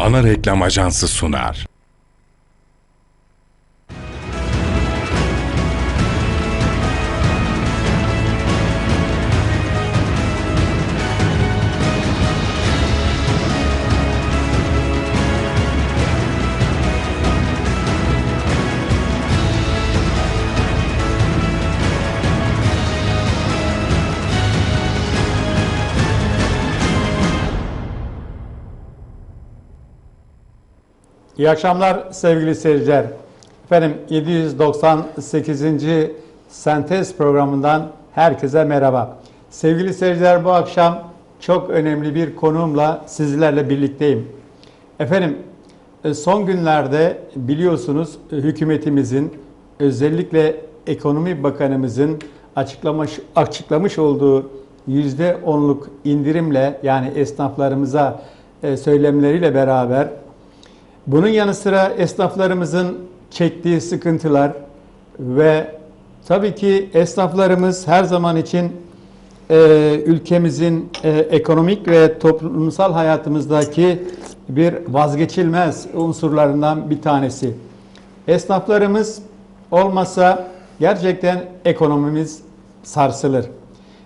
ana reklam ajansı sunar. İyi akşamlar sevgili seyirciler. Efendim 798. Sentez programından herkese merhaba. Sevgili seyirciler bu akşam çok önemli bir konuğumla sizlerle birlikteyim. Efendim e, son günlerde biliyorsunuz e, hükümetimizin özellikle Ekonomi Bakanımızın açıklamış, açıklamış olduğu %10'luk indirimle yani esnaflarımıza e, söylemleriyle beraber bunun yanı sıra esnaflarımızın çektiği sıkıntılar ve tabii ki esnaflarımız her zaman için e, ülkemizin e, ekonomik ve toplumsal hayatımızdaki bir vazgeçilmez unsurlarından bir tanesi. Esnaflarımız olmasa gerçekten ekonomimiz sarsılır.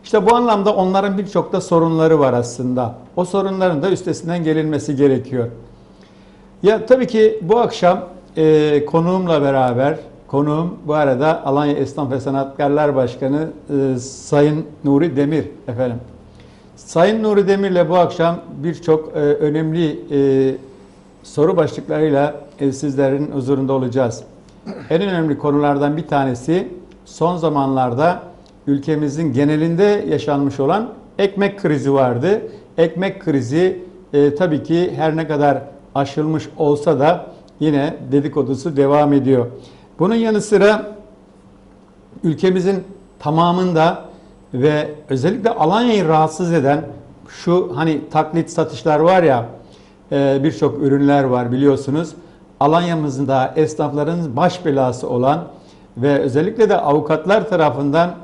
İşte bu anlamda onların birçok da sorunları var aslında. O sorunların da üstesinden gelinmesi gerekiyor. Ya tabii ki bu akşam e, konuğumla beraber, konuğum bu arada Alanya Esnaf ve Sanatkarlar Başkanı e, Sayın Nuri Demir efendim. Sayın Nuri Demir'le bu akşam birçok e, önemli e, soru başlıklarıyla e, sizlerin huzurunda olacağız. En önemli konulardan bir tanesi son zamanlarda ülkemizin genelinde yaşanmış olan ekmek krizi vardı. Ekmek krizi e, tabii ki her ne kadar aşılmış olsa da yine dedikodusu devam ediyor. Bunun yanı sıra ülkemizin tamamında ve özellikle Alanya'yı rahatsız eden şu hani taklit satışlar var ya e, birçok ürünler var biliyorsunuz. Alanya'mızın da esnafların baş belası olan ve özellikle de avukatlar tarafından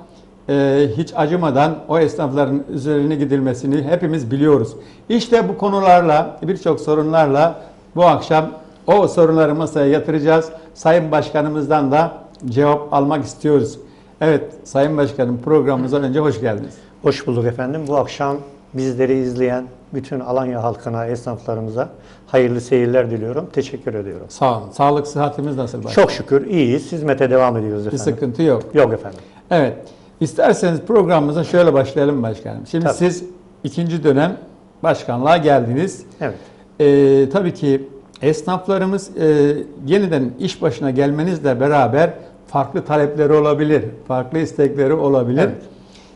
e, hiç acımadan o esnafların üzerine gidilmesini hepimiz biliyoruz. İşte bu konularla, birçok sorunlarla bu akşam o sorunları masaya yatıracağız. Sayın Başkanımızdan da cevap almak istiyoruz. Evet Sayın Başkanım programımıza önce hoş geldiniz. Hoş bulduk efendim. Bu akşam bizleri izleyen bütün Alanya halkına, esnaflarımıza hayırlı seyirler diliyorum. Teşekkür ediyorum. Sağ olun. Sağlık, sıhhatimiz nasıl başkanım? Çok şükür iyiyiz. Hizmete devam ediyoruz Bir efendim. sıkıntı yok. Yok efendim. Evet. İsterseniz programımıza şöyle başlayalım başkanım. Şimdi Tabii. siz ikinci dönem başkanlığa geldiniz. Evet. Ee, tabii ki esnaflarımız e, yeniden iş başına gelmenizle beraber farklı talepleri olabilir, farklı istekleri olabilir. Evet.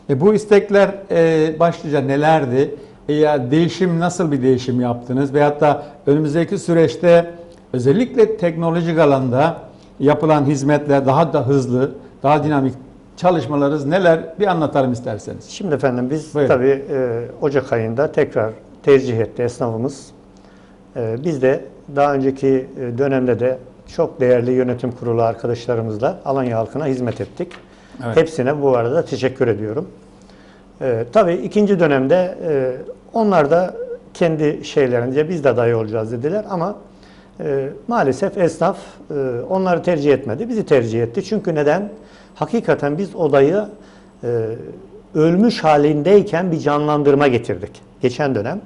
E, bu istekler e, başlıca nelerdi? E, ya değişim nasıl bir değişim yaptınız? Veyahut da önümüzdeki süreçte özellikle teknolojik alanda yapılan hizmetler daha da hızlı, daha dinamik çalışmalarınız neler? Bir anlatalım isterseniz. Şimdi efendim biz Buyurun. tabii e, Ocak ayında tekrar tercih etti esnafımız. E, biz de daha önceki e, dönemde de çok değerli yönetim kurulu arkadaşlarımızla Alanya halkına hizmet ettik. Evet. Hepsine bu arada teşekkür ediyorum. E, tabii ikinci dönemde e, onlar da kendi şeylerince biz de aday olacağız dediler ama e, maalesef esnaf e, onları tercih etmedi. Bizi tercih etti. Çünkü neden? Hakikaten biz odayı e, ölmüş halindeyken bir canlandırma getirdik. Geçen dönem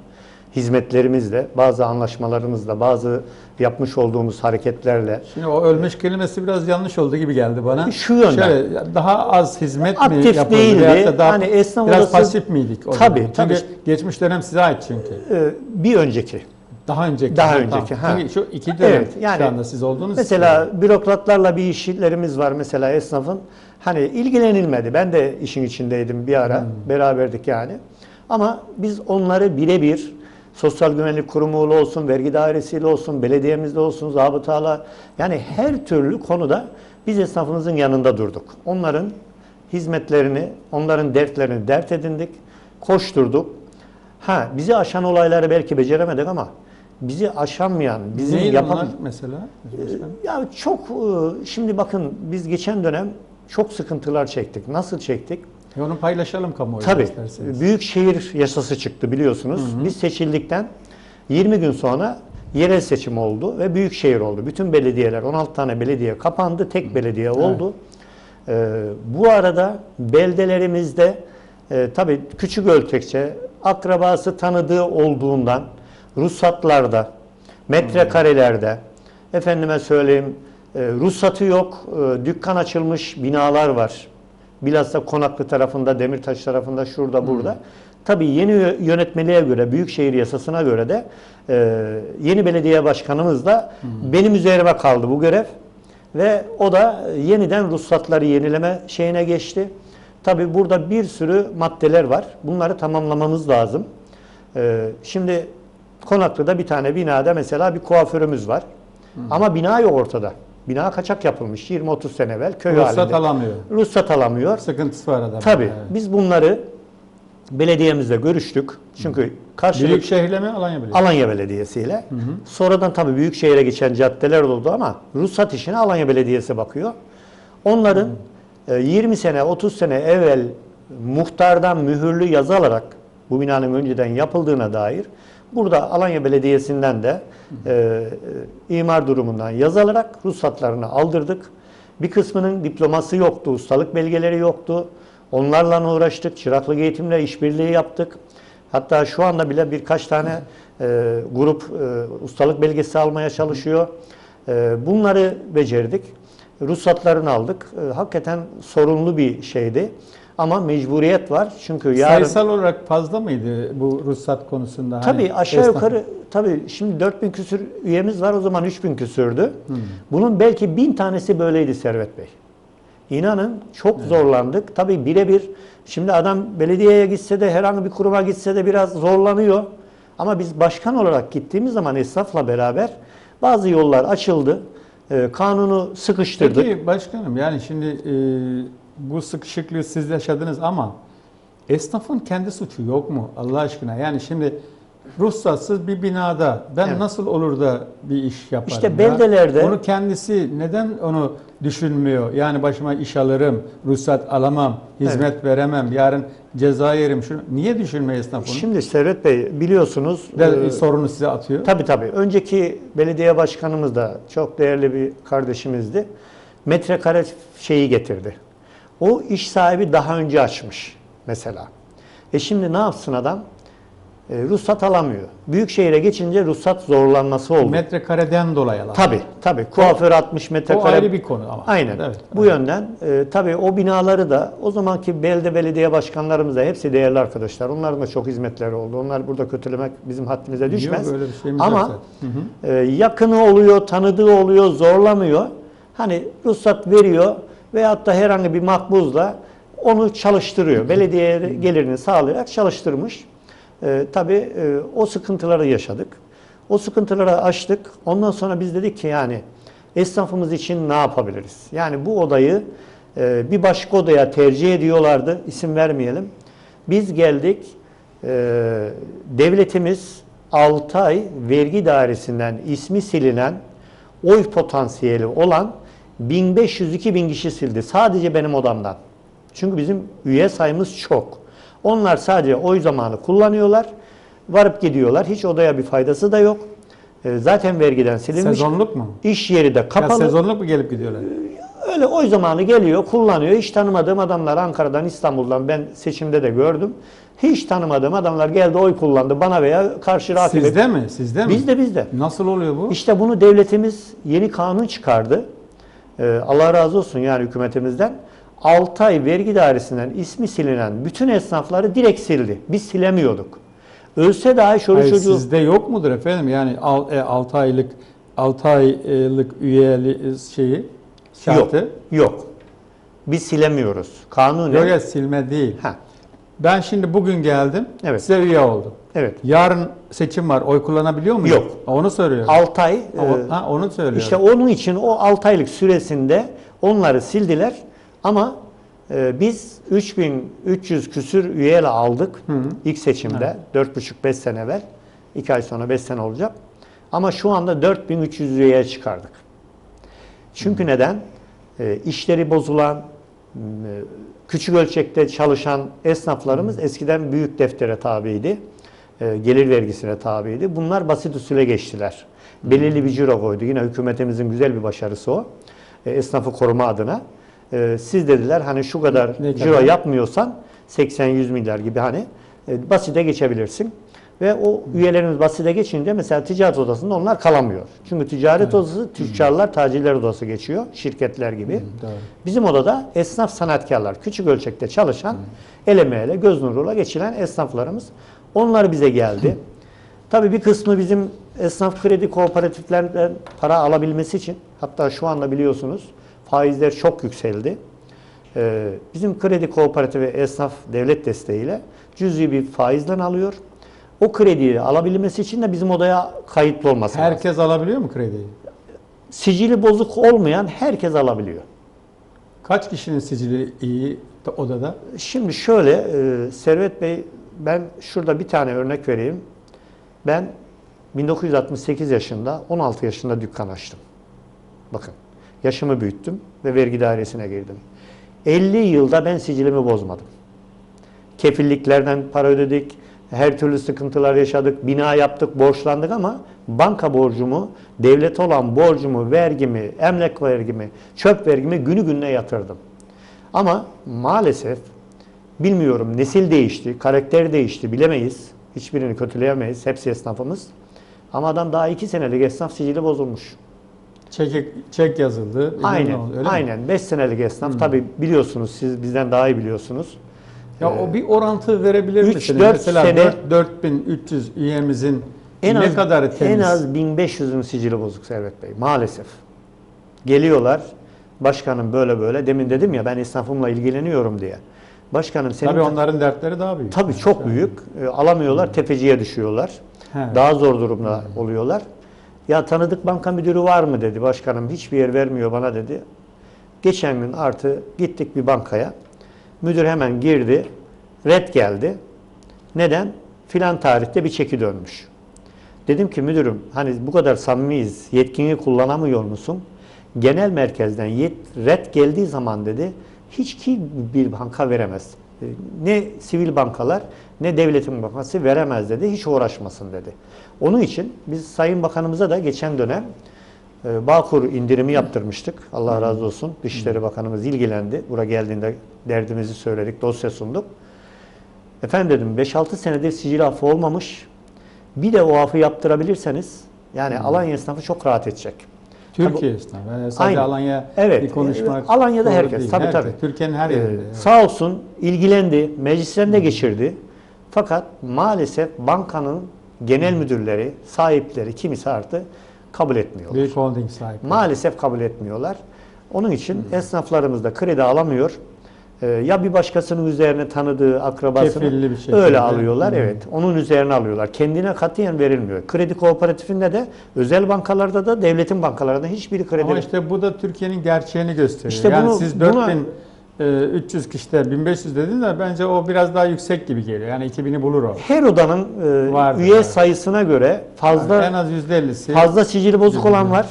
hizmetlerimizle, bazı anlaşmalarımızla, bazı yapmış olduğumuz hareketlerle Şimdi o ölmüş kelimesi biraz yanlış oldu gibi geldi bana. Şu yönden. Şöyle, daha az hizmet mi Aktif yapıldı? değildi. Veyahut da daha Hani esnaf biraz odası- pasif miydik? o Tabii, zaman? tabii. Çünkü geçmiş dönem size ait çünkü. e, bir önceki Daha önceki. Daha Ha, önceki, tamam. ha. Çünkü şu iki dönem Evet, yani şu anda siz olduğunuz Mesela bürokratlarla bir işlerimiz var mesela esnafın. Hani ilgilenilmedi. Ben de işin içindeydim bir ara. Beraberdik yani. Ama biz onları birebir Sosyal Güvenlik Kurumu'yla olsun, vergi dairesiyle olsun, belediyemizde olsun, zabıtayla yani her türlü konuda biz esnafımızın yanında durduk. Onların hizmetlerini, onların dertlerini dert edindik, koşturduk. Ha bizi aşan olayları belki beceremedik ama bizi aşamayan, bizim bunlar mesela? Başkanım? ya çok e, şimdi bakın biz geçen dönem çok sıkıntılar çektik. Nasıl çektik? E onu paylaşalım kamuoyuyla Tabii. isterseniz. Büyükşehir yasası çıktı biliyorsunuz. Biz seçildikten 20 gün sonra yerel seçim oldu ve büyük şehir oldu. Bütün belediyeler 16 tane belediye kapandı. Tek belediye oldu. Ee, bu arada beldelerimizde e, tabii küçük ölçekçe akrabası tanıdığı olduğundan ruhsatlarda, metrekarelerde, efendime söyleyeyim e, ruhsatı yok, e, dükkan açılmış binalar var. Bilhassa Konaklı tarafında, Demirtaş tarafında, şurada, burada. Tabii yeni yö- yönetmeliğe göre, Büyükşehir Yasası'na göre de e, yeni belediye başkanımız da benim üzerime kaldı bu görev. Ve o da yeniden ruhsatları yenileme şeyine geçti. Tabii burada bir sürü maddeler var. Bunları tamamlamamız lazım. Ee, şimdi Konaklı'da bir tane binada mesela bir kuaförümüz var. Ama bina yok ortada. Bina kaçak yapılmış 20-30 sene evvel köy Ruhsat halinde. alamıyor. Ruhsat alamıyor. Sıkıntısı var adamın. Tabii Evet. biz bunları belediyemizle görüştük. Çünkü karşılık Büyük şehirle mi Alanya Belediyesi? Alanya Belediyesi ile. Sonradan tabii büyük şehire geçen caddeler oldu ama ruhsat işine Alanya Belediyesi bakıyor. Onların e, 20 sene 30 sene evvel muhtardan mühürlü yazı alarak bu binanın önceden yapıldığına dair burada Alanya Belediyesi'nden de e, e, imar durumundan yazı alarak ruhsatlarını aldırdık. Bir kısmının diploması yoktu, ustalık belgeleri yoktu. Onlarla uğraştık, çıraklık eğitimle işbirliği yaptık. Hatta şu anda bile birkaç tane e, grup e, ustalık belgesi almaya çalışıyor. E, bunları becerdik. Ruhsatlarını aldık. E, hakikaten sorunlu bir şeydi. Ama mecburiyet var. Çünkü yarın... Sayısal olarak fazla mıydı bu ruhsat konusunda? Hani Tabii aşağı esnaf- yukarı tabii şimdi 4000 küsür üyemiz var o zaman 3000 küsürdü. Bunun belki 1000 tanesi böyleydi Servet Bey. İnanın çok zorlandık. Tabii birebir şimdi adam belediyeye gitse de herhangi bir kuruma gitse de biraz zorlanıyor. Ama biz başkan olarak gittiğimiz zaman esnafla beraber bazı yollar açıldı. Ee, kanunu sıkıştırdık. Peki başkanım yani şimdi e, bu sıkışıklığı siz yaşadınız ama esnafın kendi suçu yok mu Allah aşkına? Yani şimdi ruhsatsız bir binada ben Evet. nasıl olur da bir iş yaparım? İşte ya? beldelerde- Onu kendisi neden onu düşünmüyor? Yani başıma iş alırım, ruhsat alamam, hizmet veremem, yarın ceza yerim. Şunu, niye düşünmüyor esnaf onu? Şimdi Servet Bey biliyorsunuz Ve e, sorunu size atıyor. Tabii tabii. Önceki belediye başkanımız da çok değerli bir kardeşimizdi. Metrekare şeyi getirdi. O iş sahibi daha önce açmış mesela. E şimdi ne yapsın adam? E, ruhsat alamıyor. Büyükşehir'e geçince ruhsat zorlanması oldu. Metrekareden dolayı alamıyor. Tabii tabii. Kuaför 60 O metrekare. ayrı bir konu ama. Aynen. Evet, Bu yönden e, tabii o binaları da o zamanki belde belediye başkanlarımız da hepsi değerli arkadaşlar. Onların da çok hizmetleri oldu. Onlar burada kötülemek bizim haddimize düşmez. Yok, öyle bir şeyimiz Ama yok e, yakını oluyor, tanıdığı oluyor, zorlamıyor. Hani ruhsat veriyor veyahut da herhangi bir makbuzla onu çalıştırıyor. Belediye gelirini sağlayarak çalıştırmış. E, tabii e, o sıkıntıları yaşadık. O sıkıntıları aştık. Ondan sonra biz dedik ki yani esnafımız için ne yapabiliriz? Yani bu odayı e, bir başka odaya tercih ediyorlardı. İsim vermeyelim. Biz geldik. e, devletimiz 6 ay vergi dairesinden ismi silinen oy potansiyeli olan 1500-2000 kişi sildi. Sadece benim odamdan. Çünkü bizim üye sayımız çok. Onlar sadece oy zamanı kullanıyorlar. Varıp gidiyorlar. Hiç odaya bir faydası da yok. E, Zaten vergiden silinmiş. Sezonluk mu? İş yeri de Ya kapalı. sezonluk mu gelip gidiyorlar? Öyle oy zamanı geliyor, kullanıyor. Hiç tanımadığım adamlar Ankara'dan, İstanbul'dan ben seçimde de gördüm. Hiç tanımadığım adamlar geldi oy kullandı bana veya karşı rakip. Sizde mi? Sizde mi? Bizde bizde. Nasıl oluyor bu? İşte bunu devletimiz yeni kanun çıkardı. Ee, Allah razı olsun yani hükümetimizden. 6 ay vergi dairesinden ismi silinen bütün esnafları direkt sildi. Biz silemiyorduk. Ölse dahi şöyle Hayır, çocuğu... sizde yok mudur efendim? Yani 6 aylık 6 aylık üyeli şeyi şartı. Yok. Yok. Biz silemiyoruz. Kanunen. Yok silme değil. Ha, Ben şimdi bugün geldim. Evet. Size üye oldum. Evet. Yarın seçim var. Oy kullanabiliyor muyum? Yok. Onu soruyorum. 6 ay. e, O- ha, onu söylüyorum. İşte onun için o 6 aylık süresinde onları sildiler ama e, biz 3300 küsür üyeyle aldık ilk seçimde 4,5-5 sene evvel. 2 ay sonra 5 sene olacak. Ama şu anda 4300 üyeye çıkardık. Çünkü neden? E, işleri bozulan, m, küçük ölçekte çalışan esnaflarımız eskiden büyük deftere tabiydi. E, gelir vergisine tabiydi. Bunlar basit usule geçtiler. Belirli bir ciro koydu. Yine hükümetimizin güzel bir başarısı o. E, esnafı koruma adına. E, siz dediler hani şu kadar Ne ciro kadar? yapmıyorsan 80-100 milyar gibi hani basite geçebilirsin. Ve o üyelerimiz basite geçince mesela ticaret odasında onlar kalamıyor. Çünkü ticaret odası tüccarlar, tacirler odası geçiyor. Şirketler gibi. Doğru. Bizim odada esnaf sanatkarlar, küçük ölçekte çalışan, el emeğiyle, göz nuruyla geçilen esnaflarımız. Onlar bize geldi. Tabii bir kısmı bizim esnaf kredi kooperatiflerinden para alabilmesi için, hatta şu anda biliyorsunuz faizler çok yükseldi. Ee, bizim kredi kooperatifi esnaf devlet desteğiyle cüzi bir faizden alıyor. O krediyi alabilmesi için de bizim odaya kayıtlı olması lazım. Herkes alabiliyor mu krediyi? Sicili bozuk olmayan herkes alabiliyor. Kaç kişinin sicili iyi odada? Şimdi şöyle e, Servet Bey ben şurada bir tane örnek vereyim. Ben 1968 yaşında 16 yaşında dükkan açtım. Bakın yaşımı büyüttüm ve vergi dairesine girdim. 50 yılda ben sicilimi bozmadım. Kefilliklerden para ödedik, her türlü sıkıntılar yaşadık, bina yaptık, borçlandık ama banka borcumu, devlete olan borcumu, vergimi, emlak vergimi, çöp vergimi günü gününe yatırdım. Ama maalesef bilmiyorum nesil değişti, karakter değişti bilemeyiz. Hiçbirini kötüleyemeyiz. Hepsi esnafımız. Ama adam daha iki senelik esnaf sicili bozulmuş. Çek, çek yazıldı. Aynen. oldu, öyle aynen. 5 senelik esnaf. Tabii biliyorsunuz siz bizden daha iyi biliyorsunuz. Ya o bir orantı verebilir Üç, misiniz? dört Mesela sene- 4, 4300 üyemizin En ne az kadarı temiz? en az 1500'ün sicili bozuk Servet Bey. Maalesef. Geliyorlar. Başkanım böyle böyle. Demin dedim ya ben esnafımla ilgileniyorum diye. Başkanım senin Tabii onların dertleri daha büyük. Tabii çok büyük. E, alamıyorlar, tefeciye düşüyorlar. He. Daha zor durumda oluyorlar. Ya tanıdık banka müdürü var mı dedi başkanım. Hiçbir yer vermiyor bana dedi. Geçen gün artı gittik bir bankaya. Müdür hemen girdi. Red geldi. Neden? Filan tarihte bir çeki dönmüş. Dedim ki müdürüm hani bu kadar samimiyiz. Yetkini kullanamıyor musun? Genel merkezden yet, red geldiği zaman dedi hiç ki bir banka veremez. E, Ne sivil bankalar ne devletin bankası veremez dedi. Hiç uğraşmasın dedi. Onun için biz Sayın Bakanımıza da geçen dönem e, Bağkur indirimi yaptırmıştık. Allah razı olsun. Dışişleri Bakanımız ilgilendi. Buraya geldiğinde derdimizi söyledik, dosya sunduk. Efendim dedim 5-6 senedir sicil affı olmamış. Bir de o affı yaptırabilirseniz yani Alanya esnafı çok rahat edecek. Türkiye esnafı. Yani sadece Aynen. Alanya Evet. konuşmak. Alanya'da herkes. değil. Tabii, Herkes. tabii. Türkiye'nin her Ee, yerinde. evet. Sağ olsun ilgilendi, meclislerinde geçirdi. Fakat maalesef bankanın genel müdürleri, sahipleri kimisi artı kabul etmiyorlar. Büyük holding sahibi. Maalesef kabul etmiyorlar. Onun için esnaflarımız da kredi alamıyor. Ee, ya bir başkasının üzerine tanıdığı akrabasını bir şekilde. öyle alıyorlar. Hı. Evet. Onun üzerine alıyorlar. Kendine katiyen verilmiyor. Kredi kooperatifinde de özel bankalarda da devletin bankalarında hiçbiri kredi Ama işte bu da Türkiye'nin gerçeğini gösteriyor. İşte yani bunu- siz buna- 4300 kişide 1500 dediniz de bence o biraz daha yüksek gibi geliyor. Yani 2000'i bulur o. her odanın e, Vardır, üye evet. sayısına göre fazla Yani en az %50'si. fazla sicili bozuk olan var.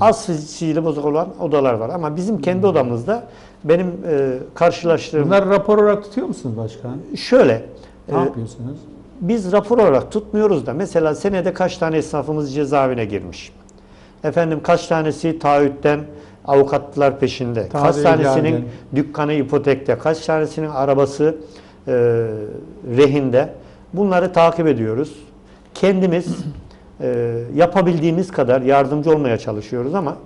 Az sicili bozuk olan odalar var. Ama bizim kendi odamızda benim e, karşılaştığım Bunları rapor olarak tutuyor musunuz başkan? şöyle Ne e, yapıyorsunuz? Biz rapor olarak tutmuyoruz da mesela senede kaç tane esnafımız cezaevine girmiş? Efendim kaç tanesi taahhütten avukatlar peşinde? kaç Tabii tanesinin yani. dükkanı ipotekte? Kaç tanesinin arabası e, rehinde? Bunları takip ediyoruz. Kendimiz e, yapabildiğimiz kadar yardımcı olmaya çalışıyoruz ama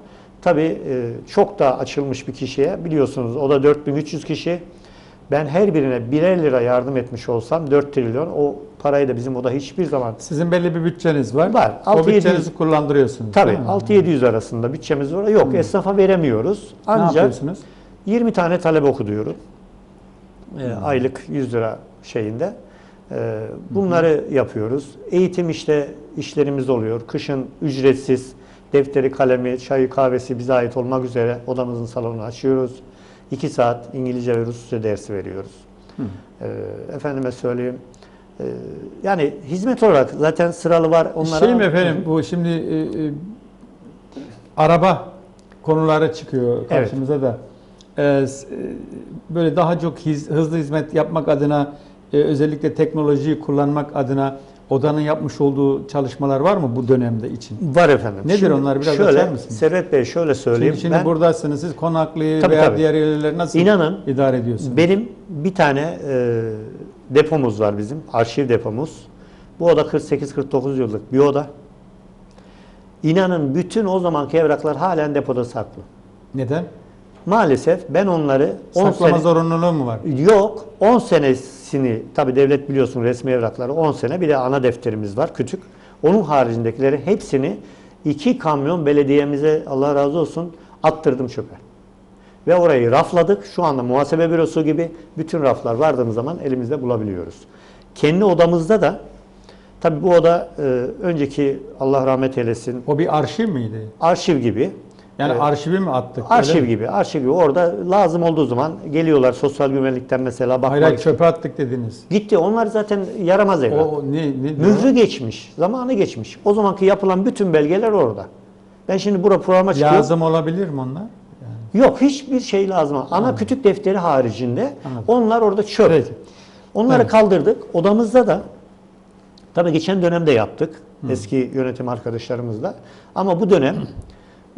tabii e, çok da açılmış bir kişiye biliyorsunuz o da 4300 kişi. Ben her birine birer lira yardım etmiş olsam 4 trilyon o parayı da bizim oda hiçbir zaman Sizin belli bir bütçeniz var. Var. O 6-700 bütçenizi kullandırıyorsunuz. tabii değil mi? 6-700 arasında bütçemiz var. Yok esnafa veremiyoruz. Ne Ancak yapıyorsunuz? 20 tane talep okuduyorum. Ee, aylık 100 lira şeyinde. Ee, bunları yapıyoruz. Eğitim işte işlerimiz oluyor. Kışın ücretsiz defteri, kalemi, çayı, kahvesi bize ait olmak üzere odamızın salonunu açıyoruz. 2 saat İngilizce ve Rusça dersi veriyoruz. Ee, efendime söyleyeyim. ee, yani hizmet olarak zaten sıralı var. Onlara şey mi efendim bu şimdi e, e, araba konuları çıkıyor karşımıza da. E, s- e, böyle daha çok hiz- hızlı hizmet yapmak adına e, özellikle teknolojiyi kullanmak adına odanın yapmış olduğu çalışmalar var mı bu dönemde için? Var efendim. Nedir onlar? Biraz şöyle, açar mısınız? Servet Bey şöyle söyleyeyim. Şimdi, şimdi ben, buradasınız siz konaklıyı Tabii, veya tabii. diğer yerleri nasıl İnanın, idare ediyorsunuz? Benim bir tane e, depomuz var bizim. Arşiv depomuz. Bu oda 48-49 yıllık bir oda. İnanın bütün o zamanki evraklar halen depoda saklı. Neden? Maalesef ben onları 10 Saklama sene... zorunluluğu mu var? Yok. 10 senesini tabi devlet biliyorsun resmi evrakları 10 sene bir de ana defterimiz var küçük. Onun haricindekileri hepsini iki kamyon belediyemize Allah razı olsun attırdım çöpe. Ve orayı rafladık. Şu anda muhasebe bürosu gibi bütün raflar vardığımız zaman elimizde bulabiliyoruz. Kendi odamızda da tabi bu oda e, önceki Allah rahmet eylesin O bir arşiv miydi? arşiv gibi. Yani Evet. arşivi mi attık? Arşiv gibi, arşiv gibi. Orada lazım olduğu zaman geliyorlar sosyal güvenlikten mesela bakmak Hayır, için. çöpe attık dediniz. Gitti. Onlar zaten yaramaz evrak. O ne, ne Mührü geçmiş. Zamanı geçmiş. O zamanki yapılan bütün belgeler orada. Ben şimdi bura programa çıkıyorum. Lazım olabilir mi onlar? Yok hiçbir şey lazım. Ana kütük defteri haricinde Anladım. onlar orada çöp. Peki. Onları Evet. kaldırdık. Odamızda da tabii geçen dönemde yaptık. Eski yönetim arkadaşlarımızla. Ama bu dönem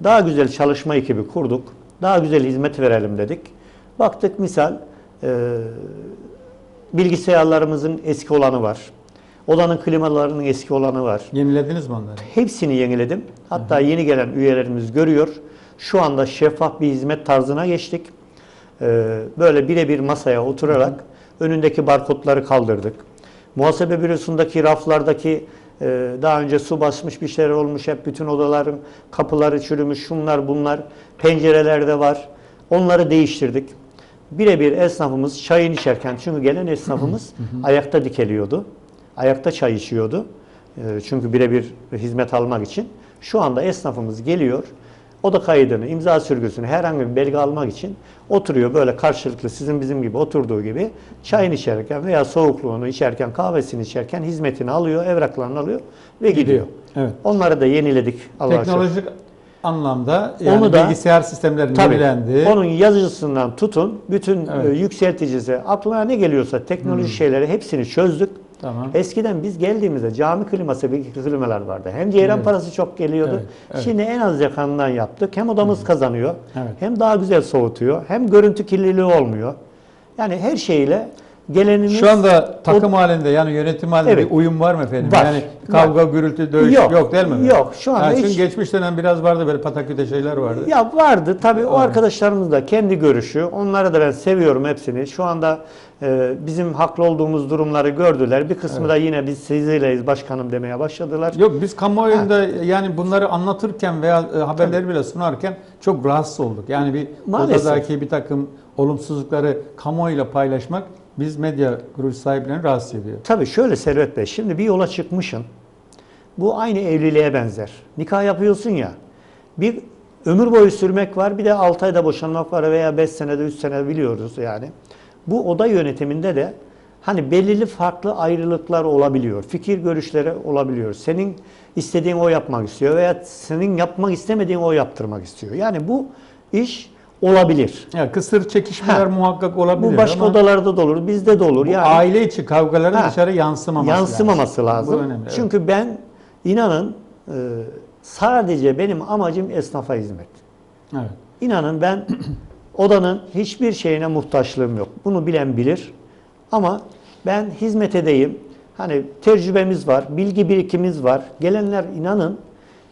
daha güzel çalışma ekibi kurduk. Daha güzel hizmet verelim dedik. Baktık misal e, bilgisayarlarımızın eski olanı var. Odanın klimalarının eski olanı var. Yenilediniz mi onları? Hepsini yeniledim. Hatta yeni gelen üyelerimiz görüyor. Şu anda şeffaf bir hizmet tarzına geçtik. Ee, böyle birebir masaya oturarak önündeki barkodları kaldırdık. Muhasebe bürosundaki raflardaki e, daha önce su basmış bir şeyler olmuş hep bütün odaların kapıları çürümüş şunlar bunlar pencerelerde var. Onları değiştirdik. Birebir esnafımız çayını içerken çünkü gelen esnafımız ayakta dikeliyordu. Ayakta çay içiyordu. E, Çünkü birebir hizmet almak için. Şu anda esnafımız geliyor. Oda kaydını, imza sürgüsünü herhangi bir belge almak için oturuyor böyle karşılıklı sizin bizim gibi oturduğu gibi çayını içerken veya soğukluğunu içerken kahvesini içerken hizmetini alıyor, evraklarını alıyor ve gidiyor. Evet. Onları da yeniledik Allah'a. Teknolojik anlamda yani Onu da- bilgisayar sistemleri Tabii. yenilendi. Onun yazıcısından tutun bütün Evet. e, yükselticisi aklına ne geliyorsa teknoloji şeyleri hepsini çözdük. Tamam. Eskiden biz geldiğimizde cami kliması bir klimalar vardı. Hem ceyran Evet. parası çok geliyordu. Evet, evet. Şimdi en az yakanından yaptık. Hem odamız kazanıyor. Evet. Hem daha güzel soğutuyor. Hem görüntü kirliliği olmuyor. Yani her şeyle gelenimiz Şu anda takım halinde yani yönetim halinde Evet. bir uyum var mı efendim? Var. Yani kavga, gürültü, dövüş yok, Yok. değil mi? Yok, şu anda yani çünkü hiç- geçmiş dönem biraz vardı böyle pataküte şeyler vardı. Ya vardı tabii o arkadaşlarımız da kendi görüşü. Onları da ben seviyorum hepsini. Şu anda bizim haklı olduğumuz durumları gördüler. Bir kısmı da yine biz sizleyiz başkanım demeye başladılar. Yok biz kamuoyunda yani bunları anlatırken veya e, haberleri bile sunarken çok rahatsız olduk. Yani bir odadaki bir takım olumsuzlukları kamuoyuyla paylaşmak biz medya kuruluş sahiplerini rahatsız ediyor. Tabii şöyle Servet Bey, şimdi bir yola çıkmışsın. Bu aynı evliliğe benzer. Nikah yapıyorsun ya, bir ömür boyu sürmek var, bir de 6 ayda boşanmak var veya 5 senede, 3 senede biliyoruz yani. Bu oda yönetiminde de hani belirli farklı ayrılıklar olabiliyor. Fikir görüşleri olabiliyor. Senin istediğin o yapmak istiyor veya senin yapmak istemediğin o yaptırmak istiyor. Yani bu iş olabilir. Ya kısır çekişmeler Ha. muhakkak olabilir Bu başka ama odalarda da olur, bizde de olur. yani aile içi kavgaların Ha. dışarı yansımaması, yansımaması lazım. Bu önemli. evet. Çünkü ben inanın e, sadece benim amacım esnafa hizmet. evet. İnanın ben odanın hiçbir şeyine muhtaçlığım yok. Bunu bilen bilir. Ama ben hizmet edeyim. Hani tecrübemiz var, bilgi birikimimiz var. Gelenler inanın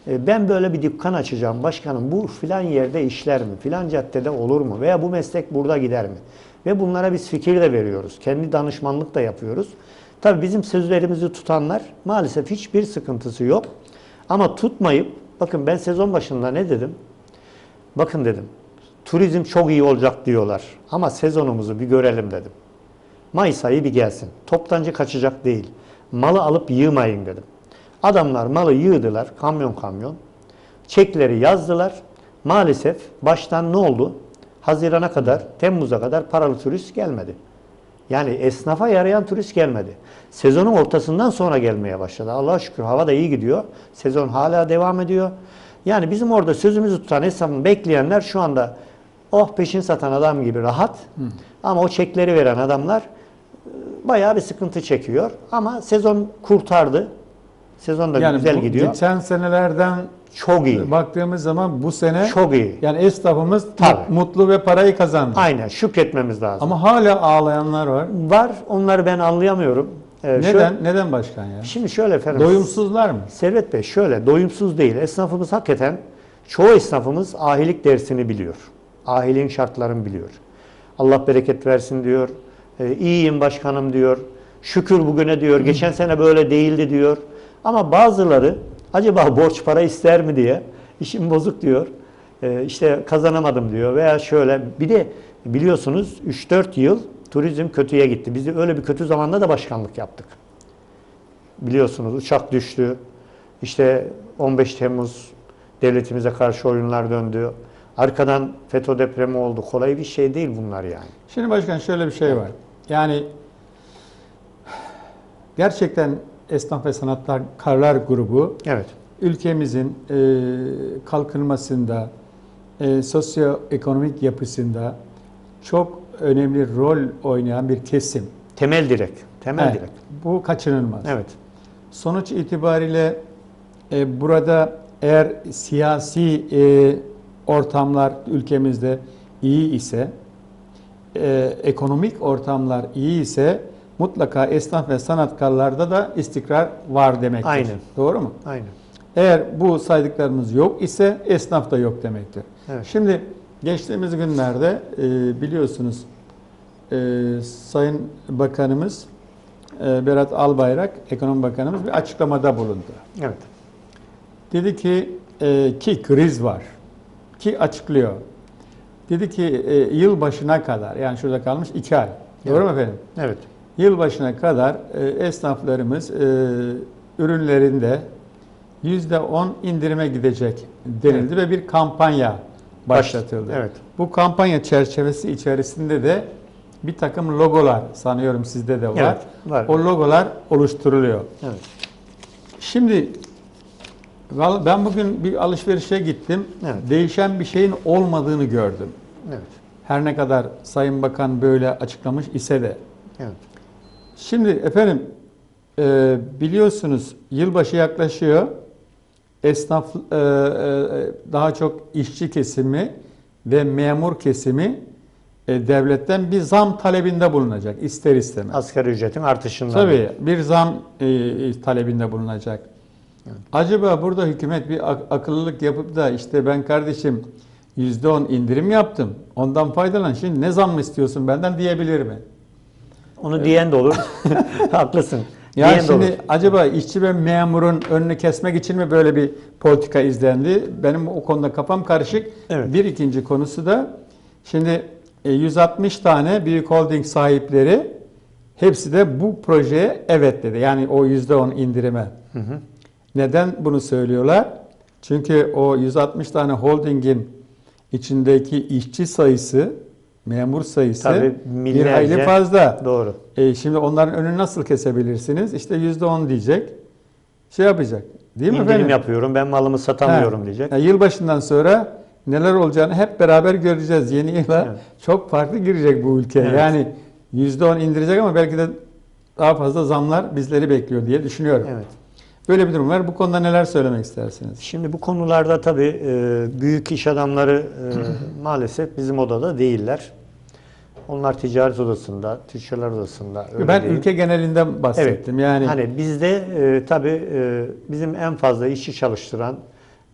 e, ben böyle bir dükkan açacağım başkanım. Bu filan yerde işler mi? Filan caddede olur mu? Veya bu meslek burada gider mi? Ve bunlara biz fikir de veriyoruz. Kendi danışmanlık da yapıyoruz. Tabii bizim sözlerimizi tutanlar maalesef hiçbir sıkıntısı yok. Ama tutmayıp, bakın ben sezon başında ne dedim? Bakın dedim, turizm çok iyi olacak diyorlar ama sezonumuzu bir görelim dedim. Mayıs ayı bir gelsin. Toptancı kaçacak değil. Malı alıp yığmayın dedim. Adamlar malı yığdılar kamyon kamyon. Çekleri yazdılar. Maalesef baştan ne oldu? Hazirana kadar, Temmuz'a kadar paralı turist gelmedi. Yani esnafa yarayan turist gelmedi. Sezonun ortasından sonra gelmeye başladı. Allah'a şükür hava da iyi gidiyor. Sezon hala devam ediyor. Yani bizim orada sözümüzü tutan esnafın bekleyenler şu anda oh peşin satan adam gibi rahat. Ama o çekleri veren adamlar e, bayağı bir sıkıntı çekiyor. Ama sezon kurtardı. Sezon da Yani güzel bu gidiyor. geçen senelerden Çok iyi. baktığımız zaman bu sene Çok iyi. yani esnafımız Tabii. mutlu ve parayı kazandı. Aynen şükretmemiz lazım. Ama hala ağlayanlar var. Var onları ben anlayamıyorum. Ee, Neden? şöyle- Neden başkan ya? şimdi şöyle efendim. Doyumsuzlar mı? Servet Bey şöyle doyumsuz değil. Esnafımız hakikaten çoğu esnafımız ahilik dersini biliyor. Ahiliğin şartlarını biliyor. Allah bereket versin diyor. E, iyiyim başkanım diyor. Şükür bugüne diyor. Geçen sene böyle değildi diyor. Ama bazıları acaba borç para ister mi diye işim bozuk diyor. E, işte kazanamadım diyor veya şöyle bir de biliyorsunuz 3-4 yıl turizm kötüye gitti. Biz öyle bir kötü zamanda da başkanlık yaptık biliyorsunuz uçak düştü. İşte 15 Temmuz devletimize karşı oyunlar döndü. Arkadan FETÖ depremi oldu. Kolay bir şey değil bunlar yani. Şimdi başkan şöyle bir şey var. Yani gerçekten Esnaf ve Sanatlar Karlar Grubu Evet. ülkemizin e, kalkınmasında, e, sosyoekonomik yapısında çok önemli rol oynayan bir kesim. Temel direk. Temel Evet, direk. bu kaçınılmaz. Evet. Sonuç itibariyle e, burada eğer siyasi e, ortamlar ülkemizde iyi ise, e, ekonomik ortamlar iyi ise mutlaka esnaf ve sanatkarlarda da istikrar var demektir. Aynen. Doğru mu? Aynen. Eğer bu saydıklarımız yok ise esnaf da yok demektir. Evet. Şimdi geçtiğimiz günlerde e, biliyorsunuz e, Sayın Bakanımız e, Berat Albayrak, Ekonomi Bakanımız bir açıklamada bulundu. Evet. Dedi ki e, ki kriz var. Ki açıklıyor. Dedi ki e, yıl başına kadar yani şurada kalmış iki ay. Doğru mu efendim? Evet. Yıl başına kadar e, esnaflarımız e, ürünlerinde yüzde on indirime gidecek denildi ve bir kampanya başlatıldı. Evet. Bu kampanya çerçevesi içerisinde de bir takım logolar sanıyorum sizde de var. Evet, var. O logolar oluşturuluyor. Evet. Şimdi ben bugün bir alışverişe gittim. Evet. Değişen bir şeyin olmadığını gördüm. Evet. Her ne kadar Sayın Bakan böyle açıklamış ise de. Evet. Şimdi efendim e, biliyorsunuz yılbaşı yaklaşıyor. Esnaf e, e, daha çok işçi kesimi ve memur kesimi e, devletten bir zam talebinde bulunacak ister istemez. Asgari ücretin artışından. Tabii bir zam e, talebinde bulunacak. Acaba burada hükümet bir ak- akıllılık yapıp da işte ben kardeşim %10 indirim yaptım. Ondan faydalan. Şimdi ne zam mı istiyorsun benden diyebilir mi? Onu diyen de olur. Haklısın. Yani diyen de şimdi olur. acaba işçi ve memurun önünü kesmek için mi böyle bir politika izlendi? Benim o konuda kafam karışık. Evet. Bir ikinci konusu da şimdi e, 160 tane büyük holding sahipleri hepsi de bu projeye evet dedi. Yani o %10 indirime. Neden bunu söylüyorlar? Çünkü o 160 tane holdingin içindeki işçi sayısı, memur sayısı Tabii bir hayli fazla. Doğru. E şimdi onların önünü nasıl kesebilirsiniz? İşte yüzde on diyecek. Şey yapacak. Değil mi İndirim efendim? yapıyorum. Ben malımı satamıyorum Ha. diyecek. Ya yılbaşından sonra neler olacağını hep beraber göreceğiz. Yeni yıla Evet. çok farklı girecek bu ülke. Evet. Yani yüzde on indirecek ama belki de daha fazla zamlar bizleri bekliyor diye düşünüyorum. Evet. Böyle bir durum var. Bu konuda neler söylemek istersiniz? Şimdi bu konularda tabii e, büyük iş adamları e, maalesef bizim odada değiller. Onlar ticaret odasında, tüccarlar odasında. öyle ben değil. ülke genelinden bahsettim. Yani Hani bizde e, tabii e, bizim en fazla işçi çalıştıran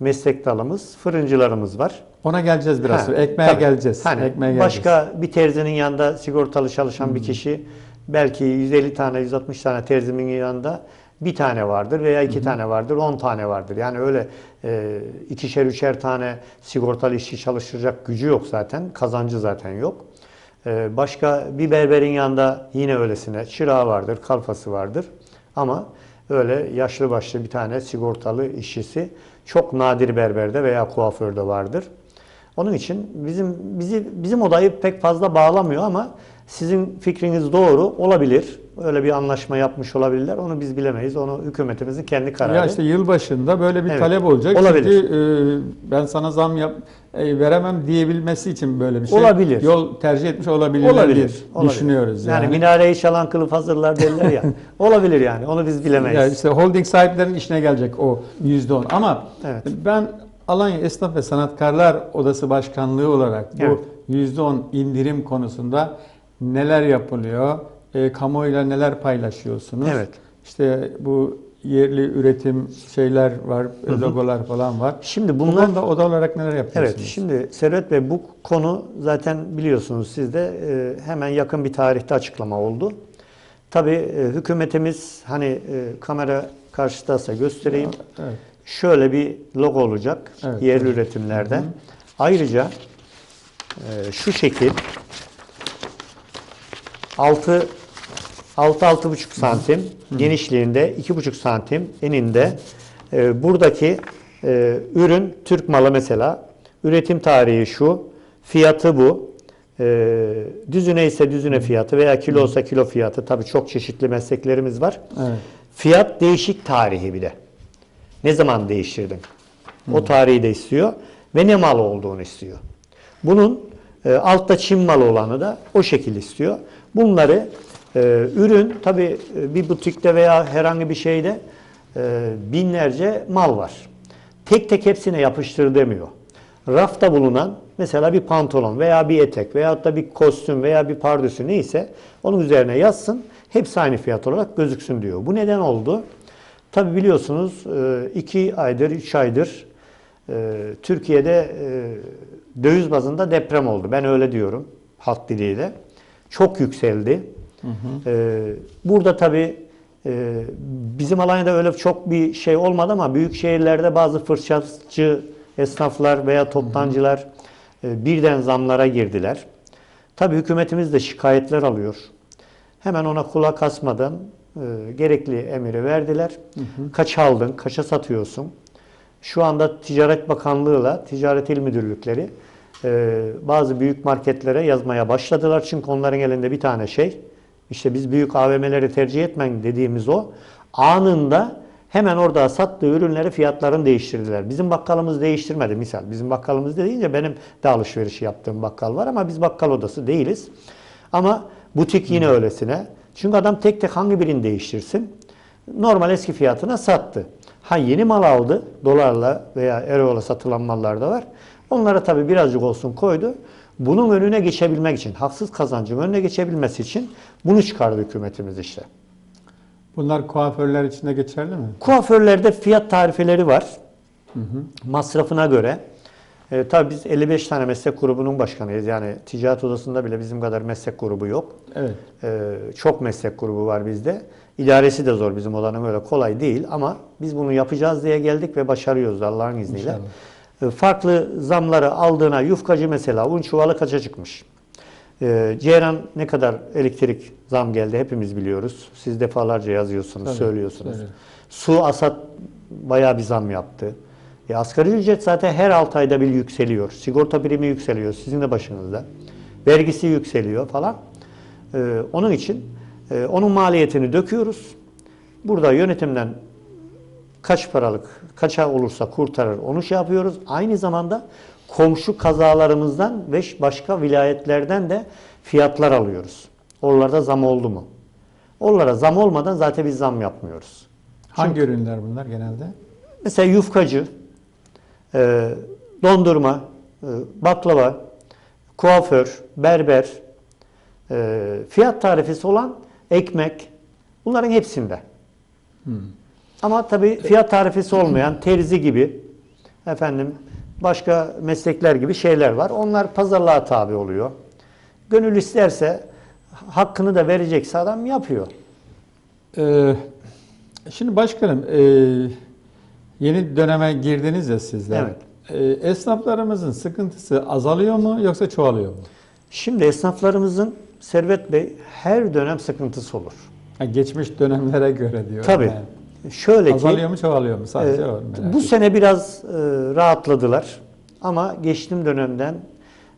meslek dalımız fırıncılarımız var. ona geleceğiz biraz Ha, sonra. Ekmeğe tabii. geleceğiz. Hani Ekmeğe geleceğiz. başka bir terzinin yanında sigortalı çalışan Hmm. bir kişi belki 150 tane, 160 tane terzimin yanında bir tane vardır veya iki tane vardır, 10 tane vardır. Yani öyle e, ikişer üçer tane sigortalı işçi çalıştıracak gücü yok zaten, kazancı zaten yok. E, başka bir berberin yanında yine öylesine çırağı vardır, kalfası vardır. Ama öyle yaşlı başlı bir tane sigortalı işçisi çok nadir berberde veya kuaförde vardır. Onun için bizim bizi bizim odayı pek fazla bağlamıyor ama sizin fikriniz doğru olabilir. Öyle bir anlaşma yapmış olabilirler. Onu biz bilemeyiz. Onu hükümetimizin kendi kararı. Ya işte yılbaşında böyle bir Evet, talep olacak. olabilir. Çünkü e, ben sana zam yap e, veremem diyebilmesi için böyle bir şey. Olabilir. Yol tercih etmiş olabilirler Olabilir. diye olabilir. düşünüyoruz yani. Yani minareyi çalan kılıf hazırlar derler ya. olabilir yani. Onu biz bilemeyiz. Ya işte holding sahiplerinin işine gelecek o yüzde on. Ama Evet. ben Alanya Esnaf ve Sanatkarlar Odası Başkanlığı olarak Evet. bu yüzde on indirim konusunda neler yapılıyor, e, kamuoyuyla neler paylaşıyorsunuz? Evet. İşte bu yerli üretim şeyler var, logolar falan var. Şimdi Bunlar bunlar da oda olarak neler yapıyorsunuz? Evet, şimdi Servet Bey bu konu zaten biliyorsunuz siz de e, hemen yakın bir tarihte açıklama oldu. Tabii e, hükümetimiz hani e, kamera karşıdaysa göstereyim. Evet. Şöyle bir logo olacak Evet, yerli evet. üretimlerde. Ayrıca e, şu şekil 6 6 6,5 santim genişliğinde 2,5 santim eninde e, buradaki e, ürün Türk malı mesela üretim tarihi şu fiyatı bu e, düzüne ise düzüne fiyatı veya kilo olsa kilo fiyatı tabii çok çeşitli mesleklerimiz var. Evet. Fiyat değişik tarihi bir de. Ne zaman değiştirdin? O tarihi de istiyor ve ne mal olduğunu istiyor. Bunun e, altta Çin malı olanı da o şekil istiyor. Bunları e, ürün tabi bir butikte veya herhangi bir şeyde e, binlerce mal var. Tek tek hepsine yapıştır demiyor. Rafta bulunan mesela bir pantolon veya bir etek veya da bir kostüm veya bir pardösü neyse onun üzerine yazsın. Hepsi aynı fiyat olarak gözüksün diyor. Bu neden oldu? Tabi biliyorsunuz 2 aydır, 3 aydır e, Türkiye'de e, döviz bazında deprem oldu. Ben öyle diyorum halk diliyle. Çok yükseldi. E, Burada tabi bizim Alanya'da öyle çok bir şey olmadı ama büyük şehirlerde bazı fırsatçı esnaflar veya toptancılar e, birden zamlara girdiler. Tabi hükümetimiz de şikayetler alıyor. Hemen ona kulak asmadan e, gerekli emiri verdiler. Kaç aldın, kaça satıyorsun? Şu anda Ticaret Bakanlığı'yla Ticaret İl Müdürlükleri e, bazı büyük marketlere yazmaya başladılar. Çünkü onların elinde bir tane şey. İşte biz büyük AVM'leri tercih etmen dediğimiz o. Anında hemen orada sattığı ürünleri fiyatlarını değiştirdiler. Bizim bakkalımız değiştirmedi misal. Bizim bakkalımız deyince benim de alışveriş yaptığım bakkal var ama biz bakkal odası değiliz. Ama butik yine öylesine. Çünkü adam tek tek hangi birini değiştirsin? Normal eski fiyatına sattı. Ha yeni mal aldı. Dolarla veya euroyla satılan mallar da var. Onlara tabii birazcık olsun koydu. Bunun önüne geçebilmek için, haksız kazancın önüne geçebilmesi için bunu çıkardı hükümetimiz işte. Bunlar kuaförler için de geçerli mi? Kuaförlerde fiyat tarifeleri var. Masrafına göre. E, tabii biz 55 tane meslek grubunun başkanıyız. Yani ticaret odasında bile bizim kadar meslek grubu yok. Evet. Ee, çok meslek grubu var bizde. İdaresi de zor bizim olanın öyle kolay değil ama biz bunu yapacağız diye geldik ve başarıyoruz Allah'ın izniyle. İnşallah. Ee, Farklı zamları aldığına yufkacı mesela un çuvalı kaça çıkmış? Ee, Ceyran ne kadar elektrik zam geldi hepimiz biliyoruz. Siz defalarca yazıyorsunuz, Tabii, söylüyorsunuz. evet. Su asat bayağı bir zam yaptı. E, asgari ücret zaten her 6 ayda bir yükseliyor. Sigorta primi yükseliyor sizin de başınızda. Vergisi yükseliyor falan. Ee, onun için e, onun maliyetini döküyoruz. Burada yönetimden kaç paralık, kaça olursa kurtarır onu şey yapıyoruz. Aynı zamanda komşu kazalarımızdan ve başka vilayetlerden de fiyatlar alıyoruz. Oralarda zam oldu mu? Oralara zam olmadan zaten biz zam yapmıyoruz. Hangi ürünler bunlar genelde? Mesela yufkacı, e, dondurma, e, baklava, kuaför, berber, e, fiyat tarifesi olan ekmek bunların hepsinde. Ama tabii fiyat tarifesi olmayan terzi gibi efendim başka meslekler gibi şeyler var. Onlar pazarlığa tabi oluyor. Gönül isterse hakkını da verecekse adam yapıyor. Ee, şimdi başkanım e, yeni döneme girdiniz ya sizler. Evet. Ee, esnaflarımızın sıkıntısı azalıyor mu yoksa çoğalıyor mu? Şimdi esnaflarımızın Servet Bey her dönem sıkıntısı olur. Ha, geçmiş dönemlere göre diyor. Tabii. Şöyle ki Azalıyor mu çoğalıyor mu? Sadece e, bu ediyorum. sene biraz e, rahatladılar. Ama geçtiğim dönemden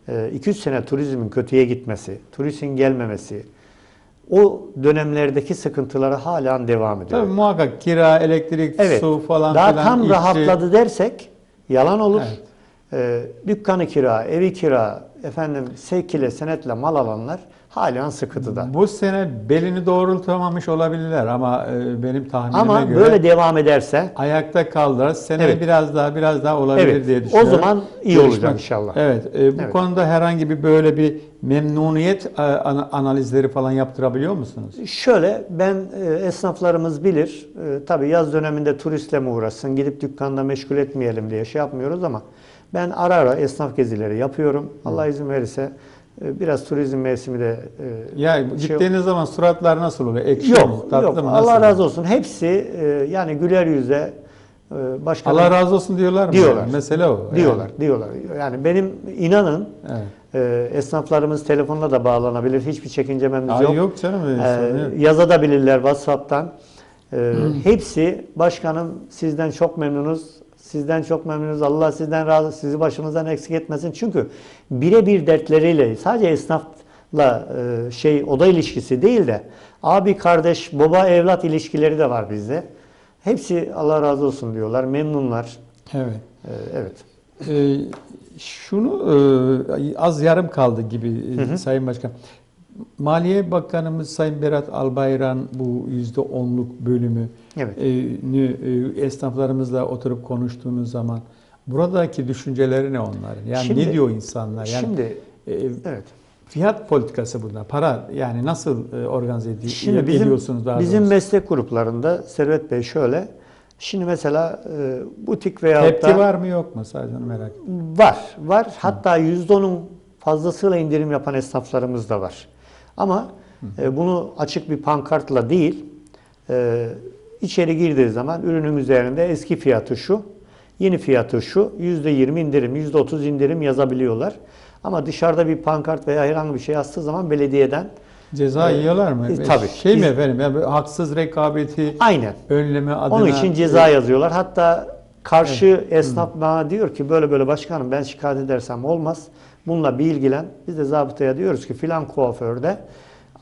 2-3 sene turizmin kötüye gitmesi, turistin gelmemesi, o dönemlerdeki sıkıntıları hala devam ediyor. Tabii muhakkak kira, elektrik, Evet. su falan Daha filan. tam işçi- rahatladı dersek yalan olur. Evet. e, dükkanı kira, evi kira, efendim sevkile, senetle mal alanlar halen sıkıntıda. Bu sene belini doğrultamamış olabilirler ama e, benim tahminime Ama göre böyle devam ederse ayakta kaldılar. Seneye Evet. biraz daha biraz daha olabilir Evet. diye O düşünüyorum. zaman iyi Gelişme- olacak inşallah. Evet. e, bu Evet. konuda herhangi bir böyle bir memnuniyet e, ana- analizleri falan yaptırabiliyor musunuz? Şöyle ben e, esnaflarımız bilir. Tabii yaz döneminde turistle mi uğraşsın, gidip dükkanda meşgul etmeyelim diye şey yapmıyoruz ama ben ara ara esnaf gezileri yapıyorum. Allah izin verirse biraz turizm mevsimi de e, Ya şey- gittiğiniz zaman suratlar nasıl oluyor? Ekşi mi? Yok, Tatlı yok. mı? Allah Nasıl? razı olsun. Hepsi e, yani güler yüze e, başkanım Allah razı olsun diyorlar mı? Diyorlar. Mesele o. Yani. diyorlar, diyorlar. Yani benim inanın Evet. e, esnaflarımız telefonla da bağlanabilir. Hiçbir çekincememiz Ay yok. yok canım. Ee, yok. yazabilirler WhatsApp'tan. Ee, hepsi başkanım sizden çok memnunuz. Sizden çok memnunuz. Allah sizden razı, sizi başımızdan eksik etmesin. Çünkü birebir dertleriyle sadece esnafla e, şey oda ilişkisi değil de abi kardeş baba evlat ilişkileri de var bizde. Hepsi Allah razı olsun diyorlar. Memnunlar. Evet. Ee, evet. Ee, şunu e, az yarım kaldı gibi e, Sayın Başkan. Maliye Bakanımız Sayın Berat Albayrak bu yüzde onluk bölümü Evet. e, e, esnaflarımızla oturup konuştuğunuz zaman buradaki düşünceleri ne onların? Yani Şimdi- ne diyor insanlar? Yani Şimdi e, evet. fiyat politikası burada. Para yani nasıl e, organize edi- Şimdi bizim, ediyorsunuz daha bizim doğrusu? meslek gruplarında Servet Bey şöyle. Şimdi mesela e, butik veya Tepki var mı yok mu? Sadece onu merak ettim. Var, var. Hatta %10'un fazlasıyla indirim yapan esnaflarımız da var. Ama e, bunu açık bir pankartla değil, e, içeri girdiği zaman ürünün üzerinde eski fiyatı şu, yeni fiyatı şu, %20 indirim, %30 indirim yazabiliyorlar. Ama dışarıda bir pankart veya herhangi bir şey yazdığı zaman belediyeden Ceza yiyorlar mı? e, tabii. Şey mi efendim? Yani haksız rekabeti aynen önleme adına Onun için ceza yazıyorlar. Hatta karşı esnaf bana diyor ki böyle böyle başkanım ben şikayet edersem olmaz. Bununla bir ilgilen. Biz de zabıtaya diyoruz ki filan kuaförde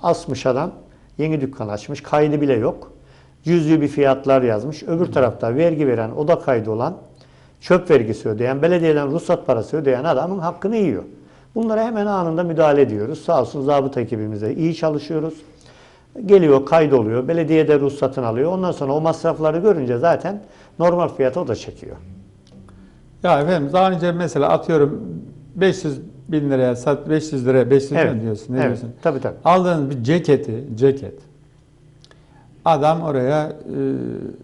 asmış adam yeni dükkan açmış. Kaydı bile yok. Cüzlü bir fiyatlar yazmış. Öbür tarafta vergi veren, oda kaydı olan, çöp vergisi ödeyen, belediyeden ruhsat parası ödeyen adamın hakkını yiyor. Bunlara hemen anında müdahale ediyoruz. Sağ olsun zabıta ekibimizle iyi çalışıyoruz. Geliyor, kaydoluyor, belediyede ruhsatını alıyor. Ondan sonra o masrafları görünce zaten normal fiyata o da çekiyor. Ya efendim daha önce mesela atıyorum 500 bin liraya sat 500 liraya 500 lira mı diyorsun ne evet. diyorsun? Tabii tabii. Aldığın bir ceketi, ceket. Adam oraya e,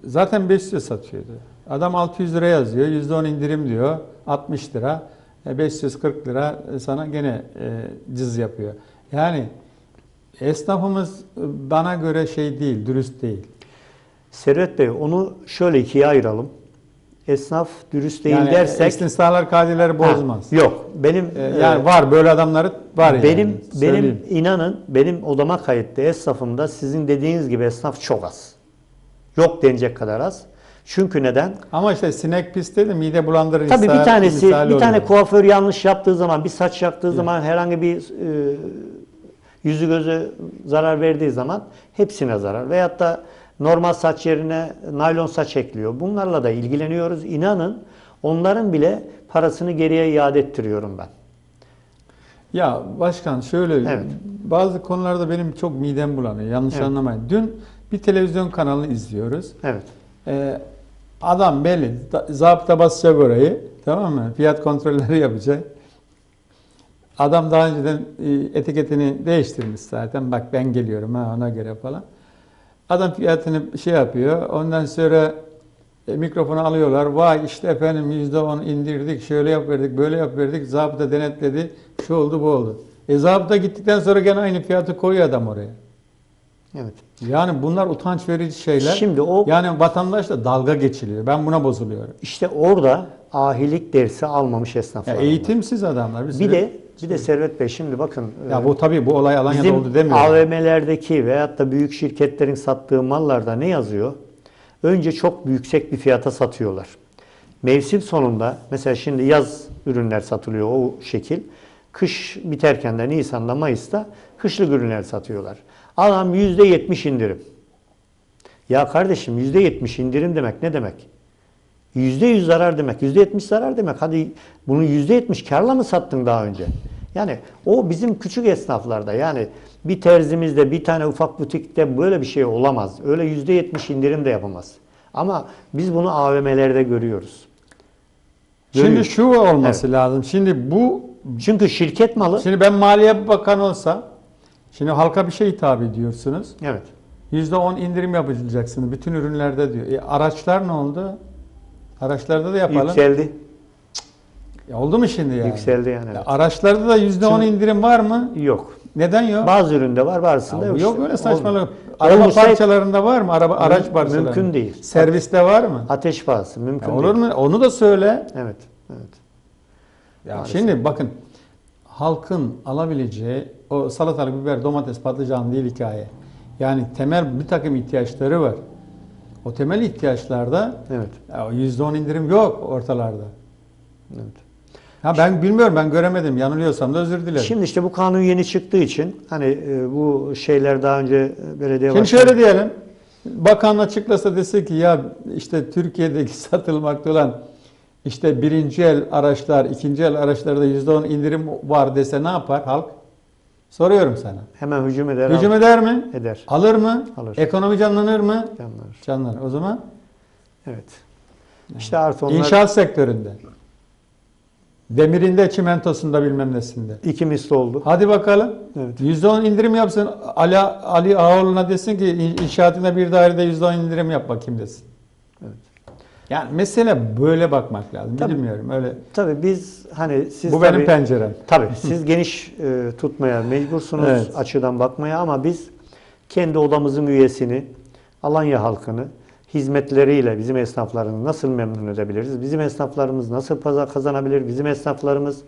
zaten 500 satıyordu. Adam 600 lira yazıyor, %10 indirim diyor, 60 lira, e, 540 lira sana gene e, cız yapıyor. Yani esnafımız e, bana göre şey değil, dürüst değil. Servet Bey onu şöyle ikiye ayıralım. Esnaf dürüst değil yani dersek istisnalar kaideleri Ha, bozmaz. yok. Benim E, yani var böyle adamları var yani. benim benim söyleyeyim. inanın benim odama kayıtlı esnafımda sizin dediğiniz gibi esnaf çok az. Yok denecek kadar az. Çünkü neden? Ama işte sinek pis dedi mide bulandırır. Tabii bir tanesi bir tane oluyor. kuaför yanlış yaptığı zaman, bir saç yaptığı zaman herhangi bir e, yüzü gözü zarar verdiği zaman hepsine zarar. Veyahut da normal saç yerine naylon saç ekliyor. Bunlarla da ilgileniyoruz. İnanın onların bile parasını geriye iade ettiriyorum ben. Ya başkan şöyle Evet. bazı konularda benim çok midem bulanıyor. Yanlış Evet. anlamayın. Dün bir televizyon kanalı izliyoruz. Evet. Ee, adam belli zabıta basacak orayı tamam mı? Fiyat kontrolleri yapacak. Adam daha önceden e, etiketini değiştirmiş zaten. Bak ben geliyorum ha ona göre falan. Adam fiyatını şey yapıyor. Ondan sonra e, mikrofonu alıyorlar. Vay işte efendim yüzde on indirdik, şöyle yap verdik, böyle yap verdik. Zabıta denetledi, şu oldu bu oldu. E zabıta gittikten sonra gene aynı fiyatı koyuyor adam oraya. Evet. Yani bunlar utanç verici şeyler. Şimdi o Yani vatandaşla dalga geçiliyor. Ben buna bozuluyorum. işte orada ahilik dersi almamış Ya esnaflar. var. eğitimsiz adamlar. Bir sürü- de bir de Servet Bey şimdi bakın ya e, bu tabii bu olay Alanya'da Bizim oldu demiyorum. AVM'lerdeki veyahut da büyük şirketlerin sattığı mallarda ne yazıyor? Önce çok yüksek bir fiyata satıyorlar. Mevsim sonunda mesela şimdi yaz ürünler satılıyor o şekil. Kış biterken de Nisan'da Mayıs'ta kışlık ürünler satıyorlar. Adam %70 indirim. Ya kardeşim %70 indirim demek ne demek? %100 zarar demek, %70 zarar demek. Hadi bunu %70 karla mı sattın daha önce? Yani o bizim küçük esnaflarda yani bir terzimizde bir tane ufak butikte böyle bir şey olamaz. Öyle %70 indirim de yapamaz. Ama biz bunu AVM'lerde görüyoruz. Şimdi Görüyoruz. şu olması lazım. Şimdi bu Çünkü şirket malı şimdi ben Maliye Bakanı olsa şimdi halka bir şey hitap ediyorsunuz. evet. %10 indirim yapacaksınız bütün ürünlerde diyor. E, araçlar ne oldu? Araçlarda da yapalım. Yükseldi. Ya oldu mu şimdi yani? Yükseldi yani. Ya evet. araçlarda da %10 Şimdi- indirim var mı? Yok. Neden yok? Bazı üründe var, bazısında Ya yok. yok işte. öyle saçmalık. Olmuyor. Araba Olsaydı- parçalarında var mı? Araba araç parçalarında. mümkün değil. Serviste var mı? Ateş pahası mümkün Ya olur değil. mu? Onu da söyle. Evet. Evet. Ya Maalesef. şimdi bakın halkın alabileceği o salatalık, biber, domates, patlıcan değil hikaye. Yani temel bir takım ihtiyaçları var. O temel ihtiyaçlarda Evet. ya %10 indirim yok ortalarda. Evet. Ha ben bilmiyorum ben göremedim. Yanılıyorsam da özür dilerim. Şimdi, Şimdi işte bu kanun yeni çıktığı için hani e, bu şeyler daha önce e, belediye başkanı- şöyle diyelim. Bakan açıklasa dese ki ya işte Türkiye'deki satılmakta olan işte birinci el araçlar, ikinci el araçlarda %10 indirim var dese ne yapar halk? Soruyorum sana. hemen hücum eder. Hücum al- eder mi? eder. Alır mı? Alır. Ekonomi canlanır mı? Canlar. Canlanır. O zaman Evet. İşte artı onlar inşaat sektöründe. Demirinde, çimentosunda bilmem nesinde. iki misli oldu. Hadi bakalım. Evet. %10 indirim yapsın. Ali, Ali Ağoğlu'na desin ki "İn- inşaatında bir dairede %10 indirim yap bakayım desin. Evet. Yani mesele böyle bakmak lazım. Tabii. Bilmiyorum öyle. Tabii biz hani siz Bu tabii, benim pencerem. Tabii siz geniş e, tutmaya mecbursunuz Evet. açıdan bakmaya ama biz kendi odamızın üyesini, Alanya halkını hizmetleriyle bizim esnaflarını nasıl memnun edebiliriz? Bizim esnaflarımız nasıl pazar kazanabilir? Bizim esnaflarımız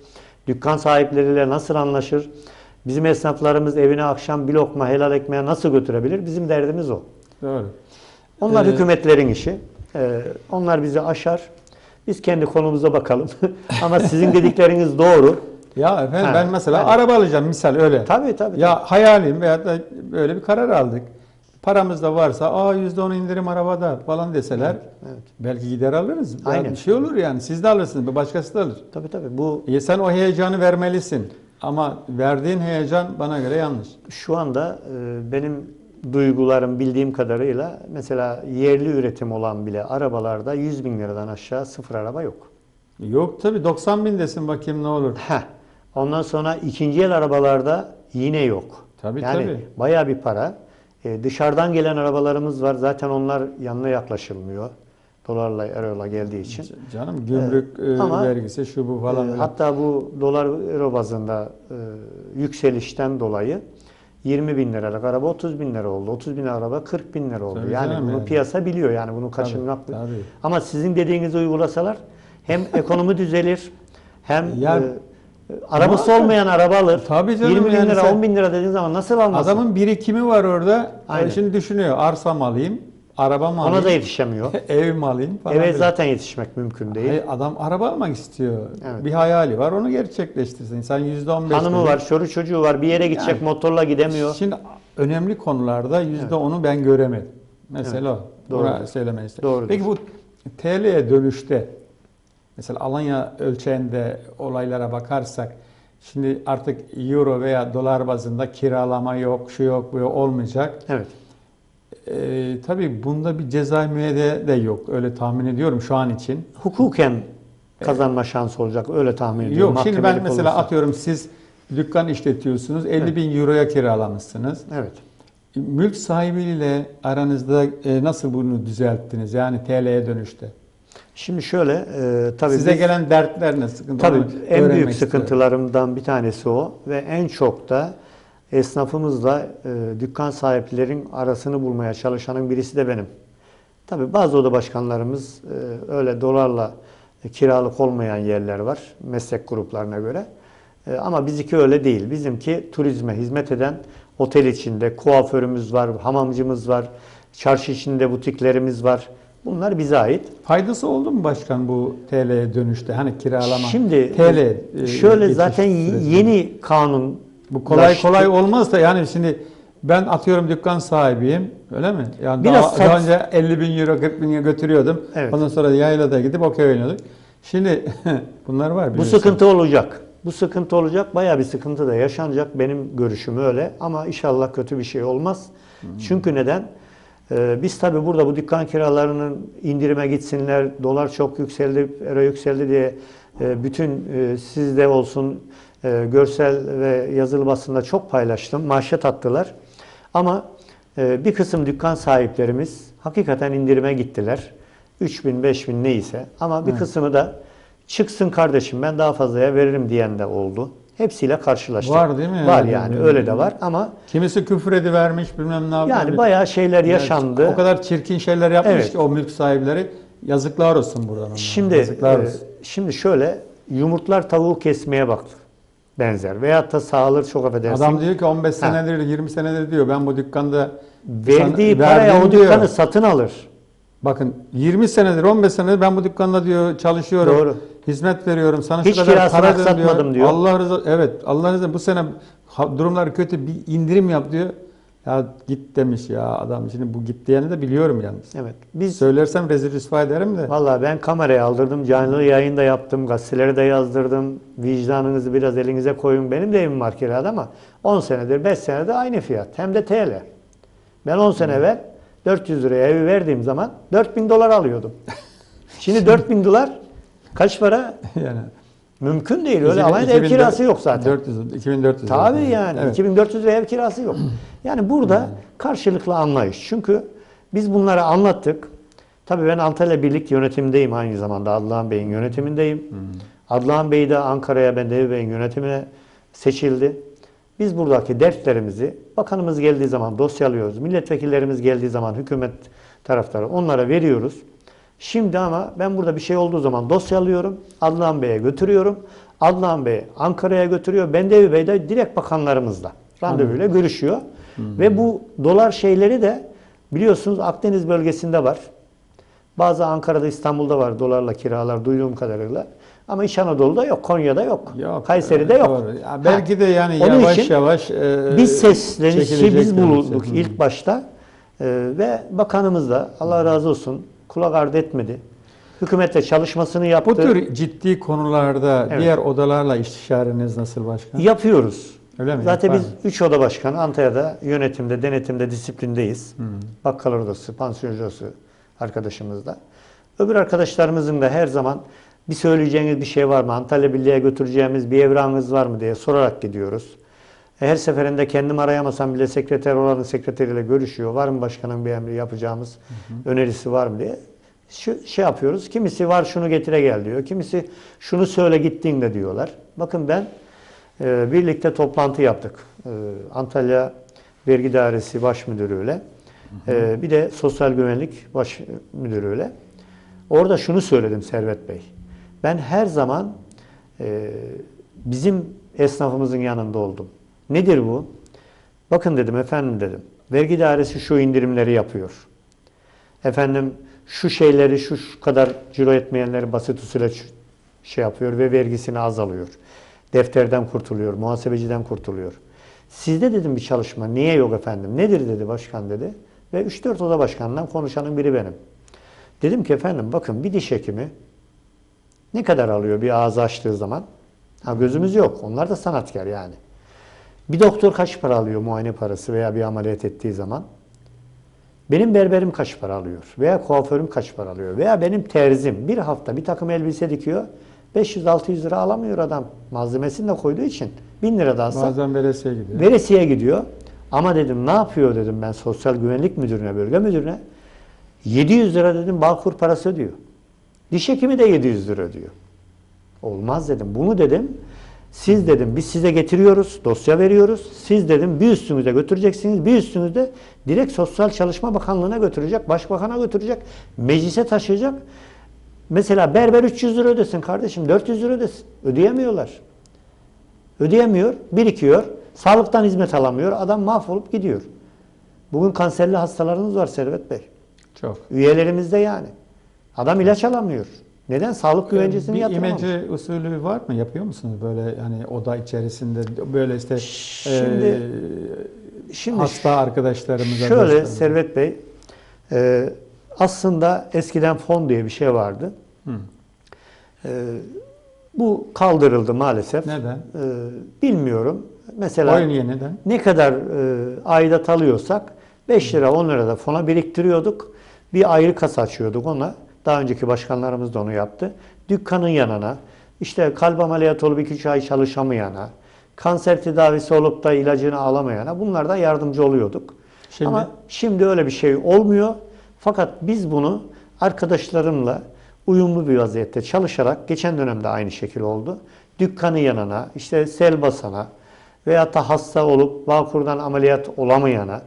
dükkan sahipleriyle nasıl anlaşır? Bizim esnaflarımız evine akşam bir lokma helal ekmeğe nasıl götürebilir? Bizim derdimiz o. Doğru. Onlar Ee, hükümetlerin işi. Ee, onlar bizi aşar. Biz kendi konumuza bakalım. Ama sizin dedikleriniz doğru. Ya efendim Ha, ben mesela hadi. araba alacağım misal öyle. Tabii tabii. Ya hayalim veya da böyle bir karar aldık. Paramız da varsa aa %10 indirim arabada falan deseler evet. belki gider alırız. Ya Aynen. Bir şey olur yani. Siz de alırsınız, bir başkası da alır. Tabii tabii. Bu E sen o heyecanı vermelisin. Ama verdiğin heyecan bana göre yanlış. şu anda e, benim duygularım bildiğim kadarıyla mesela yerli üretim olan bile arabalarda 100 bin liradan aşağı sıfır araba yok. Yok tabii 90 bin desin bakayım ne olur. Heh. Ondan sonra ikinci el arabalarda yine yok. Tabii, yani tabii. bayağı bir para. E, dışarıdan gelen arabalarımız var. Zaten onlar yanına yaklaşılmıyor. Dolarla, eurola geldiği için. Canım gümrük e, Ama, vergisi şu bu falan. E, hatta bu dolar euro bazında e, yükselişten dolayı 20 bin liralık araba 30 bin lira oldu. 30 bin araba 40 bin lira oldu. Tabii yani bunu yani. piyasa biliyor yani bunu kaçınmak. Tabii, tabii. Ama sizin dediğinizi uygulasalar hem ekonomi düzelir hem Ya- e, arabası Muhakkak. olmayan araba alır. Tabii canım 20 bin yani lira sen- 10 bin lira dediğin zaman nasıl almasın? Adamın birikimi var orada. Aynen. Şimdi düşünüyor. Arsa mı alayım? Araba mı alayım? Ona da yetişemiyor. Ev mi alayım? Falan Eve filan. zaten yetişmek mümkün değil. Hayır, adam araba almak istiyor. Evet. Bir hayali var. Onu gerçekleştirsin. Sen %15 Hanımı dedin. var, çoru çocuğu var. Bir yere gidecek Yani- motorla gidemiyor. Şimdi önemli konularda %10'u ben göremedim. Mesela o. Doğru. Söylemeyi istedim. Doğrudur. Peki bu TL'ye dönüşte mesela Alanya ölçeğinde olaylara bakarsak şimdi artık euro veya dolar bazında kiralama yok, şu yok, bu yok olmayacak. Evet. Ee, tabii bunda bir ceza müeyyide de yok. Öyle tahmin ediyorum şu an için. Hukuken kazanma şansı olacak öyle tahmin ediyorum. Yok şimdi ben mesela olursa. atıyorum siz dükkan işletiyorsunuz 50 bin euroya kiralamışsınız. Evet. Mülk sahibiyle aranızda e, nasıl bunu düzelttiniz? Yani TL'ye dönüşte. Şimdi şöyle e, tabii Size biz- gelen dertler ne sıkıntı? Tabii en büyük istiyorum. sıkıntılarımdan bir tanesi o ve en çok da esnafımızla e, dükkan sahiplerin arasını bulmaya çalışanın birisi de benim. Tabii bazı oda başkanlarımız e, öyle dolarla e, kiralık olmayan yerler var meslek gruplarına göre. E, ama bizimki öyle değil. Bizimki turizme hizmet eden otel içinde kuaförümüz var, hamamcımız var, çarşı içinde butiklerimiz var. Bunlar bize ait. Faydası oldu mu başkan bu TL'ye dönüşte? Hani kiralama. Şimdi TL e, şöyle zaten yeni kanun bu kolay kolay olmaz da yani şimdi ben atıyorum dükkan sahibiyim. Öyle mi? Yani Biraz daha, sat- daha önce 50 bin euro 40 bin euro götürüyordum. Evet. Ondan sonra yaylada gidip okey oynuyorduk. Şimdi bunlar var Bu biliyorsun. sıkıntı olacak. Bu sıkıntı olacak. Bayağı bir sıkıntı da yaşanacak. Benim görüşüm öyle. Ama inşallah kötü bir şey olmaz. Çünkü neden? Ee, biz tabii burada bu dükkan kiralarının indirime gitsinler, dolar çok yükseldi, euro yükseldi diye e, bütün e, sizde olsun e, görsel ve yazılı basında çok paylaştım. Manşet attılar. Ama e, bir kısım dükkan sahiplerimiz hakikaten indirime gittiler. 3000, 5000 neyse. Ama bir Evet. kısmı da çıksın kardeşim ben daha fazlaya veririm diyen de oldu. Hepsiyle karşılaştık. Var değil mi? Var Yani yani öyle de var ama Kimisi küfür edivermiş bilmem ne yapmış. yani bayağı şeyler yaşandı. O kadar çirkin şeyler yapmış Evet. ki o mülk sahipleri. Yazıklar olsun buradan. onlara. Şimdi Yazıklar e, olsun. şimdi şöyle yumurtlar tavuğu kesmeye baktı. Benzer. Veyahut da sağılır çok affedersin. Adam diyor ki 15 Ha. senedir 20 senedir diyor ben bu dükkanda verdiği sana- paraya o diyor. dükkanı satın alır. Bakın 20 senedir 15 senedir ben bu dükkanda diyor çalışıyorum. Doğru. Hizmet veriyorum. Sana Hiç şu kadar para ödedim aksatmadım diyor. Allah rızası evet Allah rızası bu sene ha- durumlar kötü bir indirim yap diyor. Ya git demiş ya adam. Şimdi bu git diyeni de biliyorum yalnız. Evet. Biz Söylersem rezil rüsva ederim de. Vallahi ben kameraya aldırdım, canlı yayın da yaptım, gazetelere de yazdırdım. Vicdanınızı biraz elinize koyun. Benim de evim var kirada ama 10 senedir, 5 senedir aynı fiyat. Hem de TL. Ben 10 sene evvel 400 liraya evi verdiğim zaman 4000 dolar alıyordum. Şimdi 4000 dolar kaç para? yani. Mümkün değil. Öyle 2000 Almanya'da ev 2400 kirası yok zaten. 400 2400. Tabii yani. Evet. 2400 liraya ev kirası yok. Yani burada karşılıklı anlayış. Çünkü biz bunları anlattık. Tabii ben Antalya Birlik yönetimindeyim aynı zamanda. Adlıhan Bey'in yönetimindeyim. Adlıhan Bey de Ankara'ya ben Devi Bey'in yönetimine seçildi. Biz buradaki dertlerimizi bakanımız geldiği zaman dosyalıyoruz. Milletvekillerimiz geldiği zaman hükümet taraftarı onlara veriyoruz. Şimdi ama ben burada bir şey olduğu zaman dosyalıyorum. Adnan Bey'e götürüyorum. Adnan Bey Ankara'ya götürüyor. Bendevi Bey de direkt bakanlarımızla randevuyla görüşüyor. Ve bu dolar şeyleri de biliyorsunuz Akdeniz bölgesinde var. Bazı Ankara'da İstanbul'da var dolarla kiralar duyduğum kadarıyla. Ama İç Anadolu'da yok, Konya'da yok. Yok, Kayseri'de evet, yok. doğru. Ya belki de yani Onun yavaş için yavaş e, Biz seslenişi çekilecek biz bulduk. Hı. ilk başta. Ee, ve bakanımız da Allah razı olsun kulak ardı etmedi. Hükümetle çalışmasını yaptı. Bu tür ciddi konularda Evet. diğer odalarla istişareniz nasıl başkan? Yapıyoruz. Öyle mi? Zaten Yapar biz mı? 3 oda başkanı Antalya'da yönetimde, denetimde, disiplindeyiz. Bakkal odası, pansiyon odası arkadaşımız da. Öbür arkadaşlarımızın da her zaman bir söyleyeceğiniz bir şey var mı? Antalya Birliği'ye götüreceğimiz bir evrağınız var mı diye sorarak gidiyoruz. Her seferinde kendim arayamasam bile sekreter olanın sekreteriyle görüşüyor. Var mı başkanın bir emri yapacağımız önerisi var mı diye. Şu, şey yapıyoruz. Kimisi var şunu getire gel diyor. Kimisi şunu söyle gittin de diyorlar. Bakın ben e, birlikte toplantı yaptık. E, Antalya Vergi Dairesi Baş Müdürü'yle. e, bir de Sosyal Güvenlik Baş Müdürü'yle. Orada şunu söyledim Servet Bey. Ben her zaman e, bizim esnafımızın yanında oldum. Nedir bu? Bakın dedim efendim dedim. Vergi dairesi şu indirimleri yapıyor. Efendim şu şeyleri şu, şu kadar ciro etmeyenleri basit usulü ç- şey yapıyor ve vergisini azalıyor. Defterden kurtuluyor, muhasebeciden kurtuluyor. Sizde dedim bir çalışma niye yok efendim? Nedir dedi başkan dedi. Ve 3-4 oda başkanından konuşanın biri benim. Dedim ki efendim bakın bir diş hekimi ne kadar alıyor bir ağzı açtığı zaman? Ha gözümüz yok. Onlar da sanatkar yani. Bir doktor kaç para alıyor muayene parası veya bir ameliyat ettiği zaman? Benim berberim kaç para alıyor? Veya kuaförüm kaç para alıyor? Veya benim terzim bir hafta bir takım elbise dikiyor. 500-600 lira alamıyor adam. Malzemesini de koyduğu için 1000 lira da alsa Bazen veresiye gidiyor. veresiye gidiyor. Ama dedim ne yapıyor dedim ben sosyal güvenlik müdürüne, bölge müdürüne. 700 lira dedim Bağkur parası ödüyor. Diş hekimi de 700 lira ödüyor. Olmaz dedim. Bunu dedim. Siz dedim biz size getiriyoruz, dosya veriyoruz. Siz dedim bir üstünüze götüreceksiniz. Bir üstünüzde direkt Sosyal Çalışma Bakanlığı'na götürecek, Başbakan'a götürecek, meclise taşıyacak. Mesela berber 300 lira ödesin kardeşim, 400 lira ödesin. Ödeyemiyorlar. Ödeyemiyor, birikiyor. Sağlıktan hizmet alamıyor. Adam mahvolup gidiyor. Bugün kanserli hastalarınız var Servet Bey. Çok. Üyelerimizde yani. Adam ilaç alamıyor. Neden? Sağlık güvencesini bir yatıramamış. imece usulü var mı? Yapıyor musunuz böyle hani oda içerisinde böyle işte Şimdi- e, Şimdi hasta arkadaşlarımıza. Şöyle. Servet Bey, e, aslında eskiden fon diye bir şey vardı. Hı. E, bu kaldırıldı maalesef. Neden? E, bilmiyorum. Mesela Oyun yeniden. ne kadar e, aidat alıyorsak 5 lira 10 lira da fona biriktiriyorduk. Bir ayrı kasa açıyorduk ona. Daha önceki başkanlarımız da onu yaptı. Dükkanın yanına, işte kalp ameliyatı olup 2-3 ay çalışamayana, kanser tedavisi olup da ilacını alamayana bunlardan yardımcı oluyorduk. Şimdi? Ama şimdi öyle bir şey olmuyor. Fakat biz bunu arkadaşlarımla uyumlu bir vaziyette çalışarak geçen dönemde aynı şekil oldu. Dükkanı yanına, işte sel basana veyahut da hasta olup Bağkur'dan ameliyat olamayana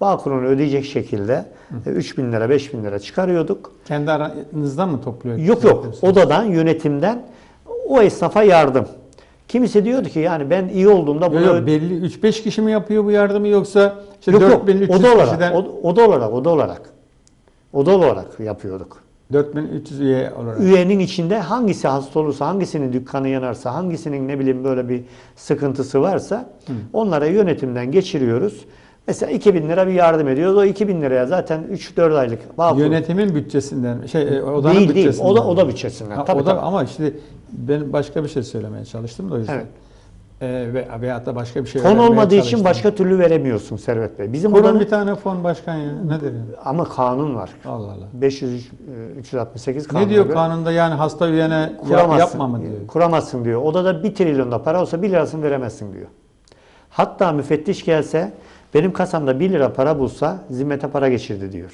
Bağkur'un ödeyecek şekilde 3 bin lira, 5 bin lira çıkarıyorduk. Kendi aranızdan mı topluyor? Yok yok, odadan, yönetimden o esnafa yardım. Kimisi diyordu ki yani ben iyi olduğumda bunu... Yok, yok, belli 3-5 kişi mi yapıyor bu yardımı yoksa işte yok yok, 4300 oda olarak, kişiden oda, olarak, oda olarak. Oda olarak yapıyorduk. 4300 üye olarak. Üyenin içinde hangisi hasta olursa, hangisinin dükkanı yanarsa, hangisinin ne bileyim böyle bir sıkıntısı varsa onlara yönetimden geçiriyoruz. Mesela 2000 lira bir yardım ediyoruz. O 2000 liraya zaten 3-4 aylık Bağkur. Yönetimin bütçesinden şey e, odanın değil değil. bütçesinden. Oda, oda bütçesinden. Ha, tabii, oda, tabii. ama işte ben başka bir şey söylemeye çalıştım da o yüzden. Evet. Ee, ve veyahut da başka bir şey Fon olmadığı için çalıştım. başka türlü veremiyorsun Servet Bey. Bizim Kurun odanın bir tane fon başkan ya. Ne diyor? ama kanun var. Allah Allah. 500 368 kanuna Ne diyor göre kanunda yani hasta üyene ya- kuramazsın. yapma mı diyor. Kuramazsın diyor. Odada 1 trilyonda para olsa 1 lirasını veremezsin diyor. Hatta müfettiş gelse benim kasamda 1 lira para bulsa zimmete para geçirdi diyor.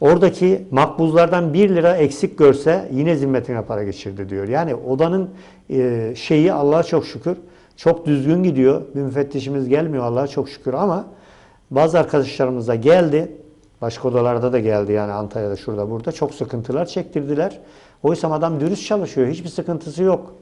Oradaki makbuzlardan 1 lira eksik görse yine zimmetine para geçirdi diyor. Yani odanın e, şeyi Allah'a çok şükür çok düzgün gidiyor. Bir müfettişimiz gelmiyor Allah'a çok şükür ama bazı arkadaşlarımız da geldi. Başka odalarda da geldi yani Antalya'da şurada burada. Çok sıkıntılar çektirdiler. Oysa adam dürüst çalışıyor. Hiçbir sıkıntısı yok.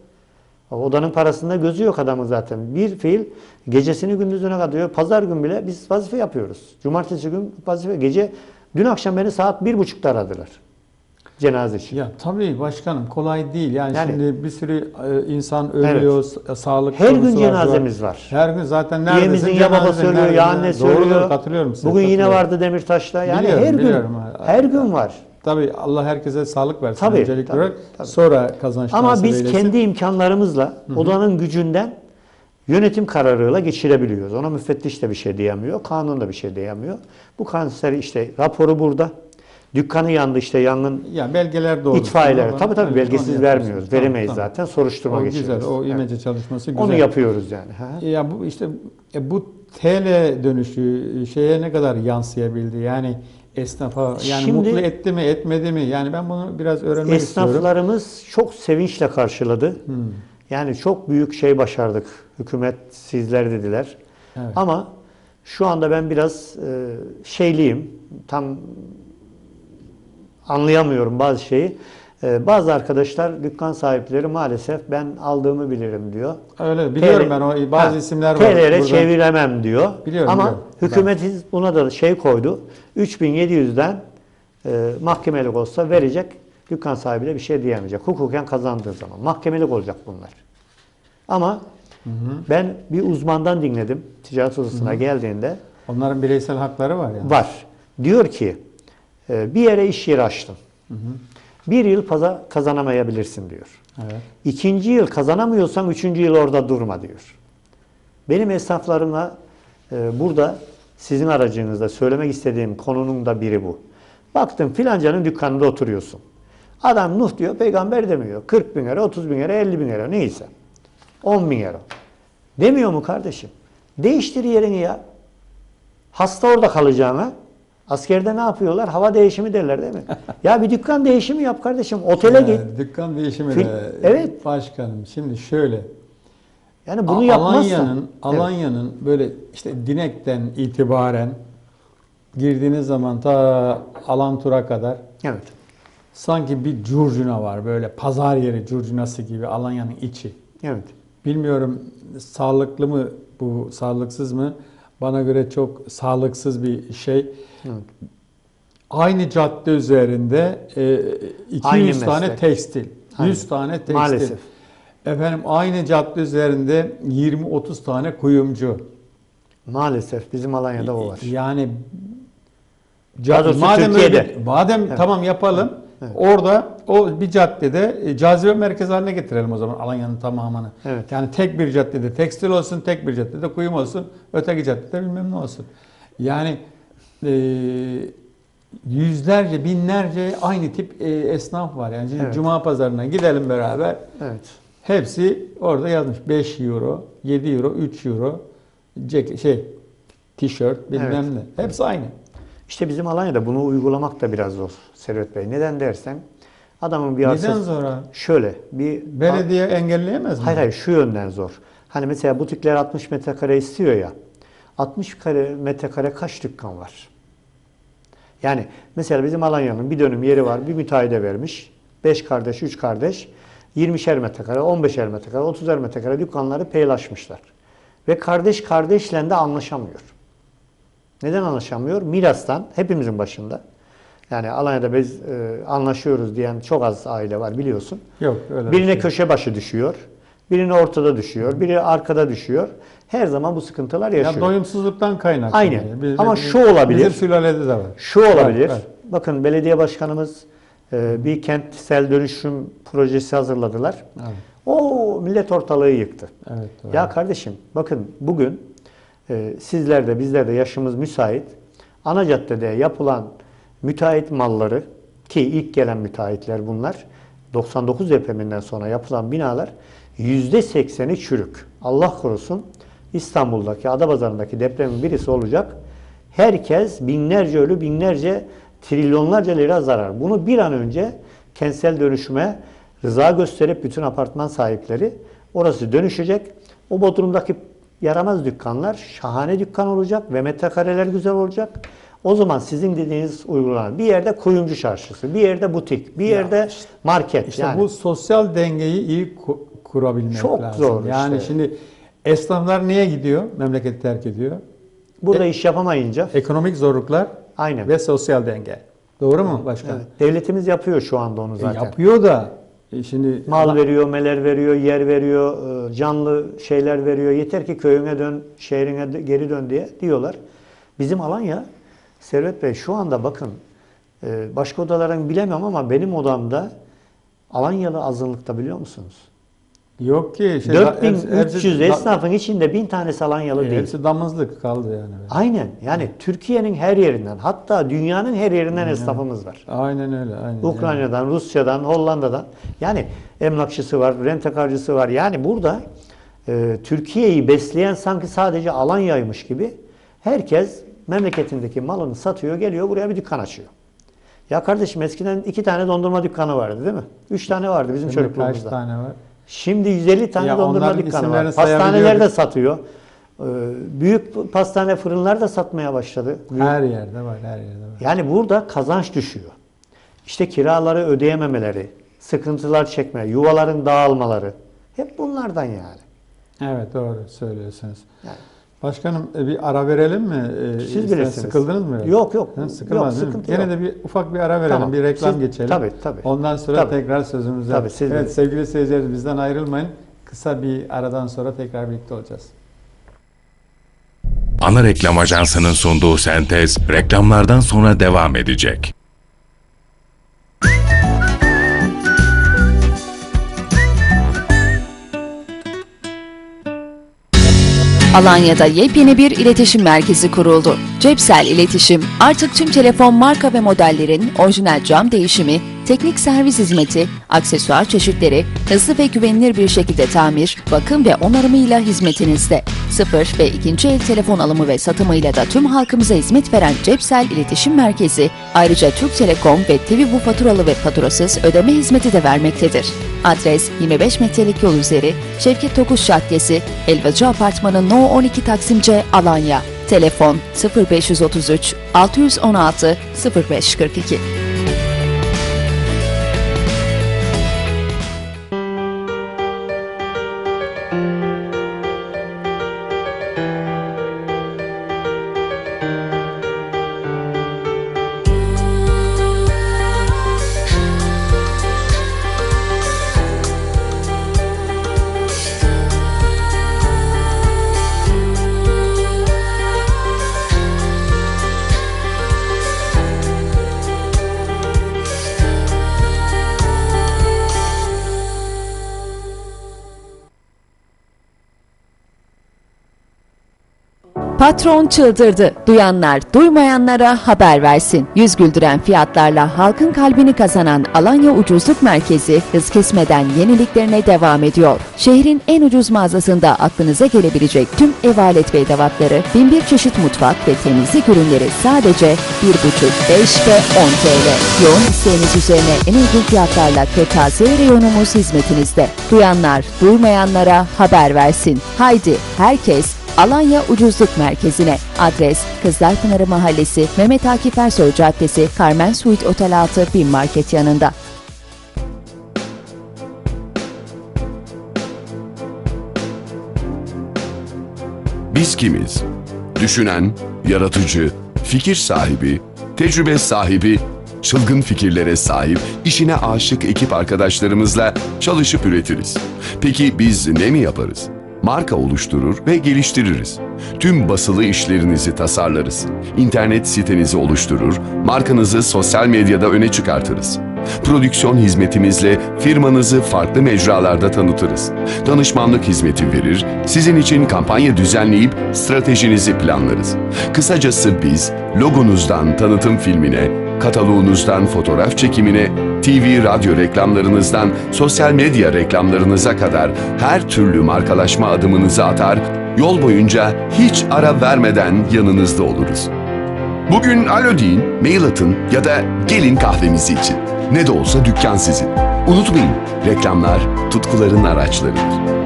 Odanın parasında gözü yok adamın zaten. Bir fiil gecesini gündüzüne kadıyor. Pazar gün bile biz vazife yapıyoruz. Cumartesi gün vazife. Gece dün akşam beni saat bir buçukta aradılar. Cenaze için. Ya tabii başkanım kolay değil. Yani, Yani- şimdi bir sürü e, insan ölüyor, sa- sağlık Her gün var, cenazemiz var. Her gün zaten neredesin? Üyemizin ya babası ölüyor ya annesi Doğrudur, ölüyor. katılıyorum size. Bugün yine vardı Demirtaş'ta. Yani Biliyorum, her gün biliyorum. her gün var. Tabii Allah herkese sağlık versin Tabii, öncelikli tabii, olarak. tabii. Sonra kazanç Ama biz eylesin. kendi imkanlarımızla odanın gücünden yönetim kararıyla geçirebiliyoruz. Ona müfettiş de bir şey diyemiyor, kanun da bir şey diyemiyor. Bu kanser işte raporu burada. Dükkanı yandı işte yangın ya belgeler doğru. itfaiyeler. Tabii tabii Evet, belgesiz vermiyoruz. yapıyorsunuz. Veremeyiz Tamam, zaten. Soruşturma O geçiriyoruz. güzel. O Evet. imece çalışması güzel. Onu yapıyoruz yani. Ha? Ya bu işte e, bu TL dönüşü şeye ne kadar yansıyabildi? Yani esnafa yani Şimdi- mutlu etti mi, etmedi mi? Yani ben bunu biraz öğrenmek istiyorum. Esnaflarımız çok sevinçle karşıladı. Hmm. Yani çok büyük şey başardık. Hükümet sizler dediler. Evet. Ama şu anda ben biraz e, şeyliyim. Tam anlayamıyorum bazı şeyi. E, bazı arkadaşlar dükkan sahipleri maalesef ben aldığımı bilirim diyor. Öyle biliyorum TL ben o bazı Ha, isimler var. TL'ye çeviremem diyor. Biliyorum, Ama biliyorum. hükümet buna da şey koydu. 3700'den e, mahkemelik olsa verecek. Dükkan sahibi de bir şey diyemeyecek. Hukuken kazandığı zaman. Mahkemelik olacak bunlar. Ama ben bir uzmandan dinledim. Ticaret odasına geldiğinde Onların bireysel hakları var yani. var. Diyor ki e, bir yere iş yeri açtın. Bir yıl paza kazanamayabilirsin diyor. Evet. İkinci yıl kazanamıyorsan üçüncü yıl orada durma diyor. Benim esnaflarımla e, burada sizin aracınızda söylemek istediğim konunun da biri bu. Baktın filancanın dükkanında oturuyorsun. Adam Nuh diyor, peygamber demiyor. 40 bin lira, 30 bin lira, 50 bin lira neyse. 10 bin lira. Demiyor mu kardeşim? Değiştir yerini ya. Hasta orada kalacağına. Askerde ne yapıyorlar? Hava değişimi derler değil mi? ya bir dükkan değişimi yap kardeşim. Otele Ya, git. Dükkan değişimi Fil- de. Evet. Başkanım şimdi şöyle. Yani bunu yapmazsan. Alanya'nın Evet. Alanya'nın böyle işte Dinek'ten itibaren girdiğiniz zaman ta Alantur'a kadar Evet. sanki bir curcuna var böyle pazar yeri curcunası gibi Alanya'nın içi. Evet. Bilmiyorum sağlıklı mı bu sağlıksız mı? Bana göre çok sağlıksız bir şey. Evet. Aynı cadde üzerinde e, 200 Aynı tane tekstil, 100 Aynen. tane tekstil. Maalesef. Efendim aynı cadde üzerinde 20-30 tane kuyumcu. Maalesef bizim Alanya'da o var. Yani Daha doğrusu madem Türkiye'de. öyle, madem Evet. tamam yapalım. Orada o bir caddede e, cazibe merkezi haline getirelim o zaman Alanya'nın tamamını. Evet. Yani tek bir caddede tekstil olsun, tek bir caddede kuyum olsun, öteki caddede bilmem ne olsun. Yani e, yüzlerce, binlerce aynı tip e, esnaf var. Yani şimdi Evet. Cuma pazarına gidelim beraber. Evet. Hepsi orada yazmış 5 euro, 7 euro, 3 euro ceket, şey tişört bilmem Evet. ne. Hepsi aynı. İşte bizim Alanya'da bunu uygulamak da biraz zor Servet Bey. Neden dersen adamın bir Neden arsası zor abi? şöyle bir Belediye engelleyemez mi? Hayır hayır şu yönden zor. Hani mesela butikler 60 metrekare istiyor ya. 60 kare metrekare kaç dükkan var? Yani mesela bizim Alanya'nın bir dönüm yeri var. Bir müteahhide vermiş. 5 kardeş, 3 kardeş. 20'şer metrekare, 15'er metrekare, 30'er metrekare dükkanları paylaşmışlar. Ve kardeş kardeşle de anlaşamıyor. Neden anlaşamıyor? Mirastan hepimizin başında. Yani Alanya'da biz e, anlaşıyoruz diyen çok az aile var biliyorsun. Yok öyle. bir Birine şey. köşe başı düşüyor. Birine ortada düşüyor. Biri arkada düşüyor. Her zaman bu sıkıntılar ya yaşıyor. doyumsuzluktan kaynaklı. Aynen. Biz- Ama biz- şu olabilir. Bizim sülalede de var. Şu olabilir. Var, var. Bakın belediye başkanımız e, bir kentsel dönüşüm projesi hazırladılar. Evet, O millet ortalığı yıktı. evet, doğru. Ya kardeşim bakın bugün e, sizler de bizler de yaşımız müsait. Ana caddede yapılan müteahhit malları ki ilk gelen müteahhitler bunlar. 99 depreminden sonra yapılan binalar %80'i çürük. Allah korusun İstanbul'daki Adapazarı'ndaki depremin birisi olacak. Herkes binlerce ölü, binlerce, trilyonlarca lira zarar. Bunu bir an önce kentsel dönüşüme rıza gösterip bütün apartman sahipleri orası dönüşecek. O Bodrum'daki yaramaz dükkanlar şahane dükkan olacak ve metrekareler güzel olacak. O zaman sizin dediğiniz uygulanır. Bir yerde kuyumcu çarşısı, bir yerde butik, bir yerde market. İşte yani. bu sosyal dengeyi iyi ku- kurabilmek Çok lazım. zor Yani işte. şimdi esnaflar niye gidiyor? Memleketi terk ediyor. Burada iş yapamayınca Ekonomik zorluklar aynen. ve sosyal denge. Doğru mu başkan? Evet. Devletimiz yapıyor şu anda onu E, zaten. yapıyor da e, şimdi Mal veriyor, meler veriyor, yer veriyor, e, canlı şeyler veriyor. Yeter ki köyüne dön, şehrine de- geri dön diye diyorlar. Bizim Alanya, Servet Bey şu anda bakın, e, başka odaların bilemem ama benim odamda Alanyalı azınlıkta biliyor musunuz? Yok ki. Şey, 4300 hepsi- esnafın içinde bin tanesi Alanyalı E, değil. Hepsi damızlık kaldı yani. Aynen. Yani Türkiye'nin her yerinden, hatta dünyanın her yerinden esnafımız var. Aynen öyle. Aynen. Ukrayna'dan, Rusya'dan, Hollanda'dan. Yani emlakçısı var, rentekarcısı var. Yani burada e, Türkiye'yi besleyen sanki sadece Alanya'ymış gibi herkes memleketindeki malını satıyor, geliyor buraya bir dükkan açıyor. Ya kardeşim eskiden iki tane dondurma dükkanı vardı değil mi? Üç tane vardı bizim Şimdi kaç çocukluğumuzda. tane var? Şimdi 150 tane Ya dondurma dükkanı var. Pastaneler de satıyor. Ee, Büyük pastane fırınlar da satmaya başladı. Büyük Her yerde var, her yerde var. yani burada kazanç düşüyor. İşte kiraları ödeyememeleri, sıkıntılar çekme, yuvaların dağılmaları. Hep bunlardan yani. Evet doğru söylüyorsunuz. Yani. Başkanım e, bir ara verelim mi? E, Siz ister- bilirsiniz. Sıkıldınız mı? Yok, yok. Ha, sıkılmaz Yok, değil mi? sıkıntı Gene yok. de bir ufak bir ara verelim. Tamam. Bir reklam Siz- geçelim. tabii, tabii. Ondan sonra Tabii. tekrar sözümüze. Tabii, siz evet bilin. sevgili seyirciler bizden ayrılmayın. Kısa bir aradan sonra tekrar birlikte olacağız. Ana Reklam Ajansı'nın sunduğu sentez reklamlardan sonra devam edecek. Alanya'da yepyeni bir iletişim merkezi kuruldu. Cepsel İletişim artık tüm telefon marka ve modellerin orijinal cam değişimi, teknik servis hizmeti, aksesuar çeşitleri, hızlı ve güvenilir bir şekilde tamir, bakım ve onarımıyla hizmetinizde. Sıfır ve ikinci el telefon alımı ve satımıyla da tüm halkımıza hizmet veren Cepsel İletişim Merkezi, ayrıca Türk Telekom ve TV Bu faturalı ve faturasız ödeme hizmeti de vermektedir. Adres 25 metrelik yol üzeri Şevket Tokuş Caddesi, Elvacı Apartmanı No 12 Taksim C, Alanya. Telefon 0533 616 0542. Patron çıldırdı. Duyanlar duymayanlara haber versin. Yüz güldüren fiyatlarla halkın kalbini kazanan Alanya Ucuzluk Merkezi hız kesmeden yeniliklerine devam ediyor. Şehrin en ucuz mağazasında aklınıza gelebilecek tüm ev alet ve edevatları, bin bir çeşit mutfak ve temizlik ürünleri sadece 1,5, 5 ve 10 TL. Yoğun isteğiniz üzerine en uygun fiyatlarla kırtasiye reyonumuz hizmetinizde. Duyanlar duymayanlara haber versin. Haydi herkes Alanya Ucuzluk Merkezi'ne. Adres Kızlarpınarı Mahallesi, Mehmet Akif Ersoy Caddesi, Carmen Suite Otel 6 Bin Market yanında. Biz kimiz? Düşünen, yaratıcı, fikir sahibi, tecrübe sahibi, çılgın fikirlere sahip, işine aşık ekip arkadaşlarımızla çalışıp üretiriz. Peki biz ne mi yaparız? Marka oluşturur ve geliştiririz. Tüm basılı işlerinizi tasarlarız. İnternet sitenizi oluşturur, markanızı sosyal medyada öne çıkartırız. Prodüksiyon hizmetimizle firmanızı farklı mecralarda tanıtırız. Danışmanlık hizmeti verir, sizin için kampanya düzenleyip stratejinizi planlarız. Kısacası biz logonuzdan tanıtım filmine, kataloğunuzdan fotoğraf çekimine, TV, radyo reklamlarınızdan sosyal medya reklamlarınıza kadar her türlü markalaşma adımınızı atar, yol boyunca hiç ara vermeden yanınızda oluruz. Bugün alo deyin, mail atın ya da gelin kahvemizi için. Ne de olsa dükkan sizin. Unutmayın, reklamlar tutkuların araçlarıdır.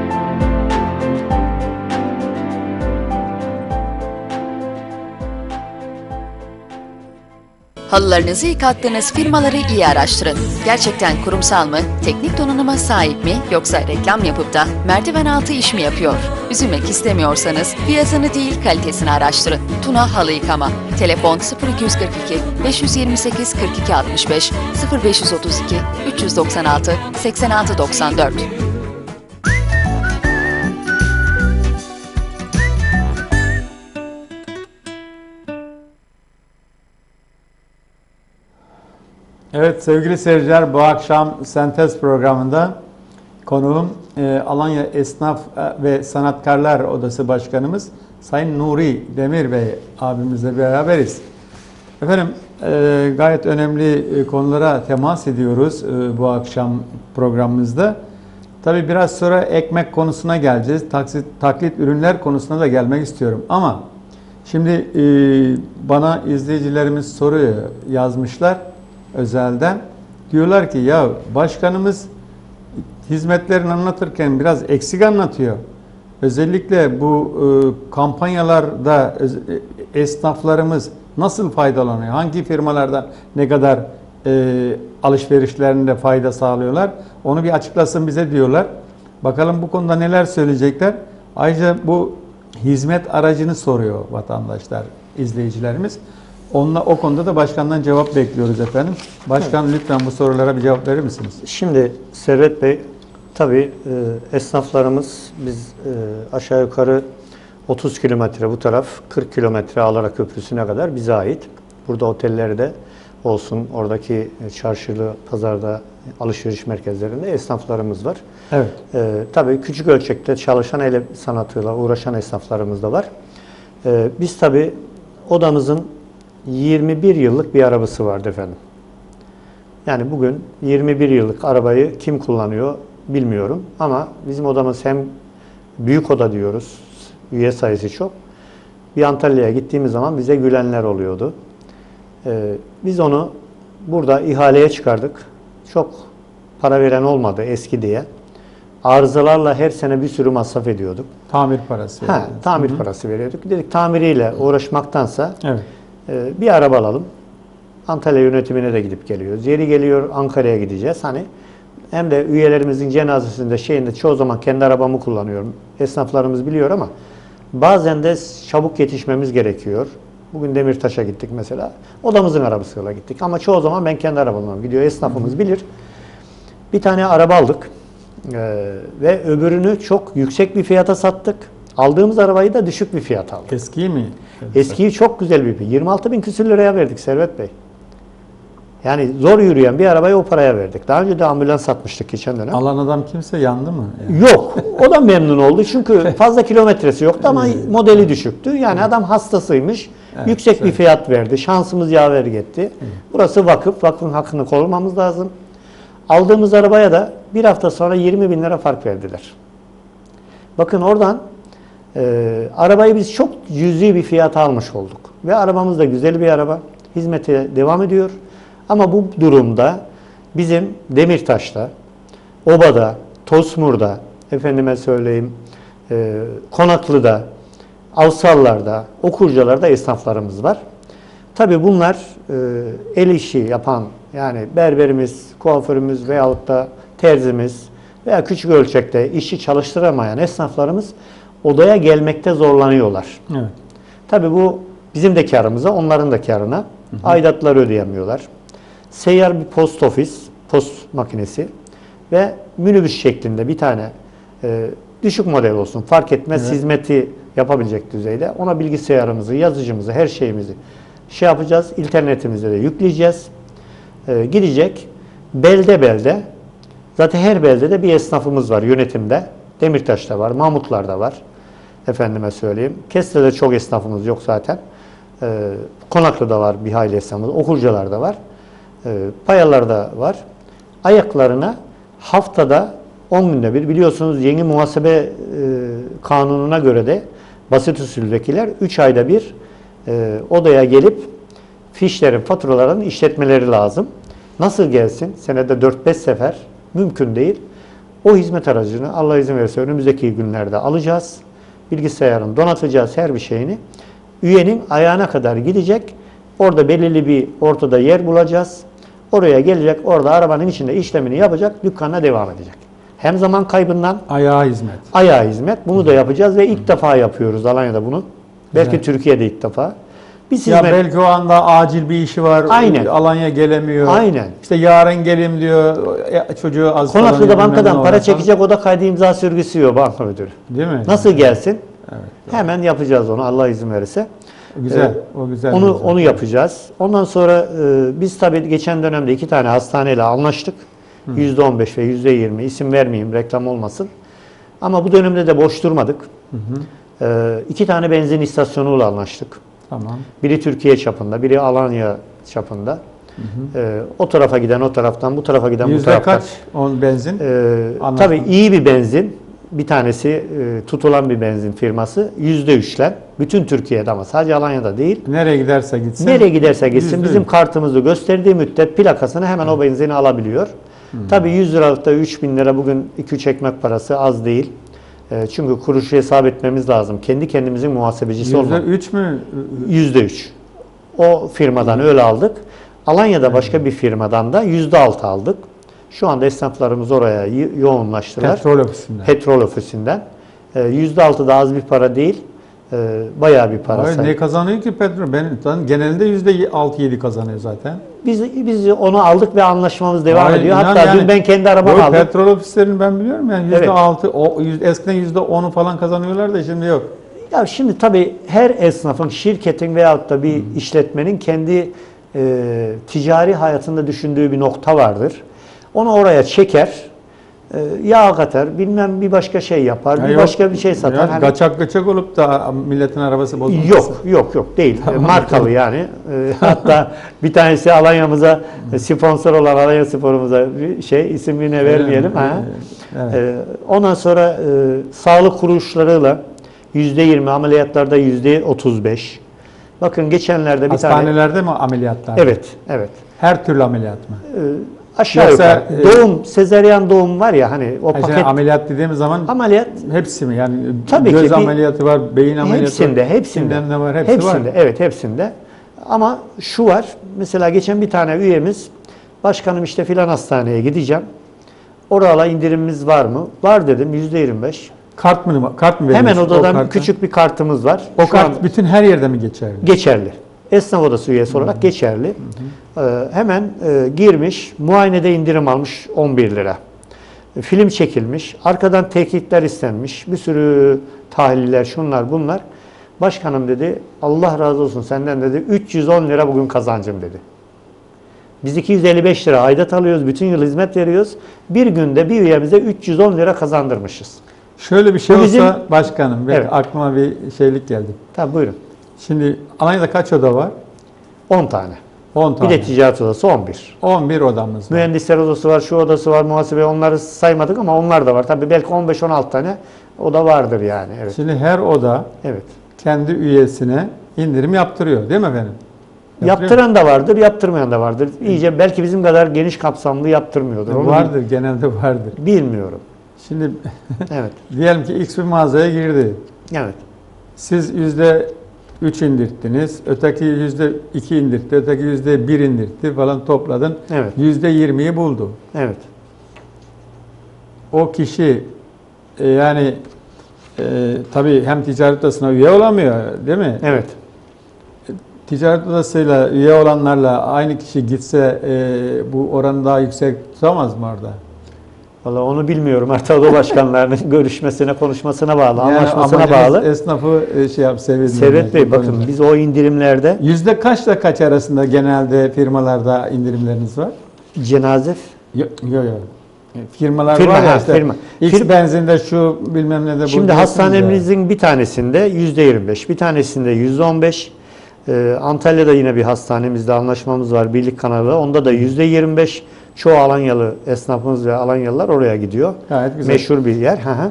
Halılarınızı yıkattığınız firmaları iyi araştırın. Gerçekten kurumsal mı, teknik donanıma sahip mi yoksa reklam yapıp da merdiven altı iş mi yapıyor? Üzülmek istemiyorsanız fiyatını değil kalitesini araştırın. Tuna Halı Yıkama. Telefon 0242 528 42 65 0532 396 86 94. Evet sevgili seyirciler bu akşam Sentez programında konuğum e, Alanya Esnaf e, ve Sanatkarlar Odası Başkanımız Sayın Nuri Demir Bey abimizle beraberiz. Efendim e, gayet önemli e, konulara temas ediyoruz e, bu akşam programımızda. Tabi biraz sonra ekmek konusuna geleceğiz. Taksit, taklit ürünler konusuna da gelmek istiyorum. Ama şimdi e, bana izleyicilerimiz soruyor yazmışlar özelden. Diyorlar ki ya başkanımız hizmetlerini anlatırken biraz eksik anlatıyor. Özellikle bu e, kampanyalarda e, esnaflarımız nasıl faydalanıyor? Hangi firmalardan ne kadar e, alışverişlerinde fayda sağlıyorlar? Onu bir açıklasın bize diyorlar. Bakalım bu konuda neler söyleyecekler. Ayrıca bu hizmet aracını soruyor vatandaşlar, izleyicilerimiz. Onunla, o konuda da başkandan cevap bekliyoruz efendim. Başkan lütfen bu sorulara bir cevap verir misiniz? Şimdi Servet Bey, tabii e, esnaflarımız biz e, aşağı yukarı 30 kilometre bu taraf, 40 kilometre Alara Köprüsü'ne kadar bize ait. Burada otellerde olsun, oradaki çarşılı, pazarda, alışveriş merkezlerinde esnaflarımız var. Evet. E, tabii küçük ölçekte çalışan el sanatıyla uğraşan esnaflarımız da var. E, biz tabii odamızın 21 yıllık bir arabası vardı efendim. Yani bugün 21 yıllık arabayı kim kullanıyor bilmiyorum ama bizim odamız hem büyük oda diyoruz, üye sayısı çok. Bir Antalya'ya gittiğimiz zaman bize gülenler oluyordu. Ee, biz onu burada ihaleye çıkardık. Çok para veren olmadı eski diye. Arızalarla her sene bir sürü masraf ediyorduk. Tamir parası. Ha, tamir parası veriyorduk. Dedik tamiriyle uğraşmaktansa Evet. Ee, bir araba alalım. Antalya yönetimine de gidip geliyoruz. Yeri geliyor Ankara'ya gideceğiz. Hani hem de üyelerimizin cenazesinde şeyinde çoğu zaman kendi arabamı kullanıyorum. Esnaflarımız biliyor ama bazen de çabuk yetişmemiz gerekiyor. Bugün Demirtaş'a gittik mesela. Odamızın arabasıyla gittik. Ama çoğu zaman ben kendi arabamla gidiyor. Esnafımız bilir. Bir tane araba aldık. Ee, ve öbürünü çok yüksek bir fiyata sattık. Aldığımız arabayı da düşük bir fiyat aldık. Eski mi? Eskiyi çok güzel bir 26 bin küsür liraya verdik Servet Bey. Yani zor yürüyen bir arabayı o paraya verdik. Daha önce de ambulans satmıştık geçen dönem. Alan adam kimse yandı mı? Yani? Yok. O da memnun oldu. Çünkü fazla kilometresi yoktu ama modeli düşüktü. Yani adam hastasıymış. Evet, yüksek bir evet. fiyat verdi. Şansımız yaver gitti. Burası vakıf. Vakfın hakkını korumamız lazım. Aldığımız arabaya da bir hafta sonra 20 bin lira fark verdiler. Bakın oradan e, arabayı biz çok cüzi bir fiyata almış olduk. Ve arabamız da güzel bir araba. Hizmete devam ediyor. Ama bu durumda bizim Demirtaş'ta, Oba'da, Tosmur'da, efendime söyleyeyim, e, Konaklı'da, Avsallar'da, Okurcalar'da esnaflarımız var. Tabii bunlar e, el işi yapan yani berberimiz, kuaförümüz veyahut da terzimiz veya küçük ölçekte işçi çalıştıramayan esnaflarımız odaya gelmekte zorlanıyorlar. Evet. Tabii bu bizim de karımıza, onların da karına. Aidatları ödeyemiyorlar. Seyyar bir post ofis, post makinesi ve minibüs şeklinde bir tane e, düşük model olsun fark etmez Evet. hizmeti yapabilecek düzeyde. Ona bilgisayarımızı, yazıcımızı, her şeyimizi şey yapacağız. internetimize de yükleyeceğiz. E, gidecek belde belde zaten her beldede bir esnafımız var yönetimde. Demirtaş'ta var, Mahmutlar'da var. Efendime söyleyeyim. Kesre'de çok esnafımız yok zaten. Ee, Konaklı'da var bir hayli esnafımız. Okurcalar'da var. Ee, Payalar'da var. Ayaklarına haftada 10 günde bir biliyorsunuz yeni muhasebe e, kanununa göre de basit usuldekiler 3 ayda bir e, odaya gelip fişlerin, faturaların işletmeleri lazım. Nasıl gelsin? Senede 4-5 sefer mümkün değil. O hizmet aracını Allah izin verirse önümüzdeki günlerde alacağız. Bilgisayarın donatacağız her bir şeyini. Üyenin ayağına kadar gidecek. Orada belirli bir ortada yer bulacağız. Oraya gelecek, orada arabanın içinde işlemini yapacak, dükkanına devam edecek. Hem zaman kaybından Ayağa hizmet. ayağa hizmet. Bunu da yapacağız ve ilk defa yapıyoruz Alanya'da bunu. Belki Güzel. Türkiye'de ilk defa. Biz Ya hizmet belki o anda acil bir işi var. Aynen. Alanya gelemiyor. Aynen. İşte yarın gelim diyor. Çocuğu az Konaklı'da bankadan para çekecek oda kaydı imza sürgüsü yok banka müdürü. Değil mi? Nasıl gelsin? Evet. Hemen yapacağız onu Allah izin verirse. Güzel. Ee, o güzel. Onu güzel. onu yapacağız. Ondan sonra e, biz tabii geçen dönemde iki tane hastaneyle anlaştık. Yüzde 15 ve yüzde 20 isim vermeyeyim reklam olmasın. Ama bu dönemde de boş durmadık. E, iki tane benzin istasyonuyla anlaştık. Tamam. Biri Türkiye çapında, biri Alanya çapında. E, o tarafa giden o taraftan, bu tarafa giden bu Yüzde taraftan. kaç on benzin? Ee, tabii iyi bir benzin, bir tanesi e, tutulan bir benzin firması yüzde üçler. Bütün Türkiye'de ama sadece Alanya'da değil. Nereye giderse gitsin. Nereye giderse gitsin bizim üç. kartımızı gösterdiği müddet plakasını hemen o benzini alabiliyor. Tabii 100 liralıkta 3 bin lira bugün 2-3 ekmek parası az değil. E, çünkü kuruşu hesap etmemiz lazım. Kendi kendimizin muhasebecisi olmak. üç mü? Yüzde üç. O firmadan öyle aldık. Alanya'da başka bir firmadan da yüzde altı aldık. Şu anda esnaflarımız oraya yoğunlaştılar. Petrol ofisinden. Petrol ofisinden. Ee, Yüzde altı da az bir para değil. Ee, Bayağı bir para. Hayır, ne kazanıyor ki petrol? Ben genelde yüzde altı yedi kazanıyor zaten. Biz, biz onu aldık ve anlaşmamız devam Hayır, ediyor. Hatta yani- dün ben kendi arabamı aldım. petrol ofislerini ben biliyorum yani yüzde Evet. altı, o, yüz- eskiden yüzde onu falan kazanıyorlar da şimdi yok. Ya şimdi tabii her esnafın, şirketin veyahut da bir işletmenin kendi e, ticari hayatında düşündüğü bir nokta vardır. Onu oraya çeker, e, yağ katar, bilmem bir başka şey yapar, Ya bir yok, başka bir şey satar. yani Hani- Kaçak kaçak olup da milletin arabası bozulmasın. Yok, yok, yok değil. Tamam, Markalı tamam. yani. E, hatta bir tanesi Alanya'mıza sponsor olan Alanya Spor'umuza bir şey isim yine vermeyelim. mi? Ha. Evet. E, ondan sonra e, sağlık kuruluşlarıyla %20 ameliyatlarda %35. Bakın geçenlerde bir tane Hastanelerde mi ameliyatlar? Evet, evet. Her türlü ameliyat mı? E, aşağı Yoksa, yukarı. e, doğum, sezeryan doğum var ya hani o Ha, paket şey, ameliyat dediğimiz zaman ameliyat hepsi mi? Yani Tabii göz ki ameliyatı var, beyin ameliyatı hepsinde, var. hepsinde. Ne var? Hepsi hepsinde, var. evet hepsinde. Ama şu var, mesela geçen bir tane üyemiz, başkanım işte filan hastaneye gideceğim. Orala indirimimiz var mı? Var dedim, yüzde 25. Kart mı? Kart mı Hemen odadan küçük bir kartımız var. O Şu kart an bütün her yerde mi geçerli? geçerli. Esnaf odası üyesi olarak geçerli. Ee, hemen e, girmiş, muayenede indirim almış 11 lira. Film çekilmiş, arkadan tekitler istenmiş, bir sürü tahliller, şunlar bunlar. Başkanım dedi, Allah razı olsun senden dedi, 310 lira bugün kazancım dedi. Biz 255 lira aidat alıyoruz, bütün yıl hizmet veriyoruz. Bir günde bir üyemize 310 lira kazandırmışız. Şöyle bir şey Bu olsa bizim- başkanım, benim Evet. aklıma bir şeylik geldi. Tabii buyurun. Şimdi Alanya'da kaç oda var? 10 tane. 10 Bir tane. de ticaret odası 11. 11 odamız var. Mühendisler odası var, şu odası var, muhasebe onları saymadık ama onlar da var. Tabii belki 15-16 tane oda vardır yani. Evet. Şimdi her oda Evet. kendi üyesine indirim yaptırıyor değil mi efendim? Yaptırıyor Yaptıran da vardır, yaptırmayan da vardır. İyice belki bizim kadar geniş kapsamlı yaptırmıyordur. mu? Onu Vardır, genelde vardır. bil- bilmiyorum. Şimdi Evet. diyelim ki X bir mağazaya girdi. Evet. Siz yüzde 3 indirttiniz, öteki yüzde 2 indirtti, öteki yüzde 1 indirtti falan topladın. Evet. Yüzde 20'yi buldu. Evet. O kişi e, yani e, tabii hem ticaret odasına üye olamıyor değil mi? Evet. Ticaret odasıyla üye olanlarla aynı kişi gitse e, bu oranı daha yüksek tutamaz mı orada? Valla onu bilmiyorum. Artık oda başkanlarının görüşmesine, konuşmasına bağlı, anlaşmasına amacımız bağlı. Esnafı e, şey yap sevindirmek. Servet Bey bakın konuda. biz o indirimlerde Yüzde kaçla kaç arasında genelde firmalarda indirimleriniz var? cenaze Yok yok. Yo. Firmalar Firma, var ya işte. firma. X Fir- benzinde şu bilmem ne de bu. Şimdi ya. hastanemizin bir tanesinde yüzde 25, bir tanesinde yüzde 15. Ee, Antalya'da yine bir hastanemizde anlaşmamız var birlik kanalı. Onda da yüzde 25 çoğu Alanyalı esnafımız ve Alanyalılar oraya gidiyor. Gayet güzel. Meşhur bir yer. Hı hı.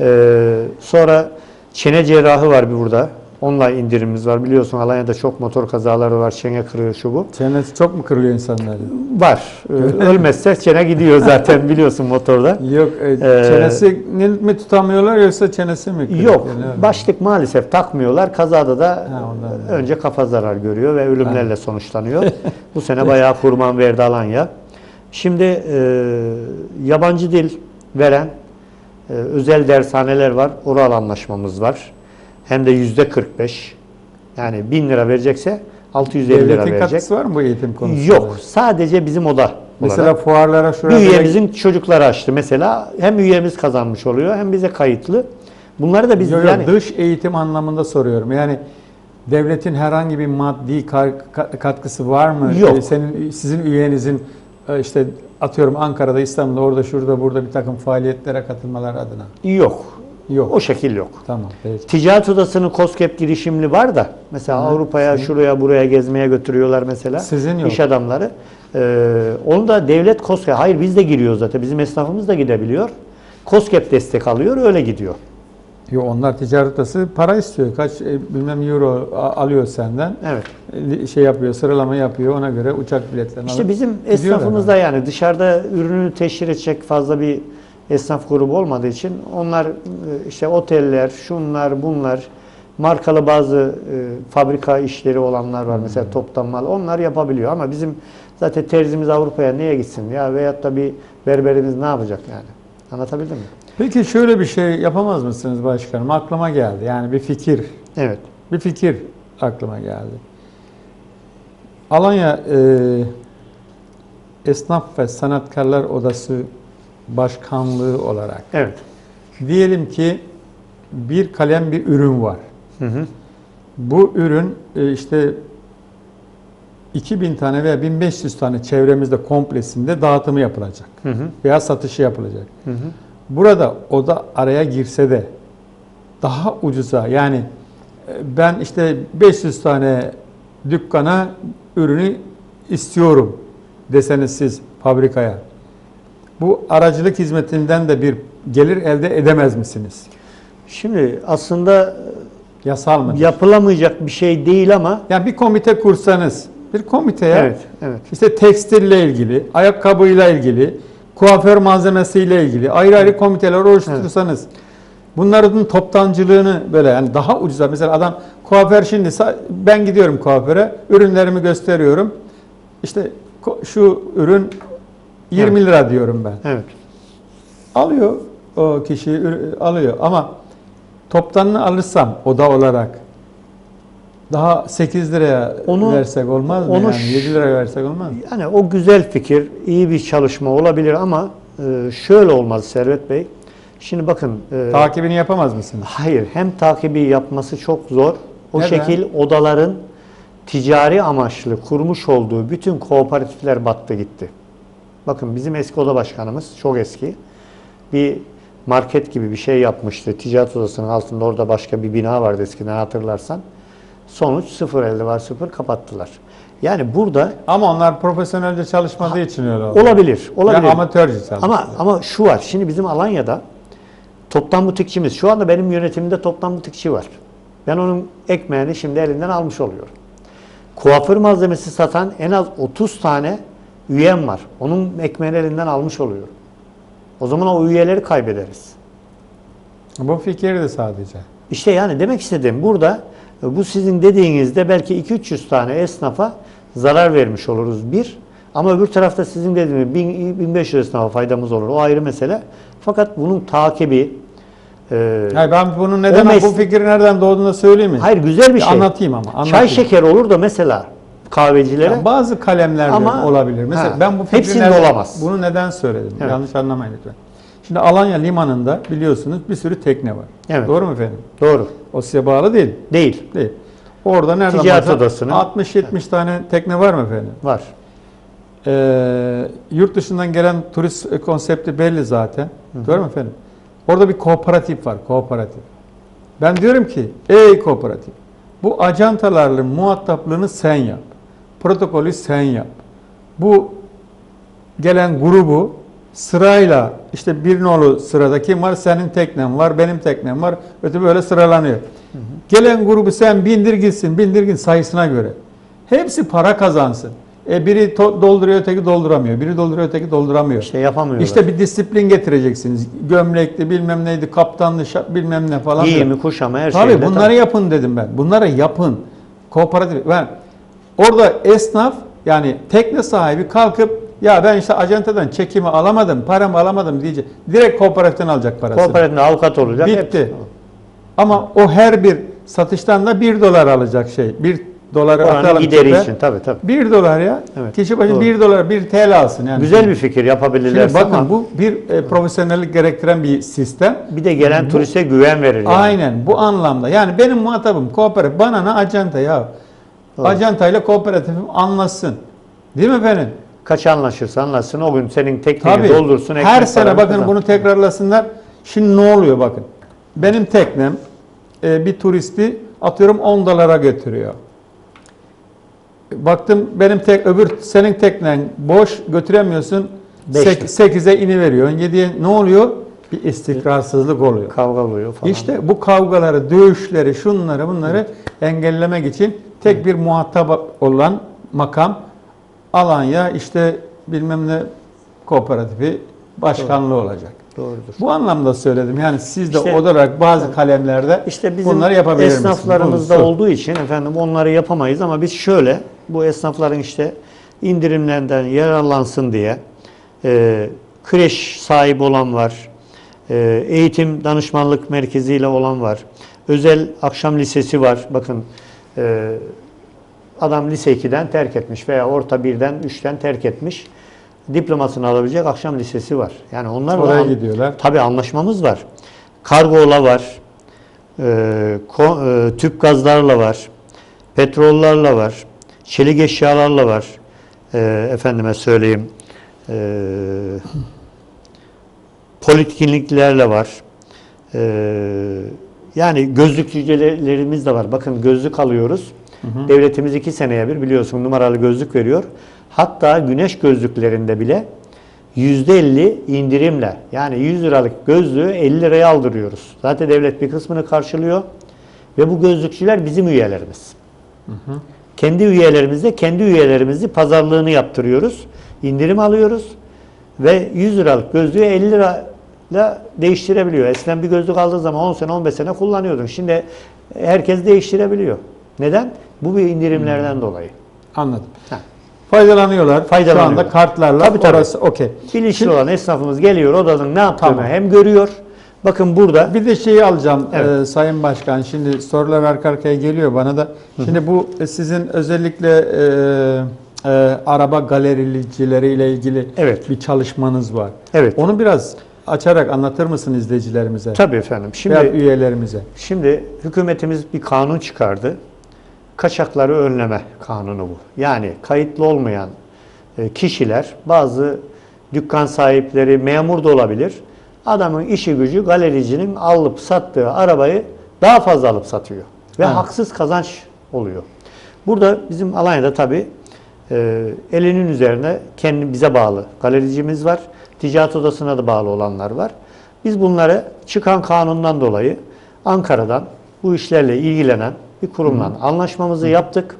Ee, sonra çene cerrahı var bir burada. Onunla indirimimiz var. Biliyorsun Alanya'da çok motor kazaları var. Çene kırıyor şu bu. Çenesi çok mu kırılıyor insanların? Var. Ee, ölmezse çene gidiyor zaten biliyorsun motorda. Yok, e, çenesini mi tutamıyorlar yoksa çenesi mi kırık? Yok. Yani. Başlık maalesef takmıyorlar. Kazada da Ha, önce kafa zarar görüyor ve ölümlerle sonuçlanıyor. Bu sene bayağı kurban verdi Alanya. Şimdi e, yabancı dil veren e, özel dershaneler var. Oral anlaşmamız var. Hem de yüzde 45. Yani 1000 lira verecekse 650 lira Devletin verecek. katkısı var mı bu eğitim konusunda? Yok. Sadece bizim oda. Mesela olarak. fuarlara Bir şurada üyemizin çocukları açtı mesela. Hem üyemiz kazanmış oluyor hem bize kayıtlı. Bunları da biz Yok, yok, yani dış eğitim anlamında soruyorum. Yani devletin herhangi bir maddi katkısı var mı? Yok. Ee, Senin sizin üyenizin işte atıyorum Ankara'da, İstanbul'da, orada, şurada, burada bir takım faaliyetlere katılmalar adına. yok. Yok. O şekil yok. Tamam. Peki. Ticaret odasının COSGAP girişimli var da mesela Avrupa'ya şuraya buraya gezmeye götürüyorlar mesela. Sizin yok. İş adamları. Ee, onu da devlet COSGAP, hayır biz de giriyoruz zaten bizim esnafımız da gidebiliyor. COSGAP destek alıyor öyle gidiyor. Yok onlar ticaret odası para istiyor. Kaç e, bilmem euro a- alıyor senden. Evet. E, Şey yapıyor, sıralama yapıyor. Ona göre uçak biletlerini İşte alıp bizim gidiyorlar esnafımızda yani dışarıda ürünü teşhir edecek fazla bir esnaf grubu olmadığı için onlar e, işte oteller, şunlar, bunlar markalı bazı e, fabrika işleri olanlar var mesela toptan mal onlar yapabiliyor ama bizim zaten terzimiz Avrupa'ya neye gitsin ya veyahut da bir berberimiz ne yapacak yani anlatabildim mi? Peki şöyle bir şey yapamaz mısınız başkanım? Aklıma geldi. Yani bir fikir. Evet. Bir fikir aklıma geldi. Alanya e, Esnaf ve Sanatkarlar Odası Başkanlığı olarak Evet. diyelim ki bir kalem bir ürün var. Hı hı. Bu ürün e, işte 2000 tane veya 1500 tane çevremizde komplesinde dağıtımı yapılacak Hı hı. veya satışı yapılacak. Hı hı. Burada o da araya girse de daha ucuza yani e, ben işte 500 tane dükkana ürünü istiyorum deseniz siz fabrikaya. Bu aracılık hizmetinden de bir gelir elde edemez misiniz? Şimdi aslında Yasal mı? yapılamayacak bir şey değil ama Yani bir komite kursanız, bir komiteye evet, evet. işte tekstille ilgili, ayakkabıyla ilgili, kuaför malzemesiyle ilgili ayrı ayrı komiteler oluşturursanız bunların toptancılığını böyle yani daha ucuza mesela adam kuaför şimdi ben gidiyorum kuaföre ürünlerimi gösteriyorum. İşte şu ürün 20 lira diyorum ben. Evet. Alıyor o kişi alıyor ama toptanını alırsam oda olarak daha 8 liraya Onu- versek olmaz mı? onu yani ş- 7 liraya versek olmaz mı? Yani o güzel fikir, iyi bir çalışma olabilir ama e, şöyle olmaz Servet Bey. Şimdi bakın, e, Takibini yapamaz mısınız? hayır hem takibi yapması çok zor. O Neden? şekil odaların ticari amaçlı kurmuş olduğu bütün kooperatifler battı gitti. Bakın bizim eski oda başkanımız çok eski. Bir market gibi bir şey yapmıştı. Ticaret odasının altında orada başka bir bina vardı eskiden hatırlarsan. Sonuç sıfır elde var sıfır kapattılar. Yani burada Ama onlar profesyonelce çalışmadığı için öyle oldu. olabilir. Olabilir. Ya amatörce çalışıyor. Ama ama şu var. Şimdi bizim Alanya'da toptan butikçimiz. Şu anda benim yönetimimde toptan butikçi var. Ben onun ekmeğini şimdi elinden almış oluyorum. Kuaför malzemesi satan en az 30 tane üyem var. Onun ekmeğini elinden almış oluyorum. O zaman o üyeleri kaybederiz. Bu fikirdi sadece. İşte yani demek istediğim burada bu sizin dediğinizde belki 2-300 tane esnafa zarar vermiş oluruz bir. Ama öbür tarafta sizin dediğiniz 1000 1500 esnafa faydamız olur. O ayrı mesele. Fakat bunun takibi e, Hayır ben bunun neden mes- bu fikrin nereden doğduğunu söyleyeyim mi? hayır güzel bir şey. anlatayım ama, anlatayım. Çay şeker olur da mesela kahvecilere Ya bazı kalemlerde Ama- olabilir. Mesela Ha, ben bu fikri hepsinde nereden- olamaz. Bunu neden söyledim? Evet. Yanlış anlamayın lütfen. Şimdi Alanya limanında biliyorsunuz bir sürü tekne var. Evet. Doğru mu efendim? doğru O size bağlı değil. değil. Değil. Orada nereden Ticaret baksan odasının- 60-70 tane tekne var mı efendim? Var. Ee, yurt dışından gelen turist konsepti belli zaten. Doğru mu efendim? Orada bir kooperatif var, kooperatif. Ben diyorum ki, ey kooperatif, bu ajantalarla muhataplığını sen yap. Protokolü sen yap. Bu gelen grubu sırayla işte bir nolu sırada kim var? Senin teknen var, benim teknem var. Öte böyle sıralanıyor. Gelen grubu sen bindir gitsin, bindir gitsin sayısına göre. Hepsi para kazansın. E biri dolduruyor, öteki dolduramıyor. Biri dolduruyor, öteki dolduramıyor. Şey yapamıyorlar. İşte bir disiplin getireceksiniz. Gömlekli, bilmem neydi, kaptanlı, bilmem ne falan. Giyimi, kuşama her Tabii şeyde. bunları yapın dedim ben. Bunları yapın. Kooperatif. Ben orada esnaf yani tekne sahibi kalkıp ya ben işte ajantadan çekimi alamadım, paramı alamadım diyecek. Direkt kooperatiften alacak parasını. Kooperatifte avukat olacak. Bitti. hepsi. Ama o her bir satıştan da 1 dolar alacak şey. 1 doları Oranın atalım. gideri çöpe. için tabii tabii. 1 dolar ya. Evet, Kişi başı doğru. 1 dolar, 1 TL alsın yani. Güzel bir fikir yapabilirlerse Şimdi bakın ama bu bir e, profesyonellik gerektiren bir sistem. bir de gelen turiste güven verir yani. Aynen bu anlamda. Yani benim muhatabım kooperatif. Bana ne acenta ya. Doğru. Acentayla kooperatifim anlasın. Değil mi efendim? Kaç anlaşırsa anlaşsın o gün senin tekneni Tabii. doldursun. Her sene bakın kazan. bunu tekrarlasınlar. Şimdi ne oluyor bakın. Benim teknem e, bir turisti atıyorum 10 dolara götürüyor. Baktım benim tek öbür senin teknen boş götüremiyorsun. Beş. 8'e ini veriyorsun. 7'ye ne oluyor? Bir istikrarsızlık oluyor. kavga oluyor falan. İşte bu kavgaları, dövüşleri, şunları bunları engellemek için tek bir muhatap olan makam Alanya işte bilmem ne kooperatifi başkanlığı olacak. Doğrudur. Bu anlamda söyledim. Yani siz de İşte- olarak bazı kalemlerde İşte bizim bunları yapabilir misiniz? esnaflarımızda olduğu için efendim onları yapamayız ama biz şöyle bu esnafların işte indirimlerden yararlansın diye e, kreş sahibi olan var, e, eğitim danışmanlık merkeziyle olan var, özel akşam lisesi var. Bakın e, adam lise 2'den terk etmiş veya orta 1'den 3'ten terk etmiş. Diplomasını alabilecek akşam lisesi var. Yani onlarla Oraya an- gidiyorlar. Tabii anlaşmamız var. Kargola var. E, ko- e, tüp gazlarla var. Petrollarla var. Çelik eşyalarla var. E, efendime söyleyeyim. E, polikliniklerle var. E, yani gözlükçülerimiz de var. Bakın gözlük alıyoruz. Devletimiz iki seneye bir biliyorsun numaralı gözlük veriyor. Hatta güneş gözlüklerinde bile %50 indirimle yani 100 liralık gözlüğü 50 liraya aldırıyoruz. Zaten devlet bir kısmını karşılıyor ve bu gözlükçüler bizim üyelerimiz. Kendi üyelerimizde kendi üyelerimizi pazarlığını yaptırıyoruz. İndirim alıyoruz ve 100 liralık gözlüğü 50 lirayla değiştirebiliyor. Eskiden bir gözlük aldığı zaman 10 sene 15 sene kullanıyordun. Şimdi herkes değiştirebiliyor. Neden? Bu bir indirimlerden dolayı. Anladım. Ha. Faydalanıyorlar. Şu Faydalanıyorlar. anda kartlarla Tabii, tabii. orası okey. Bilinçli Şimdi- olan esnafımız geliyor odanın ne yaptığını Tamam. hem görüyor. Bakın burada Bir de şeyi alacağım Evet. e, Sayın Başkan. Şimdi sorular arka arkaya geliyor bana da. Şimdi bu e, sizin özellikle e, e, araba galerilicileri ile ilgili Evet. bir çalışmanız var. Evet. Onu biraz açarak anlatır mısın izleyicilerimize? tabii efendim. Şimdi Şimdi üyelerimize. şimdi hükümetimiz bir kanun çıkardı. Kaçakları önleme kanunu bu. Yani kayıtlı olmayan e, kişiler, bazı dükkan sahipleri, memur da olabilir. Adamın işi gücü galericinin alıp sattığı arabayı daha fazla alıp satıyor. Ve Evet. haksız kazanç oluyor. Burada bizim Alanya'da tabii e, elinin üzerine kendi bize bağlı galericimiz var. Ticaret odasına da bağlı olanlar var. Biz bunları çıkan kanundan dolayı Ankara'dan bu işlerle ilgilenen bir kurumla anlaşmamızı yaptık.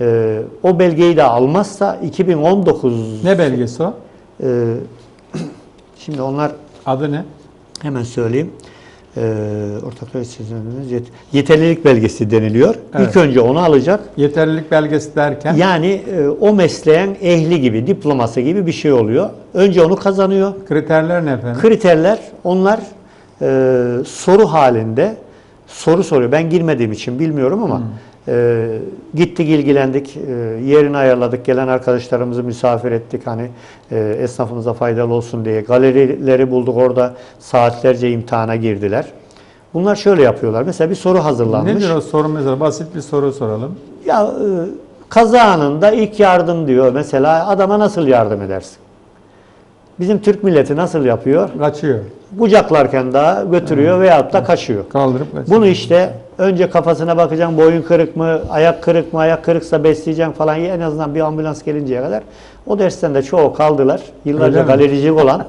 E, o belgeyi de almazsa 2019 Ne belgesi o? e, şimdi onlar Adı ne? hemen söyleyeyim. E, ortaklar istediğiniz yet- yeterlilik belgesi deniliyor. Evet. İlk önce onu alacak. Yeterlilik belgesi derken Yani e, o mesleğin ehli gibi, diploması gibi bir şey oluyor. Önce onu kazanıyor. kriterler ne efendim? Kriterler onlar e, soru halinde soru soruyor. Ben girmediğim için bilmiyorum ama e, gittik ilgilendik, e, yerini ayarladık, gelen arkadaşlarımızı misafir ettik hani e, esnafımıza faydalı olsun diye. Galerileri bulduk orada saatlerce imtihana girdiler. Bunlar şöyle yapıyorlar. Mesela bir soru hazırlanmış. Nedir o soru mesela? Basit bir soru soralım. Ya e, kaza anında ilk yardım diyor. Mesela adama nasıl yardım edersin? Bizim Türk milleti nasıl yapıyor? Kaçıyor. Kucaklarken daha götürüyor veyahut da kaçıyor. Kaldırıp kaçıyor. Bunu işte önce kafasına bakacaksın boyun kırık mı, ayak kırık mı, ayak kırıksa besleyeceksin falan en azından bir ambulans gelinceye kadar. O dersten de çoğu kaldılar. Yıllarca Öyle galericilik olan.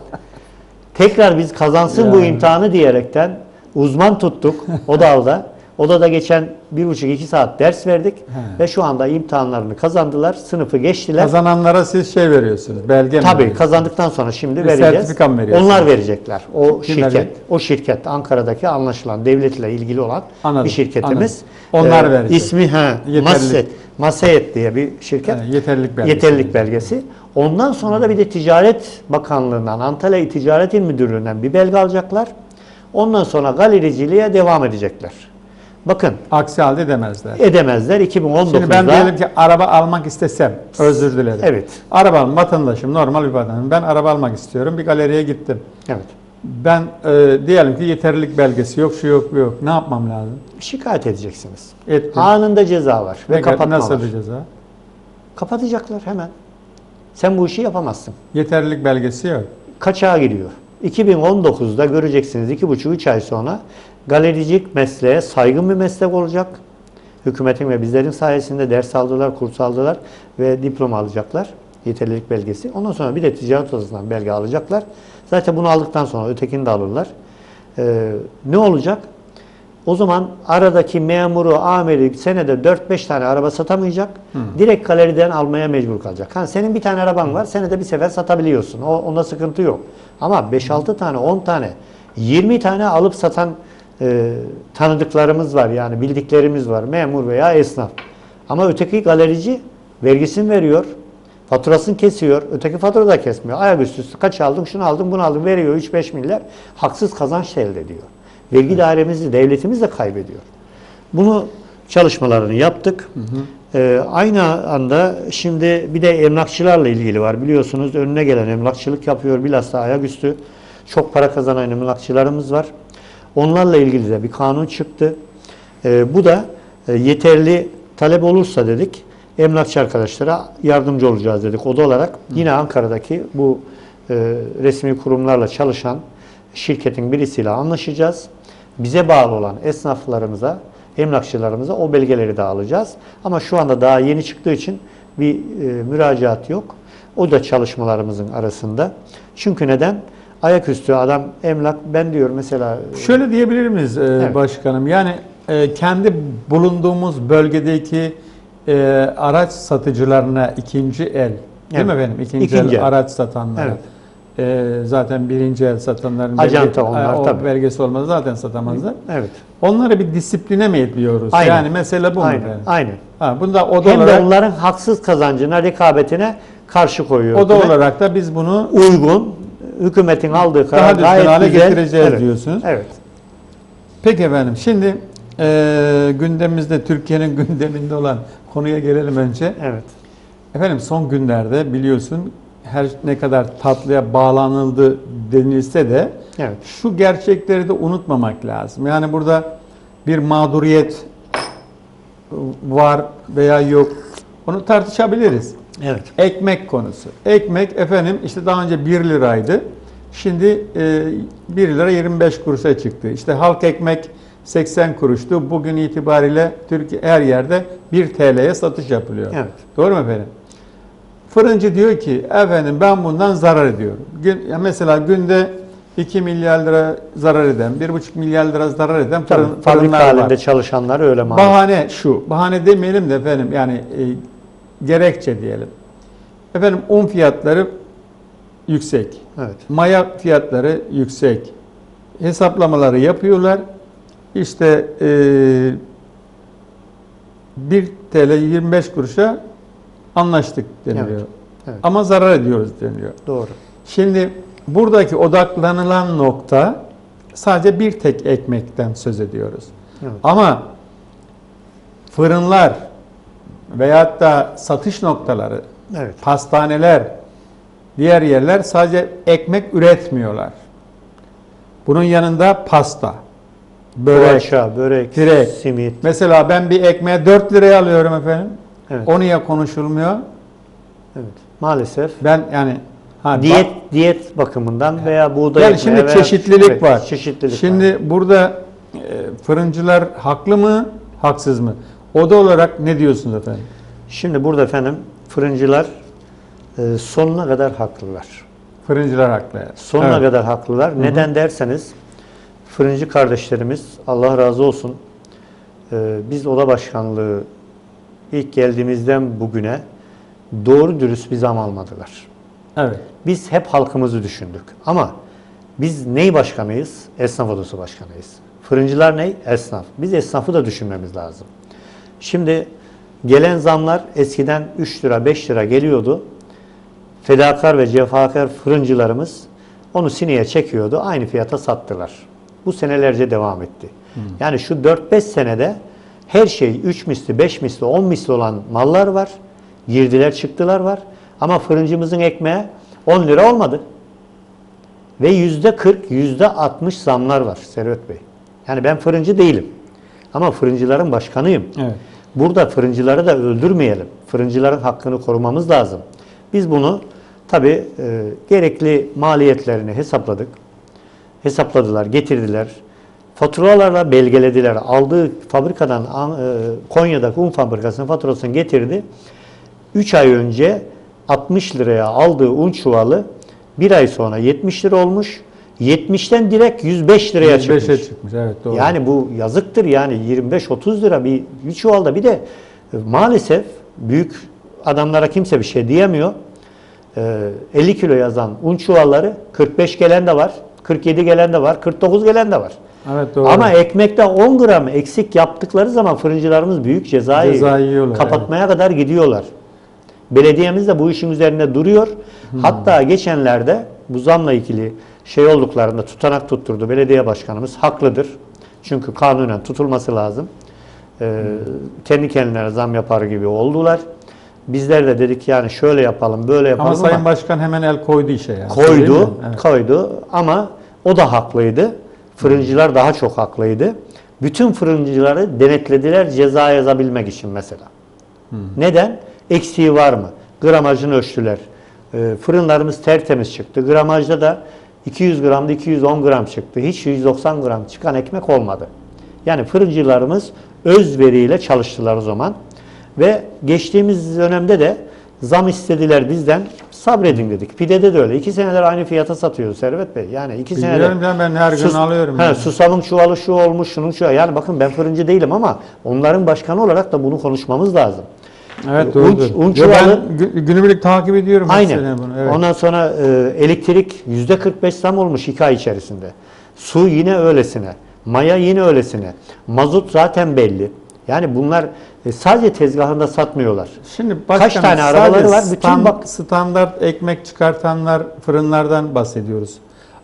Tekrar biz kazansın bu Ya. imtihanı diyerekten uzman tuttuk o dalda. Odada geçen bir buçuk iki saat ders verdik ve şu anda imtihanlarını kazandılar, sınıfı geçtiler. Kazananlara siz şey veriyorsunuz. Belge mi? Tabii kazandıktan sonra şimdi Bir vereceğiz. sertifika mı veriyorsunuz? Onlar verecekler. O Kimler şirket, verecek? o şirket Ankara'daki anlaşılan devletle ilgili olan Anladım, bir şirketimiz. Anladım. Onlar verecek. İsmi ha. Masset, Masset diye bir şirket. Ha, yeterlilik belgesi. Yeterlilik belgesi. Ondan sonra da bir de Ticaret Bakanlığı'ndan, Antalya Ticaret İl Müdürlüğü'nden bir belge alacaklar. Ondan sonra galericiliğe devam edecekler. Bakın Aksi halde demezler. edemezler 2019'da. Şimdi ben diyelim ki araba almak istesem, özür dilerim. Evet. Araba vatandaşım, normal bir vatandaşım. Ben araba almak istiyorum. Bir galeriye gittim. Evet. Ben e, diyelim ki yeterlilik belgesi yok, şu yok, bu yok. Ne yapmam lazım? Şikayet edeceksiniz. Ettim. Anında ceza var ve Ne- kapatma Nasıl var. bir ceza? Kapatacaklar hemen. Sen bu işi yapamazsın. Yeterlilik belgesi yok. Kaçağa giriyor. 2019'da göreceksiniz 2,5-3 ay sonra galericilik mesleğe saygın bir meslek olacak. Hükümetin ve bizlerin sayesinde ders aldılar, kurs aldılar ve diploma alacaklar. Yeterlilik belgesi. Ondan sonra bir de ticaret odasından belge alacaklar. Zaten bunu aldıktan sonra ötekini de alırlar. Ee, ne olacak? O zaman aradaki memuru, amiri senede 4-5 tane araba satamayacak. Direkt galeriden almaya mecbur kalacak. Ha, senin bir tane araban var, senede bir sefer satabiliyorsun. O, onda sıkıntı yok. Ama 5-6 tane, 10 tane, 20 tane alıp satan e, tanıdıklarımız var. Yani bildiklerimiz var. Memur veya esnaf. Ama öteki galerici vergisini veriyor. Faturasını kesiyor. Öteki fatura da kesmiyor. Ayaküstü kaç aldım, şunu aldım, bunu aldım veriyor 3-5 milyar. Haksız kazanç elde ediyor. Vergi dairemizi, devletimiz de kaybediyor. Bunu çalışmalarını yaptık. Ee, aynı anda şimdi bir de emlakçılarla ilgili var. Biliyorsunuz önüne gelen emlakçılık yapıyor. Bilhassa ayaküstü çok para kazanan emlakçılarımız var. Onlarla ilgili de bir kanun çıktı. Ee, bu da e, yeterli talep olursa dedik emlakçı arkadaşlara yardımcı olacağız dedik. Oda olarak yine Ankara'daki bu e, resmi kurumlarla çalışan şirketin birisiyle anlaşacağız. Bize bağlı olan esnaflarımıza, emlakçılarımıza o belgeleri de alacağız. Ama şu anda daha yeni çıktığı için bir e, müracaat yok. O da çalışmalarımızın arasında. Çünkü neden? Ayaküstü adam emlak ben diyor mesela Şöyle diyebilir miyiz e, Evet. başkanım? Yani e, kendi bulunduğumuz bölgedeki e, araç satıcılarına ikinci el, değil Evet. mi efendim? İkinci, İkinci el, el. araç satanlara. Evet. E, zaten birinci el satanların Acenta belge- onlar, o tabii. belgesi olmazsa zaten satamazlar. evet. Onları bir disipline mi ediyoruz? Aynen. Yani mesele bu mu Aynen. efendim? Aynen. Ha, bunda oda Hem de olarak, onların haksız kazancına, rekabetine karşı koyuyor. oda olarak da biz bunu uygun, hükümetin aldığı karar Daha gayet hale güzel. getireceğiz evet. diyorsunuz. Evet. Peki efendim şimdi e, gündemimizde Türkiye'nin gündeminde olan konuya gelelim önce. Evet. Efendim son günlerde biliyorsun her ne kadar tatlıya bağlanıldı denilse de Evet. şu gerçekleri de unutmamak lazım. Yani burada bir mağduriyet var veya yok onu tartışabiliriz. Evet. Ekmek konusu. Ekmek efendim işte daha önce 1 liraydı. Şimdi e, 1 lira 25 kuruşa çıktı. İşte halk ekmek 80 kuruştu. Bugün itibariyle Türkiye her yerde 1 TL'ye satış yapılıyor. Evet. Doğru mu efendim? Fırıncı diyor ki efendim ben bundan zarar ediyorum. Gün, ya mesela günde 2 milyar lira zarar eden, 1,5 milyar lira zarar eden Tabii, fırın, fabrika fırınlar var. halinde çalışanlar öyle maalesef. Bahane şu, bahane demeyelim de efendim yani e, gerekçe diyelim. Efendim un fiyatları yüksek, Evet. maya fiyatları yüksek. Hesaplamaları yapıyorlar. İşte e, 1 TL 25 kuruşa anlaştık deniliyor. Evet, evet. Ama zarar ediyoruz deniliyor. Doğru. Şimdi buradaki odaklanılan nokta sadece bir tek ekmekten söz ediyoruz. Evet. Ama fırınlar veyahut da satış noktaları, Evet. pastaneler, diğer yerler sadece ekmek üretmiyorlar. Bunun yanında pasta, börek. Poğaça, börek, direkt. simit. Mesela ben bir ekmeğe 4 liraya alıyorum efendim. Evet. O niye konuşulmuyor? evet. Maalesef Ben yani ha, diyet diyet bakımından veya buğday Yani şimdi veya- çeşitlilik Evet, var. Çeşitlilik Şimdi var. burada e, fırıncılar haklı mı, haksız mı? Oda olarak ne diyorsunuz efendim? Şimdi burada efendim fırıncılar e, sonuna kadar haklılar. Fırıncılar haklı. Sonuna Evet. kadar haklılar. Neden derseniz fırıncı kardeşlerimiz Allah razı olsun e, biz oda başkanlığı ilk geldiğimizden bugüne doğru dürüst bir zam almadılar. Evet. Biz hep halkımızı düşündük. Ama biz ney başkanıyız? Esnaf odası başkanıyız. Fırıncılar ney? Esnaf. Biz esnafı da düşünmemiz lazım. Şimdi gelen zamlar eskiden 3 lira 5 lira geliyordu. Fedakar ve cefakar fırıncılarımız onu sineye çekiyordu. Aynı fiyata sattılar. Bu senelerce devam etti. Yani şu 4-5 senede her şey 3 misli, 5 misli, 10 misli olan mallar var. Girdiler çıktılar var. Ama fırıncımızın ekmeği 10 lira olmadı. Ve yüzde 40, yüzde 60 zamlar var Servet Bey. Yani ben fırıncı değilim. Ama fırıncıların başkanıyım. Evet. Burada fırıncıları da öldürmeyelim. Fırıncıların hakkını korumamız lazım. Biz bunu tabi gerekli maliyetlerini hesapladık. Hesapladılar, getirdiler. Faturalarla belgelediler. Aldığı fabrikadan An- e, Konya'daki un fabrikasının faturasını getirdi. 3 ay önce 60 liraya aldığı un çuvalı bir ay sonra 70 lira olmuş. 70'ten direkt 105 liraya 25'e çıkmış. çıkmış. Evet doğru. Yani bu yazıktır yani 25-30 lira bir, bir çuvalda bir de e, maalesef büyük adamlara kimse bir şey diyemiyor. Ee, 50 kilo yazan un çuvalları 45 gelen de var, 47 gelen de var, 49 gelen de var. evet doğru. Ama ekmekte 10 gram eksik yaptıkları zaman fırıncılarımız büyük cezayı Ceza yiyorlar, kapatmaya kadar gidiyorlar. Belediyemiz de bu işin üzerinde duruyor. Hmm. Hatta geçenlerde bu zamla ilgili şey olduklarında tutanak tutturdu belediye başkanımız. Haklıdır. Çünkü kanunen tutulması lazım. Ee, kendi kendilerine zam yapar gibi oldular. Bizler de dedik yani şöyle yapalım, böyle yapalım ama Sayın Başkan hemen el koydu işe yani. Koydu? Evet. koydu ama o da haklıydı. Fırıncılar daha çok haklıydı. Bütün fırıncıları denetlediler ceza yazabilmek için mesela. Neden? Eksiği var mı? Gramajını ölçtüler. Ee, fırınlarımız tertemiz çıktı. Gramajda da 200 gramda 210 gram çıktı. Hiç 190 gram çıkan ekmek olmadı. Yani fırıncılarımız öz veriyle çalıştılar o zaman. Ve geçtiğimiz dönemde de zam istediler bizden. Sabredin dedik. Pidede de öyle. İki seneler aynı fiyata satıyoruz Servet Bey. Yani iki seneler. Biliyorum ben, ben her gün alıyorum. He, yani. susamın çuvalı şu olmuş, şunun çuvalı. Yani bakın ben fırıncı değilim ama onların başkanı olarak da bunu konuşmamız lazım. Evet Un- doğrudur. un Yo, çuvalı- ben gü- günübirlik takip ediyorum. Aynen. Bunu. Evet. Ondan sonra e, elektrik yüzde 45 zam olmuş iki ay içerisinde. Su yine öylesine. Maya yine öylesine. Mazot zaten belli. Yani bunlar e, sadece tezgahında satmıyorlar. Şimdi Kaç başkanım, tane sadece arabaları var? Bütün stand- bak- standart ekmek çıkartanlar fırınlardan bahsediyoruz.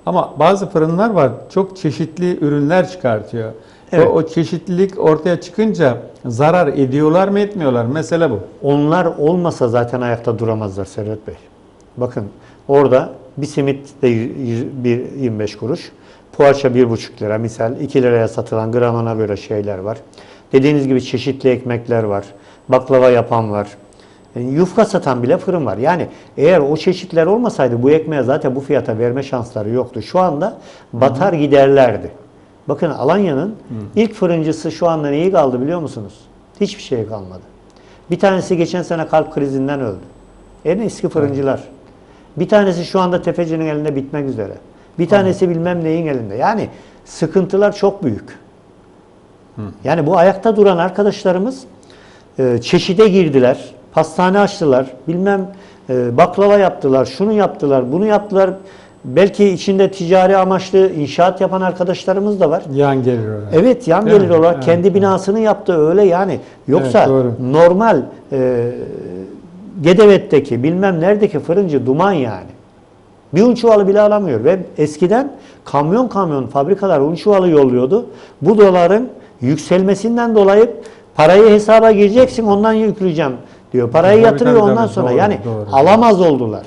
Ama bazı fırınlar var çok çeşitli ürünler çıkartıyor. Evet. O, o çeşitlilik ortaya çıkınca zarar ediyorlar mı etmiyorlar? Mesele bu. Onlar olmasa zaten ayakta duramazlar Servet Bey. Bakın orada bir simit de y- y- bir 25 kuruş. Poğaça 1,5 lira misal 2 liraya satılan gramına göre şeyler var. Dediğiniz gibi çeşitli ekmekler var. Baklava yapan var. Yani yufka satan bile fırın var. Yani eğer o çeşitler olmasaydı bu ekmeğe zaten bu fiyata verme şansları yoktu. Şu anda batar giderlerdi. Bakın Alanya'nın ilk fırıncısı şu anda neyi kaldı biliyor musunuz? Hiçbir şey kalmadı. Bir tanesi geçen sene kalp krizinden öldü. En eski fırıncılar. Bir tanesi şu anda tefecinin elinde bitmek üzere. Bir tanesi bilmem neyin elinde. Yani sıkıntılar çok büyük. Yani bu ayakta duran arkadaşlarımız e, çeşide girdiler, pastane açtılar, bilmem e, baklava yaptılar, şunu yaptılar, bunu yaptılar. Belki içinde ticari amaçlı inşaat yapan arkadaşlarımız da var. Yan gelir oraya. Evet yan Değil gelir mi? olarak Evet, kendi binasını yaptı öyle yani. Yoksa Evet, doğru. normal e, Gedevet'teki bilmem neredeki fırıncı duman yani. Bir un çuvalı bile alamıyor ve eskiden kamyon kamyon fabrikalar un çuvalı yolluyordu. Bu doların yükselmesinden dolayı parayı hesaba gireceksin ondan yükleyeceğim diyor. Parayı Tabii, yatırıyor tabii, ondan tabii. sonra Doğru, yani doğru. alamaz oldular.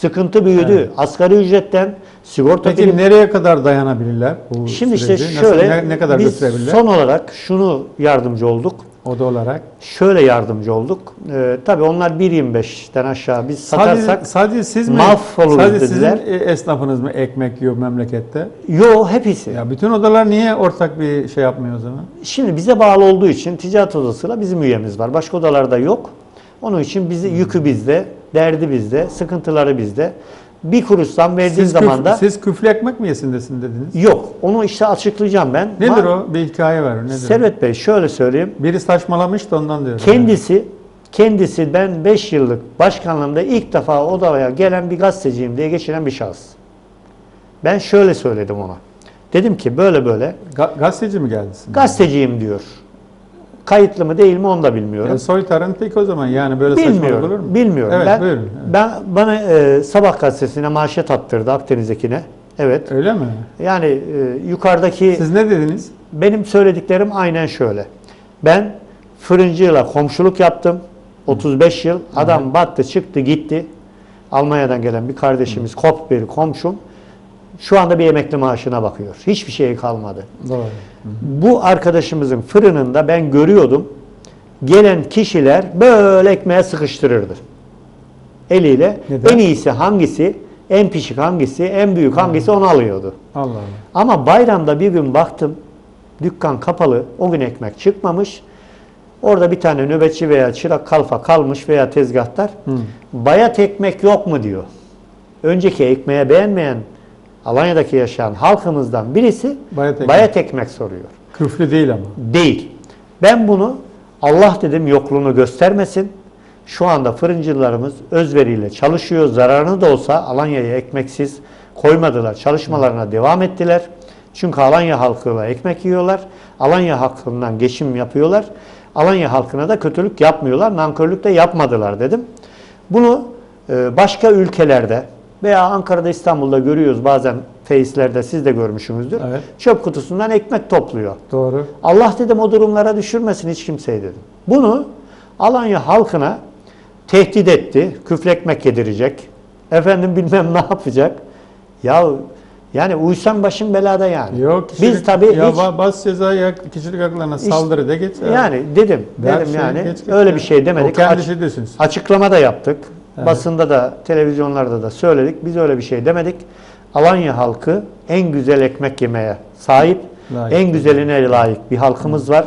Sıkıntı büyüdü. Asgari ücretten sigorta Peki prim- nereye kadar dayanabilirler bu Şimdi işte süreci? Nasıl- şöyle ne, ne kadar biz son olarak şunu yardımcı olduk. Oda olarak. Şöyle yardımcı olduk. Ee, tabii onlar 1.25'ten aşağı biz Sadece, satarsak sadece siz mi? mahvoluruz sadece dediler. sizin e, esnafınız mı ekmek yiyor memlekette? yo hepsi. Ya bütün odalar niye ortak bir şey yapmıyor o zaman? Şimdi bize bağlı olduğu için ticaret odasıyla bizim üyemiz var. Başka odalarda yok. Onun için bizi yükü bizde, derdi bizde, sıkıntıları bizde. Bir kuruş zam verdiği Siz, zaman küf- da siz küflü ekmek mi yesindesin dediniz? yok. Onu işte açıklayacağım ben. Nedir Ma- o? Bir hikaye var. Nedir? o? Servet Bey şöyle söyleyeyim. Biri saçmalamış da ondan diyorum. Kendisi kendisi ben 5 yıllık başkanlığımda ilk defa odaya gelen bir gazeteciyim diye geçiren bir şahıs. Ben şöyle söyledim ona. Dedim ki böyle böyle Ga- gazeteci mi geldi sizin? gazeteciyim diyor. Kayıtlı mı değil mi onu da bilmiyorum. Yani soytarın tek o zaman yani böyle saçmalık olur bilmiyorum. mu? Bilmiyorum. Evet ben, buyurun. evet. ben bana e, Sabah gazetesine manşet attırdı Akdeniz'dekine. Evet. Öyle mi? Yani e, yukarıdaki Siz ne dediniz? Benim söylediklerim aynen şöyle. Ben fırıncıyla komşuluk yaptım. 35 yıl. Adam battı çıktı gitti. Almanya'dan gelen bir kardeşimiz kop bir komşum. Şu anda bir emekli maaşına bakıyor. Hiçbir şey kalmadı. Doğru. Bu arkadaşımızın fırınında ben görüyordum. Gelen kişiler böyle ekmeğe sıkıştırırdı. Eliyle. Neden? En iyisi hangisi, en pişik hangisi, en büyük hangisi onu alıyordu. Allah Allah. Ama bayramda bir gün baktım dükkan kapalı o gün ekmek çıkmamış. Orada bir tane nöbetçi veya çırak kalfa kalmış veya tezgahtar. Bayat ekmek yok mu diyor. Önceki ekmeğe beğenmeyen Alanya'daki yaşayan halkımızdan birisi Bayat bayat ekmek. ekmek, soruyor. Küflü değil ama. Değil. Ben bunu Allah dedim yokluğunu göstermesin. Şu anda fırıncılarımız özveriyle çalışıyor. Zararını da olsa Alanya'ya ekmeksiz koymadılar. Çalışmalarına devam ettiler. Çünkü Alanya halkıyla ekmek yiyorlar. Alanya halkından geçim yapıyorlar. Alanya halkına da kötülük yapmıyorlar. Nankörlük de yapmadılar dedim. Bunu e, başka ülkelerde veya Ankara'da İstanbul'da görüyoruz bazen face'lerde siz de görmüşsünüzdür. Evet. Çöp kutusundan ekmek topluyor. Doğru. Allah dedim o durumlara düşürmesin hiç kimseyi dedim. Bunu Alanya halkına tehdit etti. Küflü ekmek yedirecek. Efendim bilmem ne yapacak. Ya yani uysan başın belada yani. Yok kişilik, Biz tabii ya hiç, ba- bas cezaya kişilik haklarına saldırı da geç. yani dedim Her dedim şey yani geç öyle ya. bir şey demedik. O kendi Aç-. Açıklama da yaptık. Basında da, televizyonlarda da söyledik. Biz öyle bir şey demedik. Alanya halkı en güzel ekmek yemeye sahip, Layık. en güzeline layık bir halkımız var.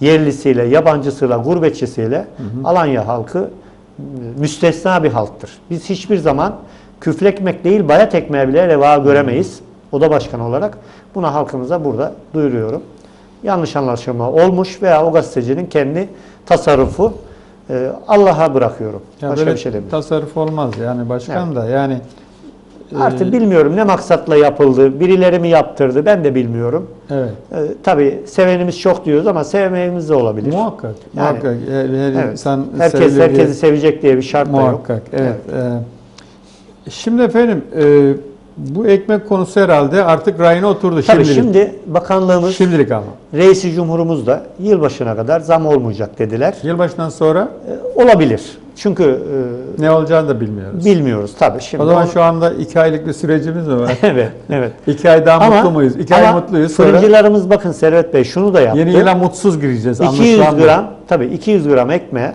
Yerlisiyle, yabancısıyla, gurbetçisiyle Alanya halkı müstesna bir halktır. Biz hiçbir zaman küflü ekmek değil, bayat ekmeğe bile reva göremeyiz. Oda başkanı olarak bunu halkımıza burada duyuruyorum. Yanlış anlaşılma olmuş veya o gazetecinin kendi tasarrufu e, Allah'a bırakıyorum. Ya Başka bir şey demiyorum. tasarruf olmaz yani başkan da yani e, Artık bilmiyorum ne maksatla yapıldı, birileri mi yaptırdı ben de bilmiyorum. evet. E, tabii sevenimiz çok diyoruz ama sevmeyimiz de olabilir. Muhakkak. Yani, muhakkak. Her, her Evet. insan Herkes diye- herkesi sevecek diye bir şart da yok. Muhakkak. Evet. Ee, şimdi efendim e, bu ekmek konusu herhalde artık rayına oturdu Tabii şimdilik. şimdi bakanlığımız, Şimdilik ama. reisi cumhurumuz da yılbaşına kadar zam olmayacak dediler. Yılbaşından sonra E, olabilir. Çünkü Ne olacağını da bilmiyoruz. e, bilmiyoruz tabii. Şimdi o zaman on- şu anda iki aylık bir sürecimiz mi var? evet, evet. iki ay daha mutlu muyuz? İki ay ama mutluyuz. Sonra Fırıncılarımız bakın Servet Bey şunu da yaptı. yeni yıla mutsuz gireceğiz. 200 anlaşılan bu. gram tabii 200 gram ekmeğe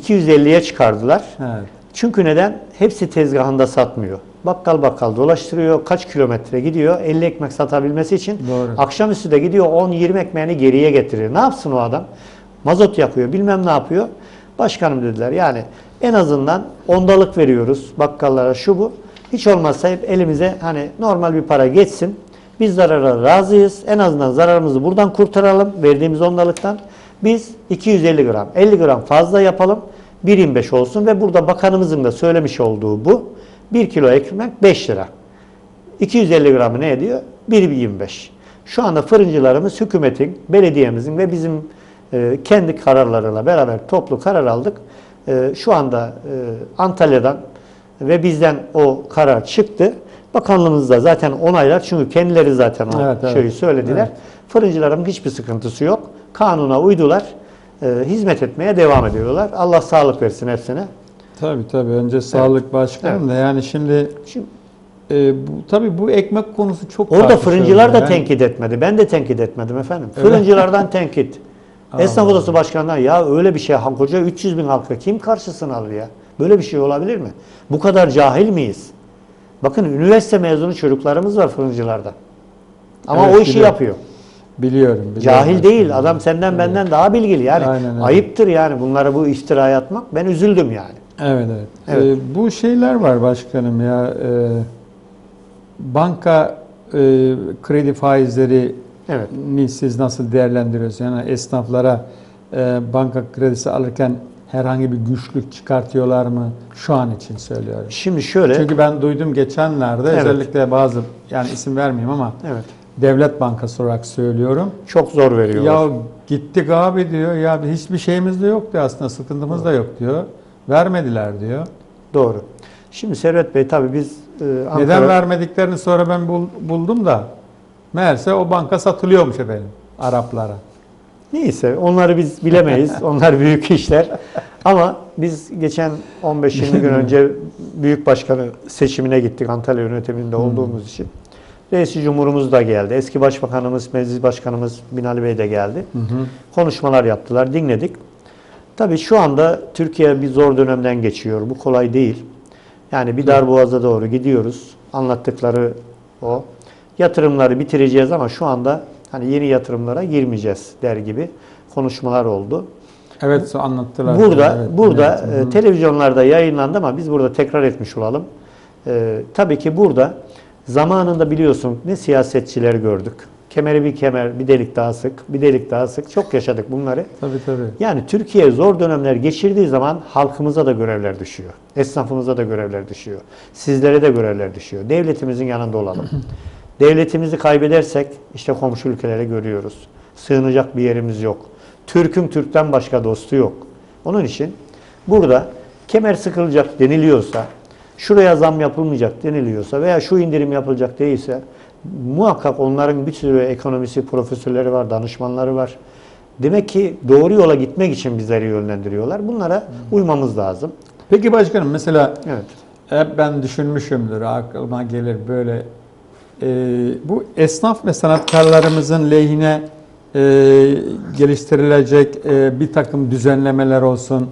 250'ye çıkardılar. Evet. Çünkü neden? Hepsi tezgahında satmıyor. Bakkal bakkal dolaştırıyor. Kaç kilometre gidiyor? 50 ekmek satabilmesi için. Doğru. Akşamüstü de gidiyor 10-20 ekmeğini geriye getiriyor. Ne yapsın o adam? Mazot yakıyor bilmem ne yapıyor. Başkanım dediler yani en azından ondalık veriyoruz bakkallara şu bu. Hiç olmazsa hep elimize hani normal bir para geçsin. Biz zarara razıyız. En azından zararımızı buradan kurtaralım verdiğimiz ondalıktan. Biz 250 gram, 50 gram fazla yapalım. 1.25 olsun ve burada bakanımızın da söylemiş olduğu bu. 1 kilo ekmek 5 lira. 250 gramı ne ediyor? 1.25. Şu anda fırıncılarımız hükümetin, belediyemizin ve bizim e, kendi kararlarıyla beraber toplu karar aldık. E, şu anda e, Antalya'dan ve bizden o karar çıktı. Bakanlığımız da zaten onaylar çünkü kendileri zaten o Evet, evet. şeyi söylediler. Evet. Fırıncıların hiçbir sıkıntısı yok. Kanuna uydular. E, hizmet etmeye devam ediyorlar. Allah sağlık versin hepsine. Tabii tabii. Önce sağlık başkanım da yani şimdi Şimdi e, bu, tabii bu ekmek konusu çok Orada fırıncılar da Yani tenkit etmedi. Ben de tenkit etmedim efendim. Fırıncılardan tenkit. Esnaf Odası Başkanı'ndan ya öyle bir şey koca 300 bin halka kim karşısına alır ya? Böyle bir şey olabilir mi? Bu kadar cahil miyiz? Bakın üniversite mezunu çocuklarımız var fırıncılarda. Ama Evet, o işi biliyorum. yapıyor. Biliyorum. biliyorum Cahil başkanım. değil. Adam senden benden daha bilgili. Yani Aynen ayıptır yani bunlara bu iftiraya atmak. Ben üzüldüm yani. Evet evet. Evet. Ee, bu şeyler var başkanım ya. e, banka e, kredi faizleri Evet. ni siz nasıl değerlendiriyorsunuz? Yani esnaflara e, banka kredisi alırken herhangi bir güçlük çıkartıyorlar mı? Şu an için söylüyorum. Şimdi şöyle. Çünkü ben duydum geçenlerde Evet. özellikle bazı yani isim vermeyeyim ama evet. devlet bankası olarak söylüyorum. Çok zor veriyorlar. Ya gittik abi diyor. Ya hiçbir şeyimiz de yok diyor aslında sıkıntımız da yok diyor. Vermediler diyor. Doğru. Şimdi Servet Bey tabii biz e, Ankara... Neden vermediklerini sonra ben bul- buldum da meğerse o banka satılıyormuş efendim Araplara. Neyse onları biz bilemeyiz. Onlar büyük işler. Ama biz geçen 15-20 gün önce büyük başkanı seçimine gittik Antalya yönetiminde olduğumuz için. Reisi Cumhurumuz da geldi. Eski Başbakanımız, Meclis Başkanımız Binali Bey de geldi. Konuşmalar yaptılar, dinledik. Tabii şu anda Türkiye bir zor dönemden geçiyor. Bu kolay değil. Yani bir darboğaza doğru gidiyoruz. Anlattıkları o. Yatırımları bitireceğiz ama şu anda hani yeni yatırımlara girmeyeceğiz der gibi konuşmalar oldu. Evet anlattılar. Burada Evet, burada evet. Televizyonlarda yayınlandı ama biz burada tekrar etmiş olalım. E, tabii ki burada zamanında biliyorsun ne siyasetçiler gördük. Kemeri bir kemer, bir delik daha sık, bir delik daha sık. Çok yaşadık bunları. Tabii tabii. Yani Türkiye zor dönemler geçirdiği zaman halkımıza da görevler düşüyor. Esnafımıza da görevler düşüyor. Sizlere de görevler düşüyor. Devletimizin yanında olalım. Devletimizi kaybedersek işte komşu ülkelere görüyoruz. Sığınacak bir yerimiz yok. Türk'ün Türk'ten başka dostu yok. Onun için burada kemer sıkılacak deniliyorsa, şuraya zam yapılmayacak deniliyorsa veya şu indirim yapılacak değilse muhakkak onların bir sürü ekonomisi profesörleri var, danışmanları var. Demek ki doğru yola gitmek için bizleri yönlendiriyorlar. Bunlara uymamız lazım. Peki başkanım mesela Evet. hep ben düşünmüşümdür aklıma gelir böyle e, bu esnaf ve sanatkarlarımızın lehine e, geliştirilecek e, bir takım düzenlemeler olsun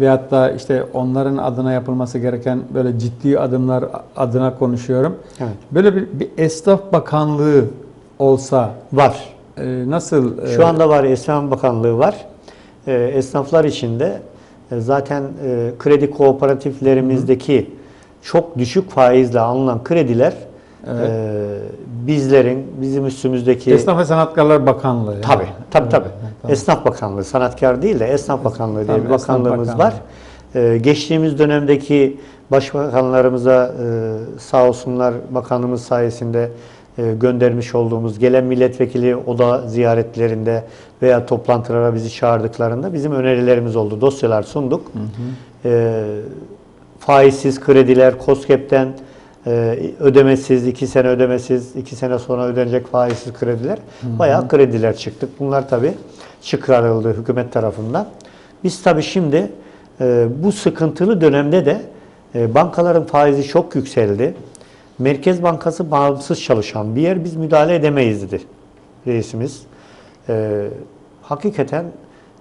veyahut da işte onların adına yapılması gereken böyle ciddi adımlar adına konuşuyorum. Evet. Böyle bir, bir esnaf bakanlığı olsa Var. e, nasıl? e, Şu anda var Esnaf Bakanlığı var. Ee, esnaflar içinde e, zaten e, kredi kooperatiflerimizdeki çok düşük faizle alınan krediler Evet. e, bizlerin, bizim üstümüzdeki Esnaf ve Sanatkarlar Bakanlığı. yani. Tabii, tabii tabii. Tamam. Esnaf Bakanlığı, sanatkar değil de Esnaf Bakanlığı diye bir bakanlığımız Bakanlığı. var. Ee, geçtiğimiz dönemdeki başbakanlarımıza e, sağ olsunlar bakanımız sayesinde e, göndermiş olduğumuz gelen milletvekili oda ziyaretlerinde veya toplantılara bizi çağırdıklarında bizim önerilerimiz oldu. Dosyalar sunduk. Ee, faizsiz krediler, COSGAP'ten e, ödemesiz, iki sene ödemesiz, iki sene sonra ödenecek faizsiz krediler. Bayağı krediler çıktık. Bunlar tabii çıkarıldı hükümet tarafından. Biz tabii şimdi e, bu sıkıntılı dönemde de e, bankaların faizi çok yükseldi. Merkez Bankası bağımsız çalışan bir yer biz müdahale edemeyiz dedi reisimiz. E, hakikaten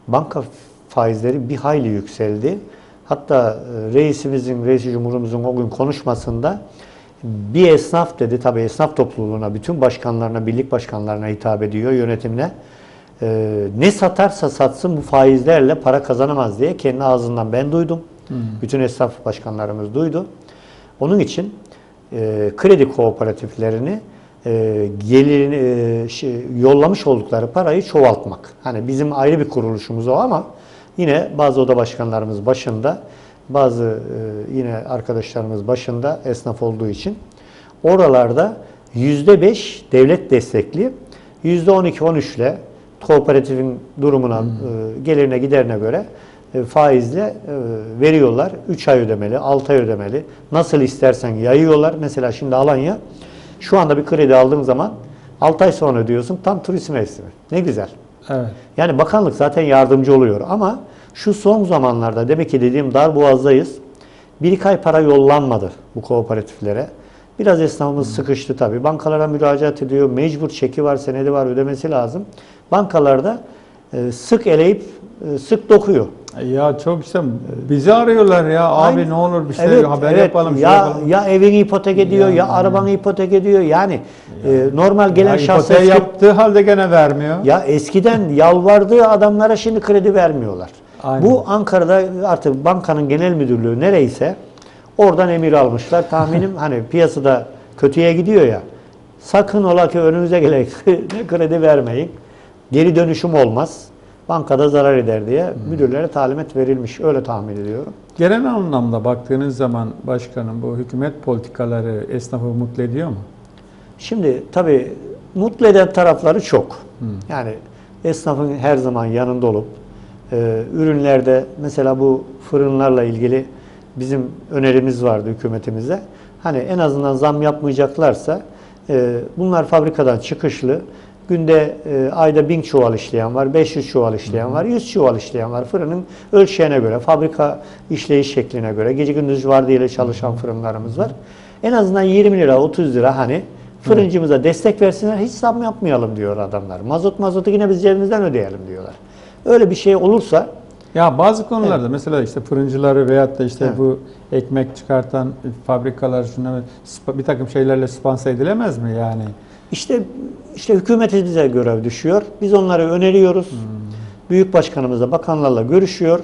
banka faizleri bir hayli yükseldi. Hatta e, reisimizin, reisi cumhurumuzun o gün konuşmasında bir esnaf dedi, tabii esnaf topluluğuna, bütün başkanlarına, birlik başkanlarına hitap ediyor, yönetimine. E, ne satarsa satsın bu faizlerle para kazanamaz diye kendi ağzından ben duydum. Bütün esnaf başkanlarımız duydu. Onun için e, kredi kooperatiflerini e, gelirini, e, şey, yollamış oldukları parayı çoğaltmak. Hani bizim ayrı bir kuruluşumuz o ama yine bazı oda başkanlarımız başında, bazı e, yine arkadaşlarımız başında esnaf olduğu için oralarda yüzde beş devlet destekli, yüzde on iki on üçle kooperatifin durumuna, e, gelirine giderine göre e, faizle e, veriyorlar. 3 ay ödemeli, 6 ay ödemeli. Nasıl istersen yayıyorlar. Mesela şimdi Alanya şu anda bir kredi aldığın zaman 6 ay sonra ödüyorsun. Tam turizm mevsimi. Ne güzel. Evet. Yani bakanlık zaten yardımcı oluyor ama şu son zamanlarda demek ki dediğim dar boğazdayız. Bir iki ay para yollanmadı bu kooperatiflere. Biraz esnafımız sıkıştı tabii. Bankalara müracaat ediyor. Mecbur çeki var, senedi var ödemesi lazım. Bankalarda e, sık eleyip e, sık dokuyor. Ya çok işte bizi arıyorlar ya abi Aynen. ne olur bir şey Evet, haber evet. yapalım. şey Ya yapalım. ya evini ipotek ediyor, ya, Ya, arabanı ipotek ediyor. Yani e, normal gelen Ya eski- yaptığı halde gene vermiyor. ya eskiden yalvardığı adamlara şimdi kredi vermiyorlar. Aynen. Bu Ankara'da artık bankanın genel müdürlüğü nereyse oradan emir almışlar. Tahminim hani piyasada kötüye gidiyor ya. Sakın ola ki önünüze gelen kredi vermeyin. Geri dönüşüm olmaz. Bankada zarar eder diye Hmm. müdürlere talimat verilmiş. Öyle tahmin ediyorum. Genel anlamda baktığınız zaman başkanım bu hükümet politikaları esnafı mutlu ediyor mu? Şimdi tabii mutlu eden tarafları çok. Yani esnafın her zaman yanında olup e, ürünlerde mesela bu fırınlarla ilgili bizim önerimiz vardı hükümetimize. Hani en azından zam yapmayacaklarsa e, bunlar fabrikadan çıkışlı günde e, ayda 1000 çuval işleyen var, 500 çuval işleyen var, 100 çuval işleyen var. Fırının ölçeğine göre, fabrika işleyiş şekline göre gece gündüz vardiyalı çalışan fırınlarımız var. En azından 20 lira, 30 lira hani Fırıncımıza destek versinler, hiç zam yapmayalım diyor adamlar. Mazot mazotu yine biz cebimizden ödeyelim diyorlar. Öyle bir şey olursa Ya bazı konularda mesela işte fırıncıları veyahut da işte Evet. bu ekmek çıkartan fabrikalar şuna bir takım şeylerle sponsor edilemez mi yani? işte işte hükümetimize görev düşüyor. Biz onları öneriyoruz. Büyük başkanımızla, bakanlarla görüşüyor.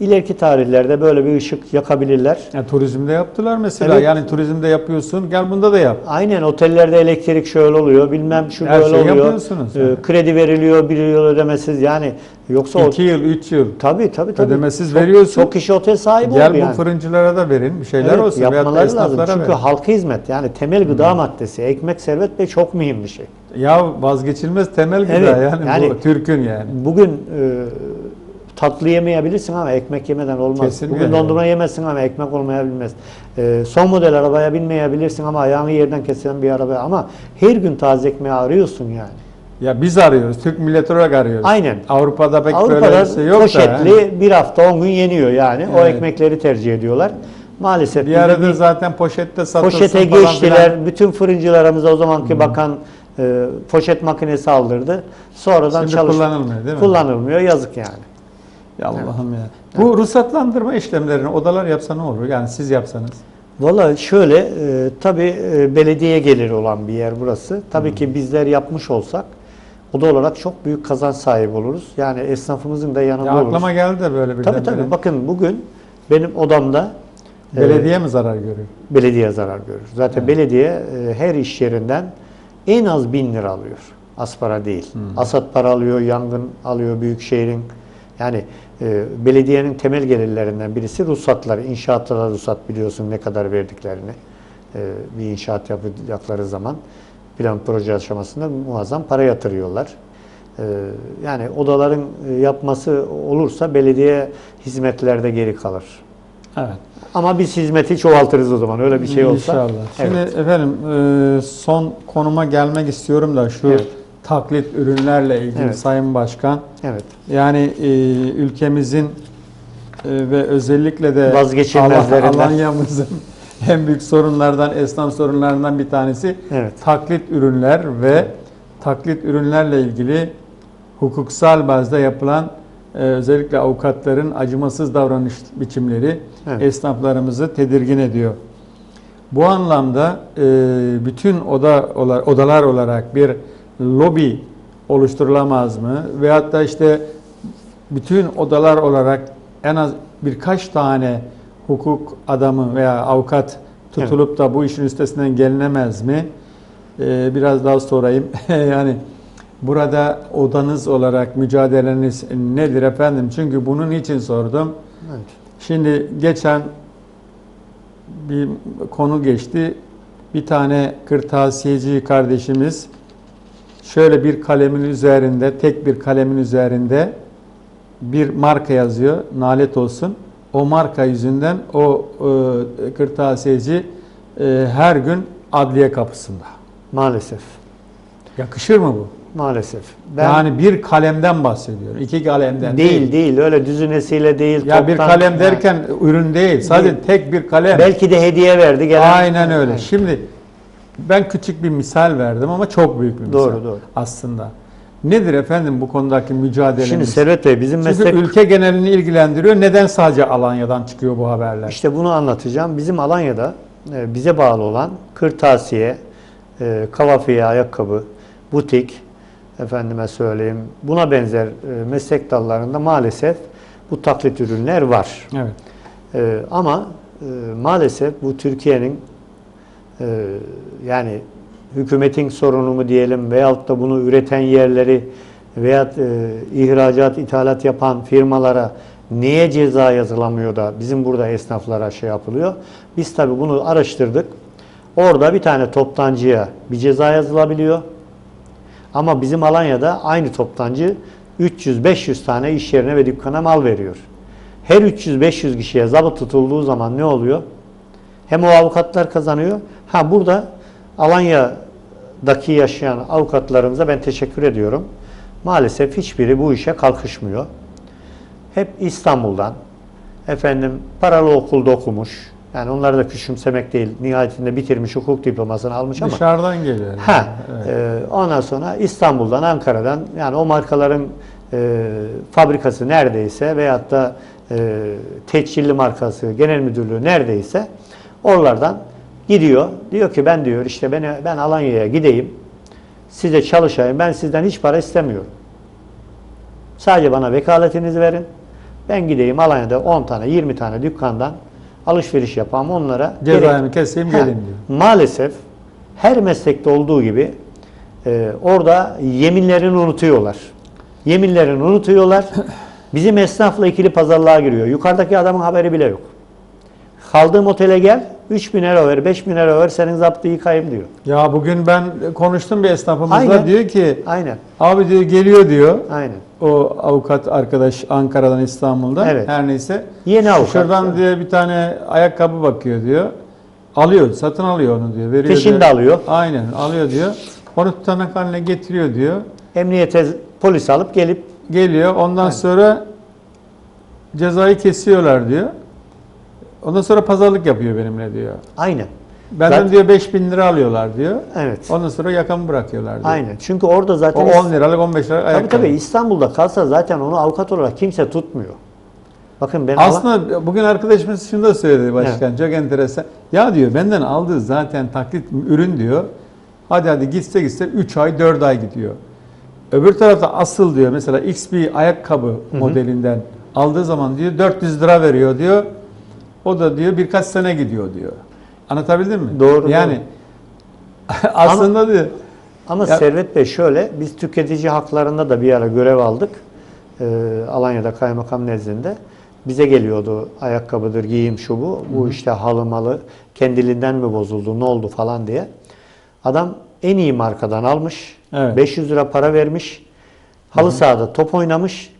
İleriki tarihlerde böyle bir ışık yakabilirler. Ya turizmde yaptılar mesela. Evet. Yani turizmde yapıyorsun, gel bunda da yap. Aynen otellerde elektrik şöyle oluyor, bilmem şu Her böyle şeyi oluyor. yapıyorsunuz Ee, yani. kredi veriliyor, bir yıl ödemesiz. Yani yoksa 2 yıl, 3 yıl. tabii tabii tabii. Ödemesiz Çok- veriyorsun. Çok kişi otel sahibi Gel oldu bu yani. fırıncılara da verin, bir şeyler Evet, olsun. Yapmaları lazım. Çünkü verin. halka hizmet yani temel gıda maddesi, ekmek, servet ve çok mühim bir şey. Ya vazgeçilmez temel gıda Evet, yani, yani- bu Türk'ün yani. Bugün e, tatlı yemeyebilirsin ama ekmek yemeden olmaz. Kesinlikle. Bugün dondurma yemezsin ama ekmek olmayabilmez. E, son model arabaya binmeyebilirsin ama ayağını yerden kesen bir araba ama her gün taze ekmeği arıyorsun yani. Ya biz arıyoruz, Türk milleti olarak arıyoruz. Aynen. Avrupa'da pek Avrupa'da böyle bir şey yok poşetli da. yani. bir hafta 10 gün yeniyor yani. O Evet. ekmekleri tercih ediyorlar. Maalesef Bir arada bir- zaten poşette satılsın Poşete falan geçtiler. filan. Bütün fırıncılarımıza o zamanki bakan e, poşet makinesi aldırdı. Sonradan Şimdi çalış- kullanılmıyor değil mi? Kullanılmıyor. Yazık yani. Ya Allah'ım ya. Bu ruhsatlandırma işlemlerini odalar yapsa ne olur? Yani siz yapsanız. Valla şöyle e, tabii e, belediye geliri olan bir yer burası. Tabii ki bizler yapmış olsak oda olarak çok büyük kazanç sahibi oluruz. Yani esnafımızın da yanında Ya oluruz. aklıma geldi de böyle bir Tabii tabii. Bakın bugün benim odamda e, Belediye mi zarar görüyor? belediye zarar görür. Zaten belediye e, her iş yerinden en az bin lira alıyor. Az para değil. Asat para alıyor, yangın alıyor büyükşehirin. Yani e, belediyenin temel gelirlerinden birisi ruhsatlar. İnşaatlara ruhsat biliyorsun ne kadar verdiklerini. E, bir inşaat yapacakları zaman plan proje aşamasında muazzam para yatırıyorlar. E, yani odaların e, yapması olursa belediye hizmetlerde geri kalır. Evet. Ama biz hizmeti çoğaltırız o zaman öyle bir şey olsa. İnşallah. Şimdi Evet. efendim e, son konuma gelmek istiyorum da şu Evet. Taklit ürünlerle ilgili Evet. Sayın Başkan. Evet. Yani e, ülkemizin ve özellikle de Alanya'mızın en büyük sorunlardan, esnaf sorunlarından bir tanesi Evet. taklit ürünler ve taklit ürünlerle ilgili hukuksal bazda yapılan e, özellikle avukatların acımasız davranış biçimleri Evet. esnaflarımızı tedirgin ediyor. Bu anlamda e, bütün oda odalar olarak bir lobi oluşturulamaz mı? Veyahut da işte bütün odalar olarak en az birkaç tane hukuk adamı veya avukat tutulup da bu işin üstesinden gelinemez mi? Ee, biraz daha sorayım. yani burada odanız olarak mücadeleniz nedir efendim? Çünkü bunun için sordum. Evet. Şimdi geçen bir konu geçti. Bir tane kırtasiyeci kardeşimiz şöyle bir kalemin üzerinde, tek bir kalemin üzerinde bir marka yazıyor. Nalet olsun. O marka yüzünden o e, kırtasiyeci e, her gün adliye kapısında. Maalesef. Yakışır mı bu? Maalesef. Ben yani bir kalemden bahsediyorum. iki kalemden değil değil öyle düzünesiyle değil. Ya bir toptan- kalem derken ürün değil. Sadece Değil. tek bir kalem. belki de hediye verdi gelen. Aynen öyle. Şimdi ben küçük bir misal verdim ama çok büyük bir misal. Doğru, doğru. Aslında. Nedir efendim bu konudaki mücadelemiz? Şimdi Servet Bey bizim Çünkü meslek ülke genelini ilgilendiriyor. Neden sadece Alanya'dan çıkıyor bu haberler? İşte bunu anlatacağım. Bizim Alanya'da e, bize bağlı olan kırtasiye, e, kavafiye, ayakkabı, butik, efendime söyleyeyim buna benzer e, meslek dallarında maalesef bu taklit ürünler var. Evet. Ama maalesef bu Türkiye'nin e, yani hükümetin sorunu mu diyelim veyahut da bunu üreten yerleri veyahut e, ihracat, ithalat yapan firmalara niye ceza yazılamıyor da bizim burada esnaflara şey yapılıyor? Biz tabii bunu araştırdık. Orada bir tane toptancıya bir ceza yazılabiliyor. Ama bizim Alanya'da aynı toptancı 300-500 tane iş yerine ve dükkana mal veriyor. Her 300-500 kişiye zabıt tutulduğu zaman ne oluyor? Hem o avukatlar kazanıyor. Ha burada Alanya'daki yaşayan avukatlarımıza ben teşekkür ediyorum. Maalesef hiçbiri bu işe kalkışmıyor. Hep İstanbul'dan, efendim paralı okulda okumuş. Yani onları da küçümsemek değil. Nihayetinde bitirmiş, hukuk diplomasını almış ama. Dışarıdan geliyor. yani. Ha, Evet. e, ondan sonra İstanbul'dan, Ankara'dan yani o markaların e, fabrikası neredeyse veyahut da e, teçhilli markası, genel müdürlüğü neredeyse oralardan gidiyor. Diyor ki ben diyor işte beni, ben Alanya'ya gideyim, size çalışayım, ben sizden hiç para istemiyorum. Sadece bana vekaletinizi verin. Ben gideyim Alanya'da 10 tane, 20 tane dükkandan alışveriş yapayım onlara. Cezayımı keseyim gelin diyor. Maalesef her meslekte olduğu gibi e, orada yeminlerini unutuyorlar. Yeminlerini unutuyorlar. Bizim esnafla ikili pazarlığa giriyor. Yukarıdaki adamın haberi bile yok. Kaldığım otele gel, 3 bin euro ver, 5 bin euro ver, senin zaptı yıkayayım diyor. Ya bugün ben konuştum bir esnafımızla Aynen. diyor ki Aynen, abi diyor geliyor diyor. aynen. O avukat arkadaş Ankara'dan İstanbul'dan Evet. her neyse. Yeni avukat. Şuradan diyor bir tane ayakkabı bakıyor diyor. Alıyor, satın alıyor onu diyor. Veriyor Peşinde diyor. alıyor. Aynen alıyor diyor. Onu tutanak haline getiriyor diyor. Emniyete polis alıp gelip Geliyor ondan sonra cezayı kesiyorlar diyor. Ondan sonra pazarlık yapıyor benimle diyor. aynen. Benden Zaten- diyor 5000 lira alıyorlar diyor. Evet. Ondan sonra yakamı bırakıyorlar diyor. Aynen. Çünkü orada O zaten 10 liralık 15 liralık Tabii ayakkabı. tabii İstanbul'da kalsa zaten onu avukat olarak kimse tutmuyor. Bakın ben Ala- Aslında bugün arkadaşımız şunu da söyledi başkan çok enteresan. Ya diyor benden aldığı zaten taklit ürün diyor. Hadi hadi gitse gitse 3 ay 4 ay gidiyor. Öbür tarafta asıl diyor mesela X bir ayakkabı modelinden aldığı zaman diyor 400 lira veriyor diyor. O da diyor birkaç sene gidiyor diyor. Anlatabildim mi? Doğru, Yani aslında diyor Ama Ya- Servet Bey şöyle, biz tüketici haklarında da bir ara görev aldık. Ee, Alanya'da kaymakam nezdinde. Bize geliyordu ayakkabıdır, giyim şu bu. Bu işte halı malı kendiliğinden mi bozuldu, ne oldu falan diye. Adam en iyi markadan almış. Evet. 500 lira para vermiş. Halı sahada top oynamış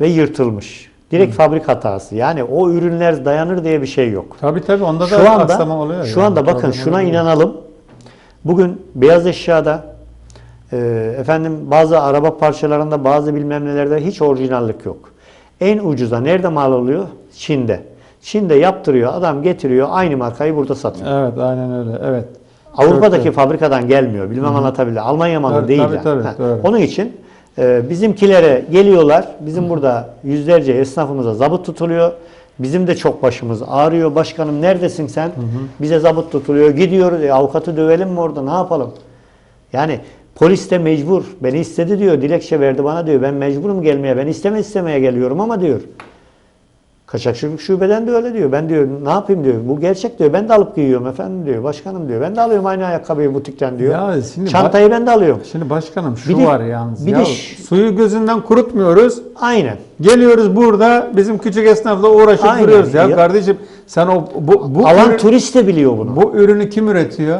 ve yırtılmış. Direkt fabrik hatası. Yani o ürünler dayanır diye bir şey yok. tabii tabii onda da Şu anda aksama oluyor. şu yani. anda bakın şuna oluyor. inanalım. Bugün beyaz eşyada e, efendim bazı araba parçalarında bazı bilmem nelerde hiç orijinallik yok. En ucuza nerede mal oluyor? Çin'de. Çin'de yaptırıyor, adam getiriyor, aynı markayı burada satıyor. Evet aynen öyle. Evet. Avrupa'daki Çok- fabrikadan gelmiyor. Bilmem anlatabildim. Almanya malı Tabii, değil. tabii, yani. tabii, Ha, doğru. Onun için e, bizimkilere geliyorlar. Bizim burada yüzlerce esnafımıza zabıt tutuluyor. Bizim de çok başımız ağrıyor. Başkanım neredesin sen? Bize zabıt tutuluyor. Gidiyoruz. E, avukatı dövelim mi orada? Ne yapalım? Yani polis de mecbur. Beni istedi diyor. Dilekçe verdi bana diyor. Ben mecburum gelmeye. Ben isteme istemeye geliyorum ama diyor. Kaçakçılık şubeden de öyle diyor. Ben diyor ne yapayım diyor. Bu gerçek diyor. Ben de alıp giyiyorum efendim diyor. Başkanım diyor. Ben de alıyorum aynı ayakkabıyı butikten diyor. Ya şimdi Çantayı ben de alıyorum. Şimdi başkanım şu Bir de- var yalnız. bir ya, de suyu gözünden kurutmuyoruz. Aynen. Geliyoruz burada bizim küçük esnafla uğraşıp Aynen. duruyoruz ya, Ya- kardeşim. Sen o bu bu, Alan ürün- turist de biliyor bunu. bu ürünü kim üretiyor?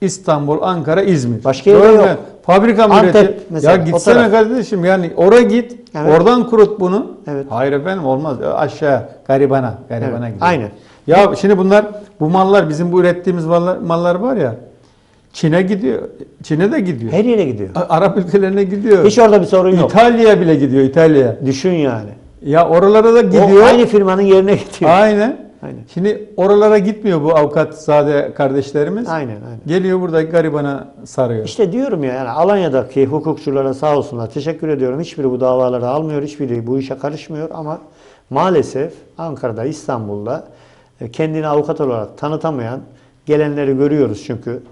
İstanbul, Ankara, İzmir. Başka mu? yok. Fabrika mı Antep üretiyor? mesela, Ya o gitsene taraf. kardeşim yani oraya git. Evet. Oradan kurut bunu. Evet. Hayır efendim olmaz. Aşağı garibana, garibana Evet, gidiyor. aynen. Ya şimdi bunlar bu mallar bizim bu ürettiğimiz mallar, mallar var ya Çin'e gidiyor. Çin'e de gidiyor. Her yere gidiyor. A- Arap ülkelerine gidiyor. Hiç orada bir sorun yok. İtalya'ya bile gidiyor İtalya'ya. Düşün yani. Ya oralara da O gidiyor. aynı firmanın yerine gidiyor. Aynen. Aynen. Şimdi oralara gitmiyor bu avukat sade kardeşlerimiz. Aynen, aynen. Geliyor buradaki garibana sarıyor. İşte diyorum ya yani Alanya'daki hukukçulara sağ olsunlar teşekkür ediyorum. Hiçbiri bu davaları almıyor, hiçbiri bu işe karışmıyor ama maalesef Ankara'da, İstanbul'da e, kendini avukat olarak tanıtamayan gelenleri görüyoruz çünkü.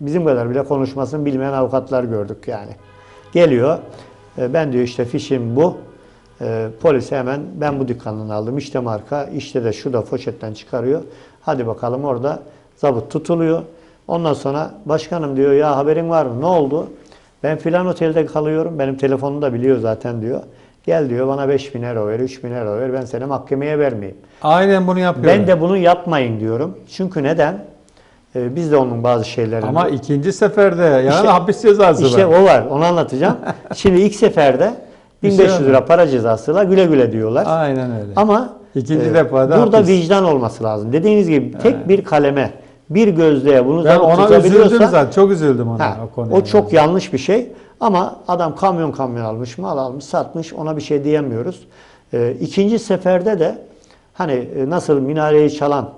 Bizim kadar bile konuşmasını bilmeyen avukatlar gördük yani. Geliyor, e, ben diyor işte fişim bu. E, polis hemen ben bu dükkandan aldım. İşte marka, işte de şu da poşetten çıkarıyor. Hadi bakalım orada zabıt tutuluyor. Ondan sonra başkanım diyor ya haberin var mı? Ne oldu? Ben filan otelde kalıyorum. Benim telefonumu da biliyor zaten diyor. Gel diyor bana 5 bin euro ver, 3 bin euro ver. Ben seni mahkemeye vermeyeyim. Aynen bunu yapıyor. Ben de bunu yapmayın diyorum. Çünkü neden? Ee, biz de onun bazı şeylerini... Ama ikinci seferde yani İşte- hapis cezası İşte var. o var. Onu anlatacağım. Şimdi ilk seferde Bir şey 1500 lira para cezasıyla güle güle diyorlar. Aynen öyle. Ama e, İkinci defada burada hapis. vicdan olması lazım. Dediğiniz gibi tek bir kaleme, bir gözlüğe bunu ben ona üzüldüm zaten. Çok üzüldüm ona Ha, o konuya. o çok yanlış bir şey. Ama adam kamyon kamyon almış, mal almış, satmış. Ona bir şey diyemiyoruz. Ee, ikinci seferde de hani e, nasıl minareyi çalan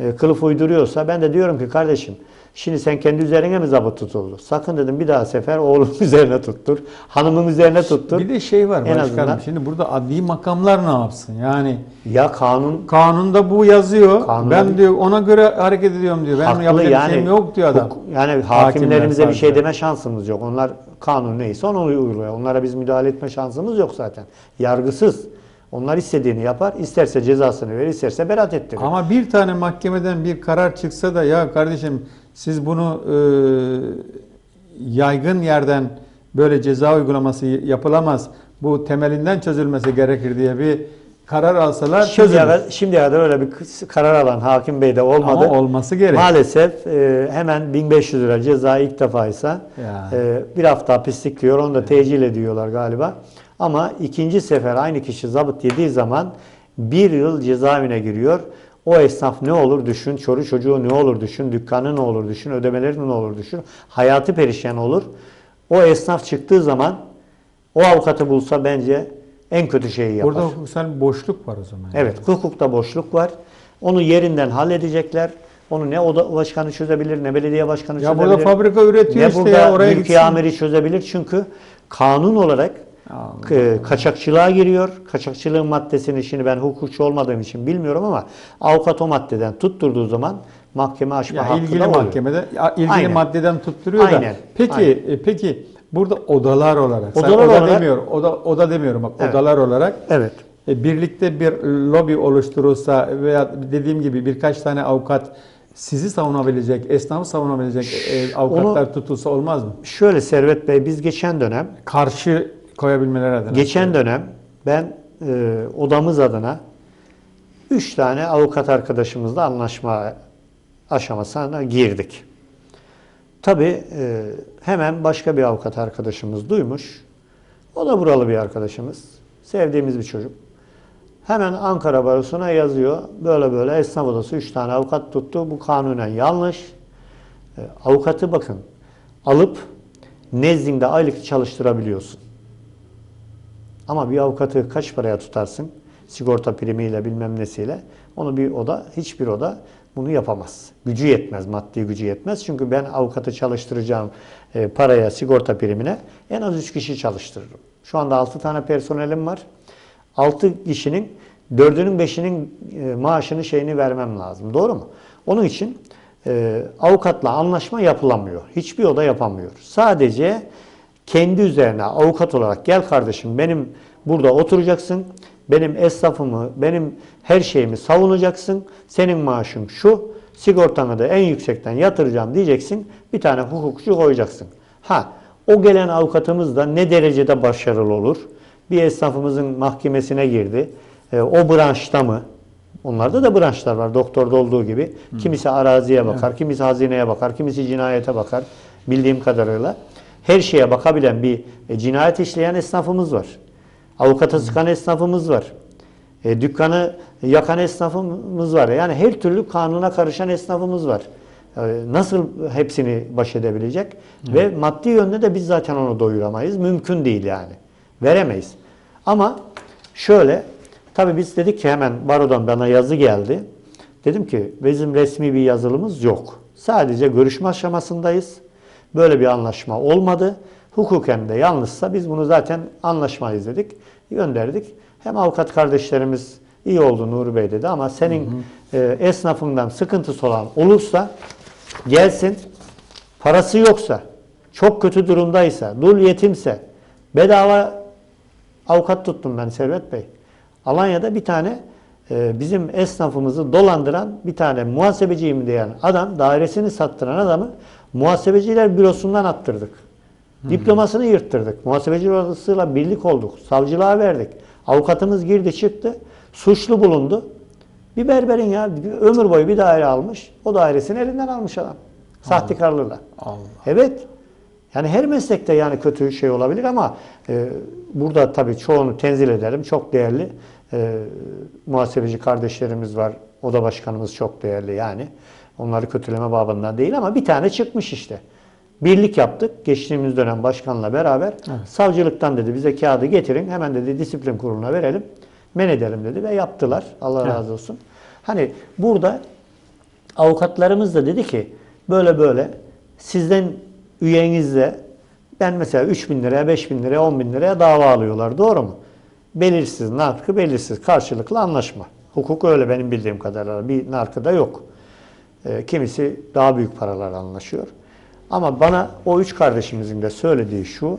e, kılıf uyduruyorsa ben de diyorum ki kardeşim şimdi sen kendi üzerine mi zabıt tutuldu? Sakın dedim bir daha sefer oğlum üzerine tuttur. Hanımın üzerine tuttur. Bir de şey var En başkanım. azından- Şimdi burada adli makamlar ne yapsın? Yani Ya kanun kanunda bu yazıyor. Kanunda ben diyor ona göre hareket ediyorum diyor. Haklı yapacak yani. bir şeyim yok diyor adam. hukuk- yani hakimlerimize bir şey deme şansımız yok. Onlar kanun neyse onu uyguluyor. Onlara biz müdahale etme şansımız yok zaten. Yargısız. Onlar istediğini yapar. isterse cezasını verir, isterse beraat ettirir. Ama bir tane mahkemeden bir karar çıksa da ya kardeşim siz bunu e, yaygın yerden böyle ceza uygulaması yapılamaz. Bu temelinden çözülmesi gerekir diye bir karar alsalar Şimdiye çözülür. kadar, şimdiye kadar öyle bir karar alan hakim bey de olmadı. Ama olması gerek. Maalesef e, hemen 1500 lira ceza ilk defaysa Ya. e, bir hafta hapislik diyor. Onu da tecil ediyorlar galiba. Ama ikinci sefer aynı kişi zabıt yediği zaman bir yıl cezaevine giriyor. O esnaf ne olur düşün, çoru çocuğu ne olur düşün, dükkanı ne olur düşün, ödemeleri ne olur düşün. Hayatı perişan olur. O esnaf çıktığı zaman o avukatı bulsa bence en kötü şeyi yapar. Burada hukuksal bir boşluk var o zaman. Evet, hukukta boşluk var. Onu yerinden halledecekler. Onu ne oda başkanı çözebilir, ne belediye başkanı Ya çözebilir. burada fabrika üretiyor ne işte burada ya oraya mülki gitsin. amiri çözebilir. Çünkü kanun olarak e, kaçakçılığa giriyor. Kaçakçılığın maddesini şimdi ben hukukçu olmadığım için bilmiyorum ama avukat o maddeden tutturduğu zaman mahkeme açma hakkı ilgili da oluyor. mahkemede ilgili Aynen. maddeden tutturuyor da. Aynen, Peki aynen. e, peki burada odalar olarak. Odalar oda olarak- demiyorum. Oda oda demiyorum bak Evet. odalar olarak. Evet. E, birlikte bir lobi oluşturulsa veya dediğim gibi birkaç tane avukat sizi savunabilecek, esnafı savunabilecek e, avukatlar tutulsa olmaz mı? Şöyle Servet Bey biz geçen dönem Karşı koyabilmeleri adına. Geçen dönem ben e, odamız adına 3 tane avukat arkadaşımızla anlaşma aşamasına girdik. Tabii e, hemen başka bir avukat arkadaşımız duymuş. O da buralı bir arkadaşımız. Sevdiğimiz bir çocuk. Hemen Ankara Barosu'na yazıyor. Böyle böyle esnaf odası 3 tane avukat tuttu. Bu kanunen yanlış. E, avukatı bakın alıp nezdinde aylık çalıştırabiliyorsun. Ama bir avukatı kaç paraya tutarsın? sigorta primiyle bilmem nesiyle onu bir oda, hiçbir oda bunu yapamaz. Gücü yetmez, maddi gücü yetmez. Çünkü ben avukatı çalıştıracağım e, paraya, sigorta primine en az 3 kişi çalıştırırım. Şu anda 6 tane personelim var. 6 kişinin 4'ünün 5'inin e, maaşını şeyini vermem lazım. Doğru mu? Onun için e, avukatla anlaşma yapılamıyor. Hiçbir oda yapamıyor. Sadece kendi üzerine avukat olarak gel kardeşim benim burada oturacaksın. Benim esnafımı, benim her şeyimi savunacaksın. Senin maaşın şu. Sigortanı da en yüksekten yatıracağım diyeceksin. Bir tane hukukçu koyacaksın. Ha, o gelen avukatımız da ne derecede başarılı olur? Bir esnafımızın mahkemesine girdi. E, o branşta mı? Onlarda da branşlar var doktorda olduğu gibi. Kimisi araziye bakar, kimisi hazineye bakar, kimisi cinayete bakar bildiğim kadarıyla. Her şeye bakabilen bir e, cinayet işleyen esnafımız var. Avukata sıkan esnafımız var. E, dükkanı yakan esnafımız var. Yani her türlü kanuna karışan esnafımız var. E, nasıl hepsini baş edebilecek? Ve maddi yönde de biz zaten onu doyuramayız. Mümkün değil yani. Veremeyiz. Ama şöyle, tabii biz dedik ki hemen barodan bana yazı geldi. Dedim ki bizim resmi bir yazılımız yok. Sadece görüşme aşamasındayız. Böyle bir anlaşma olmadı. Hukuken de yanlışsa biz bunu zaten anlaşmayız dedik. Gönderdik. Hem avukat kardeşlerimiz iyi oldu Nuri Bey dedi ama senin e, esnafından sıkıntısı olan olursa gelsin. Parası yoksa, çok kötü durumdaysa, dul yetimse bedava avukat tuttum ben Servet Bey. Alanya'da bir tane bizim esnafımızı dolandıran bir tane muhasebeciyim diyen adam, dairesini sattıran adamı muhasebeciler bürosundan attırdık. Diplomasını yırttırdık. Muhasebeci odasıyla birlik olduk. Savcılığa verdik. Avukatımız girdi çıktı. Suçlu bulundu. Bir berberin ya bir ömür boyu bir daire almış. O dairesini elinden almış adam. Sahtekarlığıyla. Allah. Evet. Yani her meslekte yani kötü şey olabilir ama e, burada tabii çoğunu tenzil ederim. Çok değerli e, muhasebeci kardeşlerimiz var. Oda başkanımız çok değerli yani. Onları kötüleme babından değil ama bir tane çıkmış işte. Birlik yaptık geçtiğimiz dönem başkanla beraber. Savcılıktan dedi bize kağıdı getirin. Hemen dedi disiplin kuruluna verelim. Men edelim dedi ve yaptılar. Allah Evet. razı olsun. Hani burada avukatlarımız da dedi ki böyle böyle sizden üyenizle ben mesela 3 bin liraya, 5 bin liraya, 10 bin liraya dava alıyorlar. Doğru mu? Belirsiz, narkı belirsiz. Karşılıklı anlaşma. Hukuk öyle benim bildiğim kadarıyla. Bir narkı da yok. E, kimisi daha büyük paralar anlaşıyor. Ama bana o üç kardeşimizin de söylediği şu.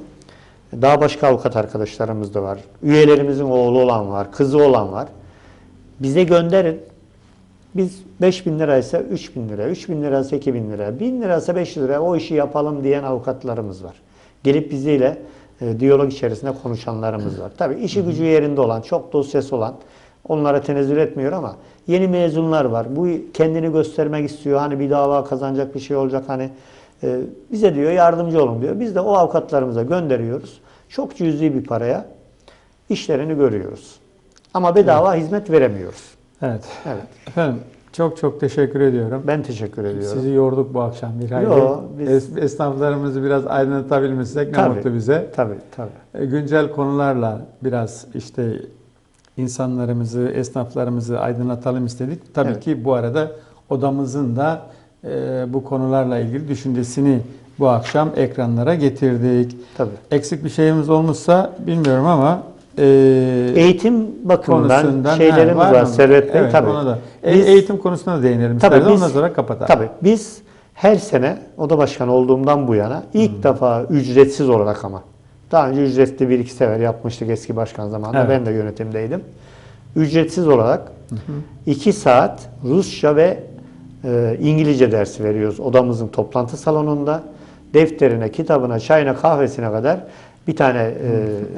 Daha başka avukat arkadaşlarımız da var. Üyelerimizin oğlu olan var, kızı olan var. Bize gönderin. Biz 5 bin liraysa 3 bin lira, 3 bin liraysa 2 bin lira, 1000 liraysa 500 lira o işi yapalım diyen avukatlarımız var. Gelip bizle e, diyalog içerisinde konuşanlarımız var. Tabii işi gücü yerinde olan, çok dosyası olan onlara tenezzül etmiyor ama yeni mezunlar var. Bu kendini göstermek istiyor. Hani bir dava kazanacak bir şey olacak hani e, bize diyor yardımcı olun diyor. Biz de o avukatlarımıza gönderiyoruz. Çok cüzi bir paraya işlerini görüyoruz. Ama bedava hizmet veremiyoruz. Evet. Evet. Efendim çok çok teşekkür ediyorum. Ben teşekkür ediyorum. Sizi yorduk bu akşam bir hayli. Yo, biz- Es- Esnaflarımızı biraz aydınlatabilmişsek ne Tabii. mutlu bize. Tabii tabii. E, Güncel konularla biraz işte insanlarımızı, esnaflarımızı aydınlatalım istedik. Tabii Evet. ki bu arada odamızın da e, bu konularla ilgili düşüncesini bu akşam ekranlara getirdik. Tabii. Eksik bir şeyimiz olmuşsa bilmiyorum ama e, Eğitim bakımından şeylerimiz ha, var? Servet Bey. Evet, tabii. ona da. E, Biz- eğitim konusuna da değinelim Tabii biz- ondan sonra kapatalım. Tabii biz her sene oda başkanı olduğumdan bu yana ilk Hmm. defa ücretsiz olarak ama daha önce ücretli bir iki sefer yapmıştık eski başkan zamanında. Evet. Ben de yönetimdeydim. Ücretsiz olarak iki saat Rusça ve e, İngilizce dersi veriyoruz odamızın toplantı salonunda. Defterine, kitabına, çayına, kahvesine kadar bir tane e,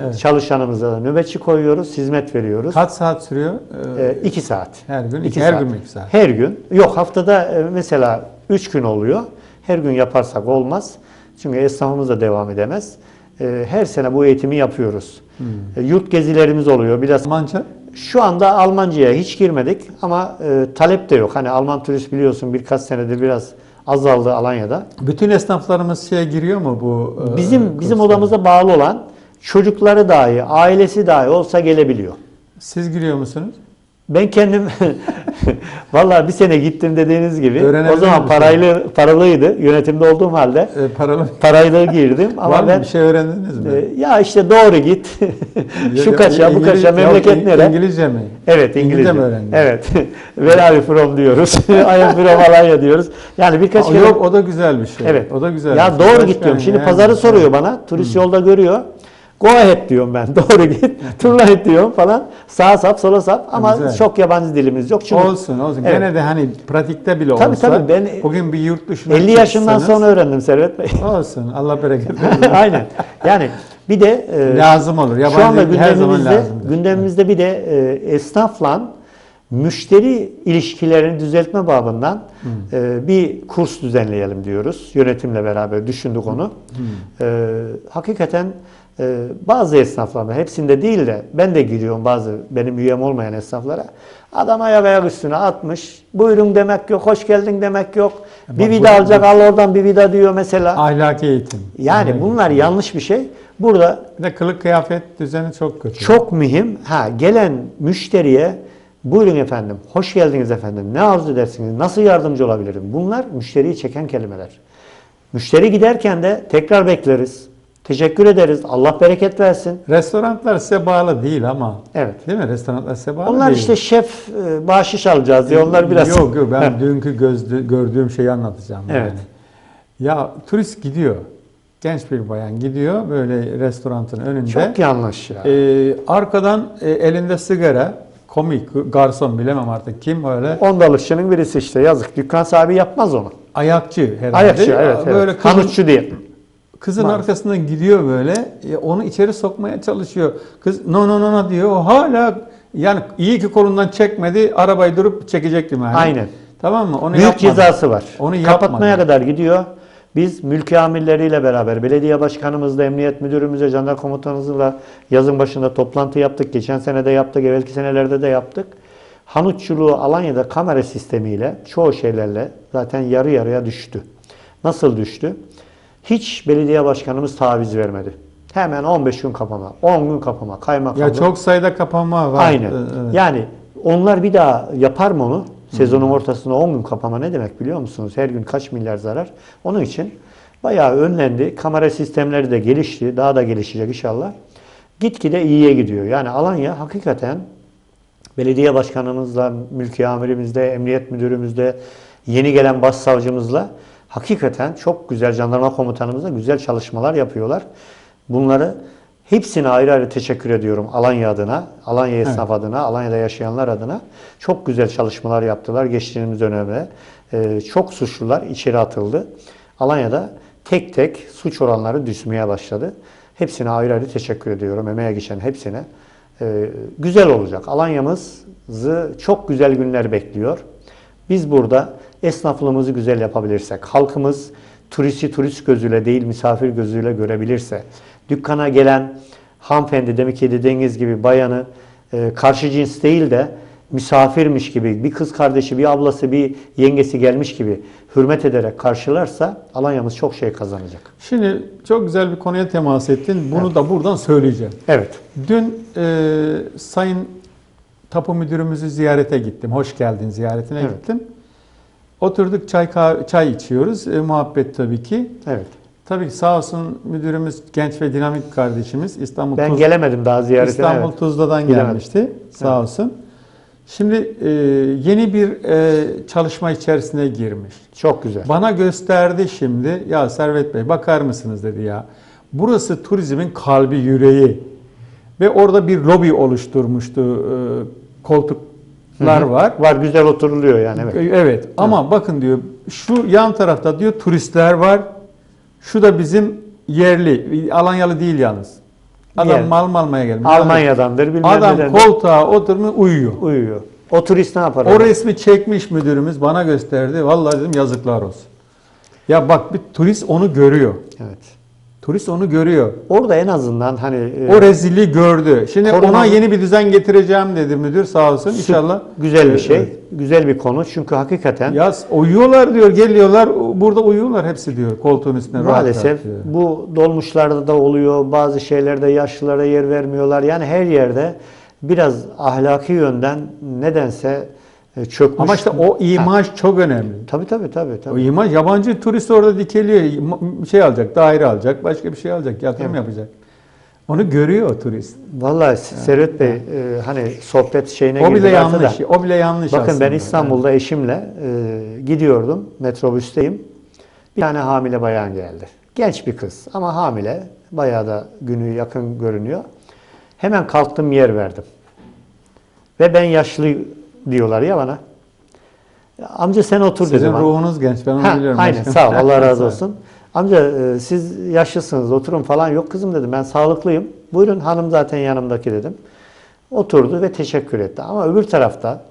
evet. çalışanımıza da nöbetçi koyuyoruz, hizmet veriyoruz. Kaç saat sürüyor? E, iki saat. Her gün, İki her saat. gün iki saat? Her gün. Yok haftada e, mesela üç gün oluyor. Her gün yaparsak olmaz. Çünkü esnafımız da devam edemez. E, Her sene bu eğitimi yapıyoruz. Hmm. E, Yurt gezilerimiz oluyor. Biraz Almanca? şu anda Almanca'ya hiç girmedik ama e, talep de yok. Hani Alman turist biliyorsun birkaç senedir biraz azaldı Alanya'da. Bütün esnaflarımız şeye giriyor mu bu? e, Bizim bizim kurslara? odamıza bağlı olan çocukları dahi, ailesi dahi olsa gelebiliyor. Siz gülüyor musunuz? Ben kendim vallahi bir sene gittim dediğiniz gibi. Öğrenebilir O zaman paraylı paralıydı. Yönetimde olduğum halde E, paralı parayla girdim ama var mı? ben Bir şey öğrendiniz mi? e, ya işte doğru git. Şu kaça, bu İngiliz- kaça, Yok, memleket nere? İngilizce mi? Evet İngilizce İngilizce. mi öğrendin? Evet. Where are you from diyoruz. I am from Alanya diyoruz. Yani birkaç kere Yok o da güzel bir şey. Evet. O da güzel. Ya bir doğru şey. git diyorum. Şimdi yani, pazarı soruyor bana. Turist yolda görüyor. Go ahead diyorum ben. Doğru git. Turn right diyorum falan. Sağa sap, sola sap. Ama Güzel. çok yabancı dilimiz yok. Çünkü Olsun olsun. Evet. Gene de hani pratikte bile Tabii, olsa. tabii, ben- bugün bir yurt dışına 50 yaşından sonra öğrendim Servet Bey. Olsun. Allah bereket versin. Aynen. Yani bir de e, lazım olur. Yabancı şu anda dil her zaman gündemimizde, lazımdır. gündemimizde bir de e, esnafla müşteri ilişkilerini düzeltme babından Hmm. e, bir kurs düzenleyelim diyoruz. Yönetimle beraber düşündük onu. Hmm. E, hakikaten bazı esnaflarda, hepsinde değil de ben de giriyorum bazı benim üyem olmayan esnaflara. Adam ayak ayak üstüne atmış. Buyurun demek yok, hoş geldin demek yok. bir bak vida alacak, al oradan bir vida diyor mesela. Ahlaki eğitim. Yani Ahlaki bunlar eğitim. yanlış bir şey. Burada Bir de kılık kıyafet düzeni çok kötü. çok mühim. Ha gelen müşteriye buyurun efendim, hoş geldiniz efendim. Ne arzu edersiniz? Nasıl yardımcı olabilirim? Bunlar müşteriyi çeken kelimeler. Müşteri giderken de tekrar bekleriz. Teşekkür ederiz. Allah bereket versin. Restoranlar size bağlı değil ama. Evet. Değil mi? Restoranlar size bağlı Onlar değil. işte şef e, bahşiş alacağız diye onlar biraz Yok yok ben dünkü gözlü, gördüğüm şeyi anlatacağım. Evet. Yani. Ya turist gidiyor. Genç bir bayan gidiyor böyle restoranın önünde. çok yanlış ya. Ee, arkadan e, elinde sigara, komik, garson bilemem artık kim öyle. Ondalıkçının birisi işte yazık. Dükkan sahibi yapmaz onu. Ayakçı herhalde. Ayakçı evet. Böyle evet. kızın, Kanutçu diye. Kızın Maalesef. arkasından gidiyor böyle. e, onu içeri sokmaya çalışıyor. Kız no no no no diyor. O hala yani iyi ki kolundan çekmedi. Arabayı durup çekecektim yani. Aynen. Tamam mı? Onu Büyük yapmadı. cezası var. Onu Kapatmaya yapmadı. kadar gidiyor. Biz mülki amirleriyle beraber belediye başkanımızla, emniyet müdürümüzle, jandarma komutanımızla yazın başında toplantı yaptık. Geçen sene de yaptık, evvelki senelerde de yaptık. Hanutçuluğu Alanya'da kamera sistemiyle, çoğu şeylerle zaten yarı yarıya düştü. Nasıl düştü? Hiç belediye başkanımız taviz vermedi. Hemen 15 gün kapama, 10 gün kapama, kaymakamlık. Ya çok sayıda kapanma var. Aynen. Evet. Yani onlar bir daha yapar mı onu? Sezonun ortasında 10 gün kapama ne demek biliyor musunuz? Her gün kaç milyar zarar. Onun için bayağı önlendi. Kamera sistemleri de gelişti. Daha da gelişecek inşallah. Gitgide iyiye gidiyor. Yani Alanya hakikaten belediye başkanımızla, mülki amirimizle, emniyet müdürümüzle, yeni gelen başsavcımızla hakikaten çok güzel jandarma komutanımızla güzel çalışmalar yapıyorlar. Bunları hepsine ayrı ayrı teşekkür ediyorum Alanya adına, Alanya esnaf adına, Alanya'da yaşayanlar adına. Çok güzel çalışmalar yaptılar geçtiğimiz dönemde. Ee, çok suçlular içeri atıldı. Alanya'da tek tek suç oranları düşmeye başladı. Hepsine ayrı ayrı teşekkür ediyorum. Emeğe geçen hepsine. Ee, güzel olacak. Alanya'mızı çok güzel günler bekliyor. Biz burada esnaflığımızı güzel yapabilirsek, halkımız turisti turist gözüyle değil misafir gözüyle görebilirse, dükkana gelen hanımefendi demek ki dediğiniz gibi bayanı e, karşı cins değil de misafirmiş gibi bir kız kardeşi, bir ablası, bir yengesi gelmiş gibi hürmet ederek karşılarsa Alanya'mız çok şey kazanacak. Şimdi çok güzel bir konuya temas ettin. Bunu da buradan söyleyeceğim. Evet. Dün e, Sayın Tapu Müdürümüzü ziyarete gittim. Hoş geldin ziyaretine Evet. gittim. Oturduk çay çay içiyoruz. E, muhabbet tabii ki. Evet. Tabii ki sağ olsun müdürümüz genç ve dinamik kardeşimiz İstanbul Ben Tuz- gelemedim daha ziyaretine. İstanbul evet. Tuzla'dan Gidemedim. gelmişti. Sağ Evet. olsun. Şimdi e, yeni bir e, çalışma içerisine girmiş. Çok güzel. Bana gösterdi şimdi. Ya Servet Bey bakar mısınız dedi ya. Burası turizmin kalbi yüreği. Ve orada bir lobi oluşturmuştu. e, koltuklar var. Var güzel oturuluyor yani. Evet. E, Evet ama bakın diyor şu yan tarafta diyor turistler var. Şu da bizim yerli. Alanyalı değil yalnız. Adam mal mı almaya gelmiş. Almanya'dandır bilmem Adam neden. koltuğa oturmuş uyuyor. uyuyor. O turist ne yapar? O resmi çekmiş müdürümüz bana gösterdi. Vallahi dedim yazıklar olsun. Ya bak bir turist onu görüyor. Evet. Turist onu görüyor. Orada en azından hani e, O rezilliği gördü. Şimdi Korona- ona yeni bir düzen getireceğim dedi müdür sağ olsun. İnşallah. güzel bir Evet, şey. evet. Güzel bir konu çünkü hakikaten Ya uyuyorlar diyor, geliyorlar. Burada uyuyorlar hepsi diyor koltuğun üstüne. rahat maalesef rahat diyor. bu dolmuşlarda da oluyor. Bazı şeylerde yaşlılara yer vermiyorlar. Yani her yerde biraz ahlaki yönden nedense e, çökmüş. Ama işte o imaj çok önemli. Tabii tabii tabii. O tabii. imaj yabancı turist orada dikeliyor. Şey alacak, daire alacak, başka bir şey alacak, yatırım yapacak. Onu görüyor o turist. Vallahi Servet Bey e, hani sohbet şeyine O bile yanlış. da. O bile yanlış Bakın aslında. ben İstanbul'da eşimle e, gidiyordum. Metrobüsteyim. Bir tane hamile bayan geldi. Genç bir kız ama hamile. Bayağı da günü yakın görünüyor. Hemen kalktım yer verdim. Ve ben yaşlı diyorlar ya bana. Amca sen otur Sizin dedim. ruhunuz genç. Ben onu Ha, biliyorum. aynen başkanım. sağ ol Allah razı olsun. Amca e, siz yaşlısınız oturun falan yok kızım dedim ben sağlıklıyım. Buyurun hanım zaten yanımdaki dedim. Oturdu ve teşekkür etti. Ama öbür tarafta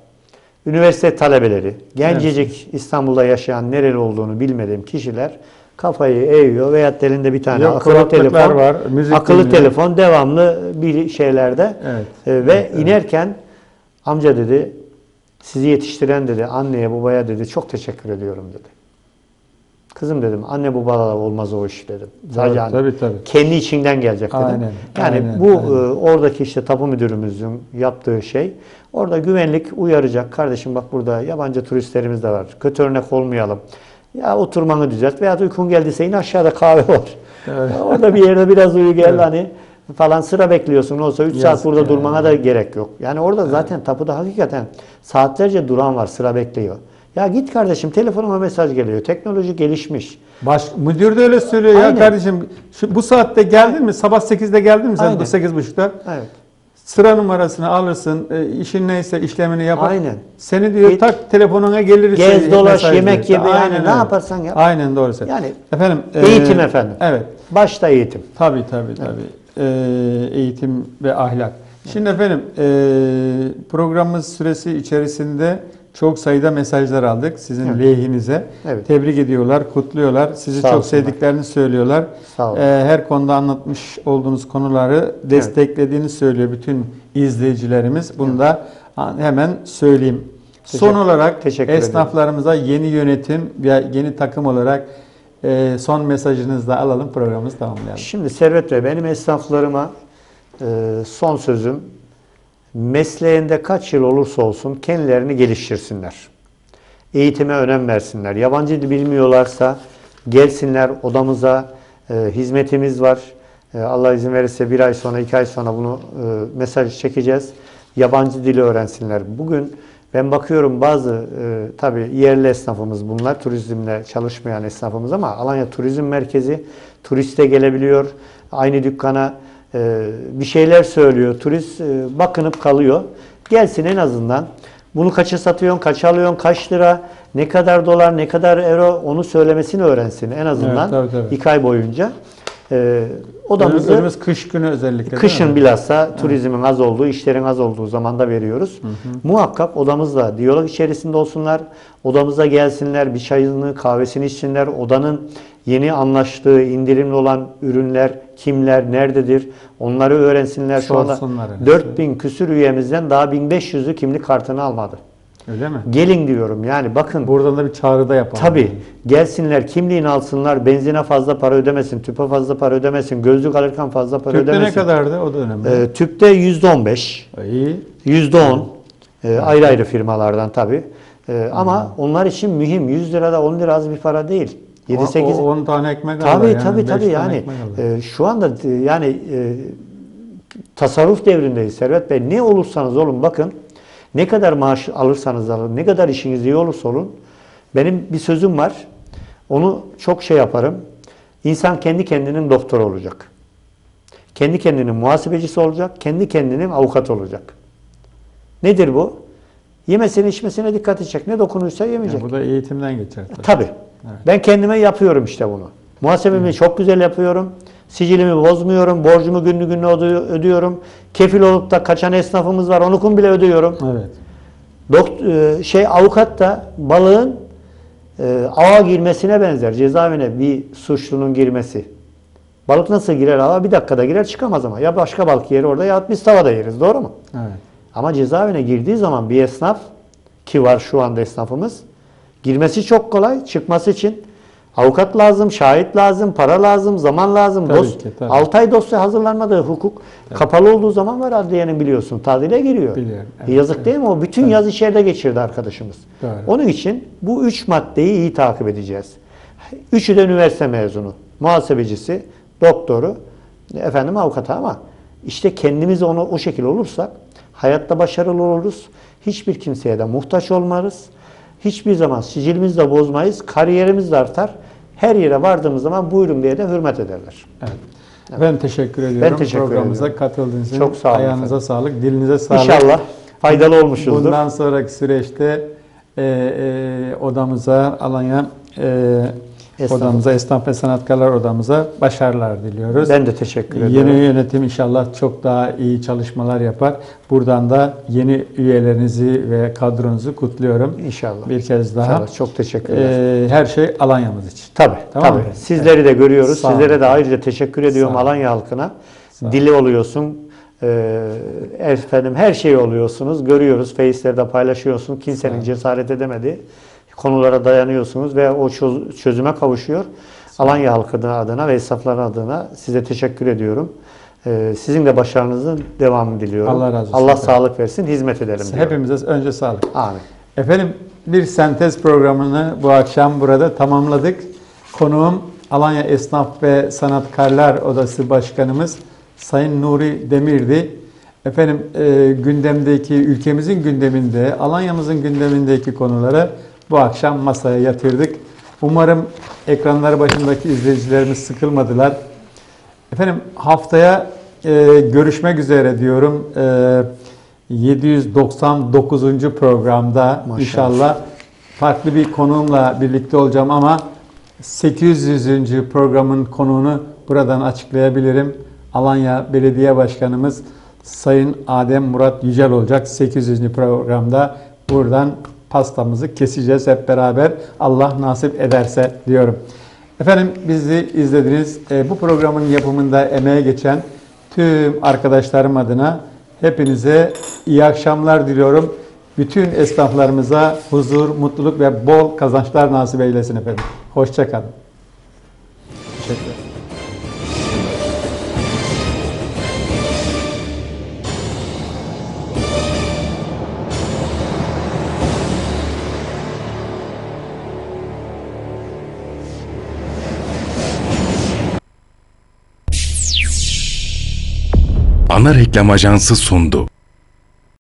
üniversite talebeleri, gencecik İstanbul'da yaşayan nereli olduğunu bilmediğim kişiler kafayı eğiyor da elinde bir tane Yok, akıllı telefon var, müzik akıllı dinliyor. telefon devamlı bir şeylerde Evet. E, ve inerken amca dedi sizi yetiştiren dedi anneye babaya dedi çok teşekkür ediyorum dedi. Kızım dedim anne babalarla olmaz o iş dedim. Sadece anne. tabii, tabii. Kendi içinden gelecek dedim. Aynen, Yani aynen, bu aynen. e, oradaki işte tapu müdürümüzün yaptığı şey orada güvenlik uyaracak. Kardeşim bak burada yabancı turistlerimiz de var. Kötü örnek olmayalım. Ya oturmanı düzelt veya uykun geldiyse in aşağıda kahve var. Evet. Orada bir yerde biraz uyu gel hani falan sıra bekliyorsun. Olsa 3 saat burada ya. durmana da gerek yok. Yani orada zaten tapuda hakikaten saatlerce duran var sıra bekliyor. Ya git kardeşim telefonuma mesaj geliyor. Teknoloji gelişmiş. Baş, müdür de öyle söylüyor ya Aynen. kardeşim. Şu, bu saatte geldin mi? Sabah 8'de geldin mi sen? Aynen. 8.30'da. Evet. Sıra numarasını alırsın. e, işin neyse işlemini yapar. Aynen. Seni diyor Git- tak telefonuna gelir. Gez, şey, dolaş, yemek diyor. ye, yani Aynen ne yaparsan yap. Aynen doğru söylüyorsun. Yani efendim. eğitim e, efendim. Evet. Başta eğitim. Tabii tabii tabii. Ee, eğitim ve ahlak. Şimdi efendim e, programımız süresi içerisinde çok sayıda mesajlar aldık sizin Evet. lehinize. Evet. Tebrik ediyorlar, kutluyorlar. Sizi Sağ çok olsunlar. sevdiklerini söylüyorlar. Sağ olun. Ee, her konuda anlatmış olduğunuz konuları desteklediğini söylüyor bütün izleyicilerimiz. Bunu da hemen söyleyeyim. Son Teşekkür- olarak teşekkür ederim. esnaflarımıza yeni yönetim ve yeni takım olarak e, son mesajınızı da alalım programımızı tamamlayalım. Şimdi Servet Bey benim esnaflarıma e, son sözüm mesleğinde kaç yıl olursa olsun kendilerini geliştirsinler. Eğitime önem versinler. Yabancı dil bilmiyorlarsa gelsinler odamıza e, hizmetimiz var. E, Allah izin verirse bir ay sonra iki ay sonra bunu e, mesaj çekeceğiz. Yabancı dili öğrensinler. Bugün ben bakıyorum bazı e, tabii yerli esnafımız bunlar turizmle çalışmayan esnafımız ama Alanya Turizm Merkezi turiste gelebiliyor. Aynı dükkana e, bir şeyler söylüyor. Turist e, bakınıp kalıyor. Gelsin en azından. Bunu kaça satıyorsun, kaça alıyorsun, kaç lira, ne kadar dolar, ne kadar euro onu söylemesini öğrensin en azından Evet, tabii, tabii. iki ay boyunca. E, Odamızı önümüz kış günü özellikle. Kışın bilhassa turizmin az olduğu, işlerin az olduğu zamanda veriyoruz. Muhakkak odamızla diyalog içerisinde olsunlar. Odamıza gelsinler, bir çayını, kahvesini içsinler. Odanın yeni anlaştığı, indirimli olan ürünler kimler, nerededir onları öğrensinler. Şu anda Sorsunlar en 4000 küsür üyemizden daha 1500'ü kimlik kartını almadı. Öyle mi? Gelin diyorum yani bakın. Buradan da bir çağrıda yapalım. Tabii. Gelsinler kimliğini alsınlar. Benzine fazla para ödemesin. Tüpe fazla para ödemesin. Gözlük alırken fazla para Tüpte ödemesin. ne kadardı? O da önemli. Ee, tüpte %15, İyi. %10 e, ayrı ayrı firmalardan tabii. E, ama onlar için mühim. 100 lira da 10 lira az bir para değil. 7 8 O- o 10 tane ekmek alır. Tabii yani, tabii tabii yani alır. e, şu anda e, yani e, tasarruf devrindeyiz Servet Bey. Ne olursanız olun bakın ne kadar maaş alırsanız alın, ne kadar işiniz iyi olursa olun. Benim bir sözüm var. Onu çok şey yaparım. İnsan kendi kendinin doktoru olacak. Kendi kendinin muhasebecisi olacak, kendi kendinin avukat olacak. Nedir bu? Yemesine içmesine dikkat edecek. Ne dokunursa yemeyecek. Yani bu da eğitimden geçer tabii. Tabii. Ben kendime yapıyorum işte bunu. Muhasebemi çok güzel yapıyorum. Sicilimi bozmuyorum. Borcumu günlü günlü ödü- ödüyorum. Kefil olup da kaçan esnafımız var. Onu kum bile ödüyorum. Evet. Dokt e, şey avukat da balığın e, ağa girmesine benzer. Cezaevine bir suçlunun girmesi. Balık nasıl girer ağa? Bir dakikada girer çıkamaz ama. Ya başka balık yer orada ya biz tavada yeriz. Doğru mu? Evet. Ama cezaevine girdiği zaman bir esnaf ki var şu anda esnafımız girmesi çok kolay çıkması için Avukat lazım, şahit lazım, para lazım, zaman lazım. Tabii Dos- ki, tabii. 6 ay dosya hazırlanmadığı hukuk kapalı olduğu zaman var adliyenin biliyorsun. Tadile giriyor. Biliyorum, E, evet, Yazık değil mi? O bütün yaz içeride geçirdi arkadaşımız. Doğru. Onun için bu üç maddeyi iyi takip edeceğiz. Üçü de üniversite mezunu. Muhasebecisi, doktoru, efendim avukatı ama işte kendimiz onu o şekilde olursak hayatta başarılı oluruz. Hiçbir kimseye de muhtaç olmarız. Hiçbir zaman sicilimizi de bozmayız. Kariyerimiz de artar. Her yere vardığımız zaman buyurun diye de hürmet ederler. Evet. Ben teşekkür ediyorum. teşekkür Programımıza ediyorum. katıldığınız için. Çok sağ olun Ayağınıza efendim. sağlık, dilinize sağlık. İnşallah faydalı olmuşuzdur. Bundan sonraki süreçte e, e, odamıza, Alanya e. odamıza, esnaf ve sanatkarlar odamıza başarılar diliyoruz. Ben de teşekkür Yeni ediyorum. yönetim inşallah çok daha iyi çalışmalar yapar. Buradan da yeni üyelerinizi ve kadronuzu kutluyorum. İnşallah. Bir kez daha. İnşallah. Çok teşekkürler. E, her şey Alanya'mız için. Tabii, Tamam tabii. mı? Sizleri de görüyoruz. Sağ olun. Sizlere de ayrıca teşekkür ediyorum olun. Alanya halkına. olun. Dili oluyorsun. Ee, efendim her şey oluyorsunuz. Görüyoruz. Face'lerde paylaşıyorsun. Kimsenin cesaret edemediği konulara dayanıyorsunuz ve o çöz- çözüme kavuşuyor. Alanya halkı adına ve esnafların adına size teşekkür ediyorum. Ee, sizin de başarınızın devamını diliyorum. Allah razı olsun Allah efendim. sağlık versin. Hizmet edelim diyorum. Hepimize önce sağlık. Amin. Efendim bir sentez programını bu akşam burada tamamladık. Konuğum Alanya Esnaf ve Sanatkarlar Odası Başkanımız Sayın Nuri Demir'di. Efendim e, gündemdeki, ülkemizin gündeminde, Alanya'mızın gündemindeki konuları bu akşam masaya yatırdık. Umarım ekranlar başındaki izleyicilerimiz sıkılmadılar. Efendim haftaya e, görüşmek üzere diyorum. E, 799. programda Maşallah. inşallah farklı bir konuğumla birlikte olacağım ama 800. programın konuğunu buradan açıklayabilirim. Alanya Belediye Başkanımız Sayın Adem Murat Yücel olacak 800. programda. Buradan pastamızı keseceğiz hep beraber. Allah nasip ederse diyorum. Efendim bizi izlediniz. E, bu programın yapımında emeğe geçen tüm arkadaşlarım adına hepinize iyi akşamlar diliyorum. Bütün esnaflarımıza huzur, mutluluk ve bol kazançlar nasip eylesin efendim. Hoşçakalın. Ana Reklam Ajansı sundu.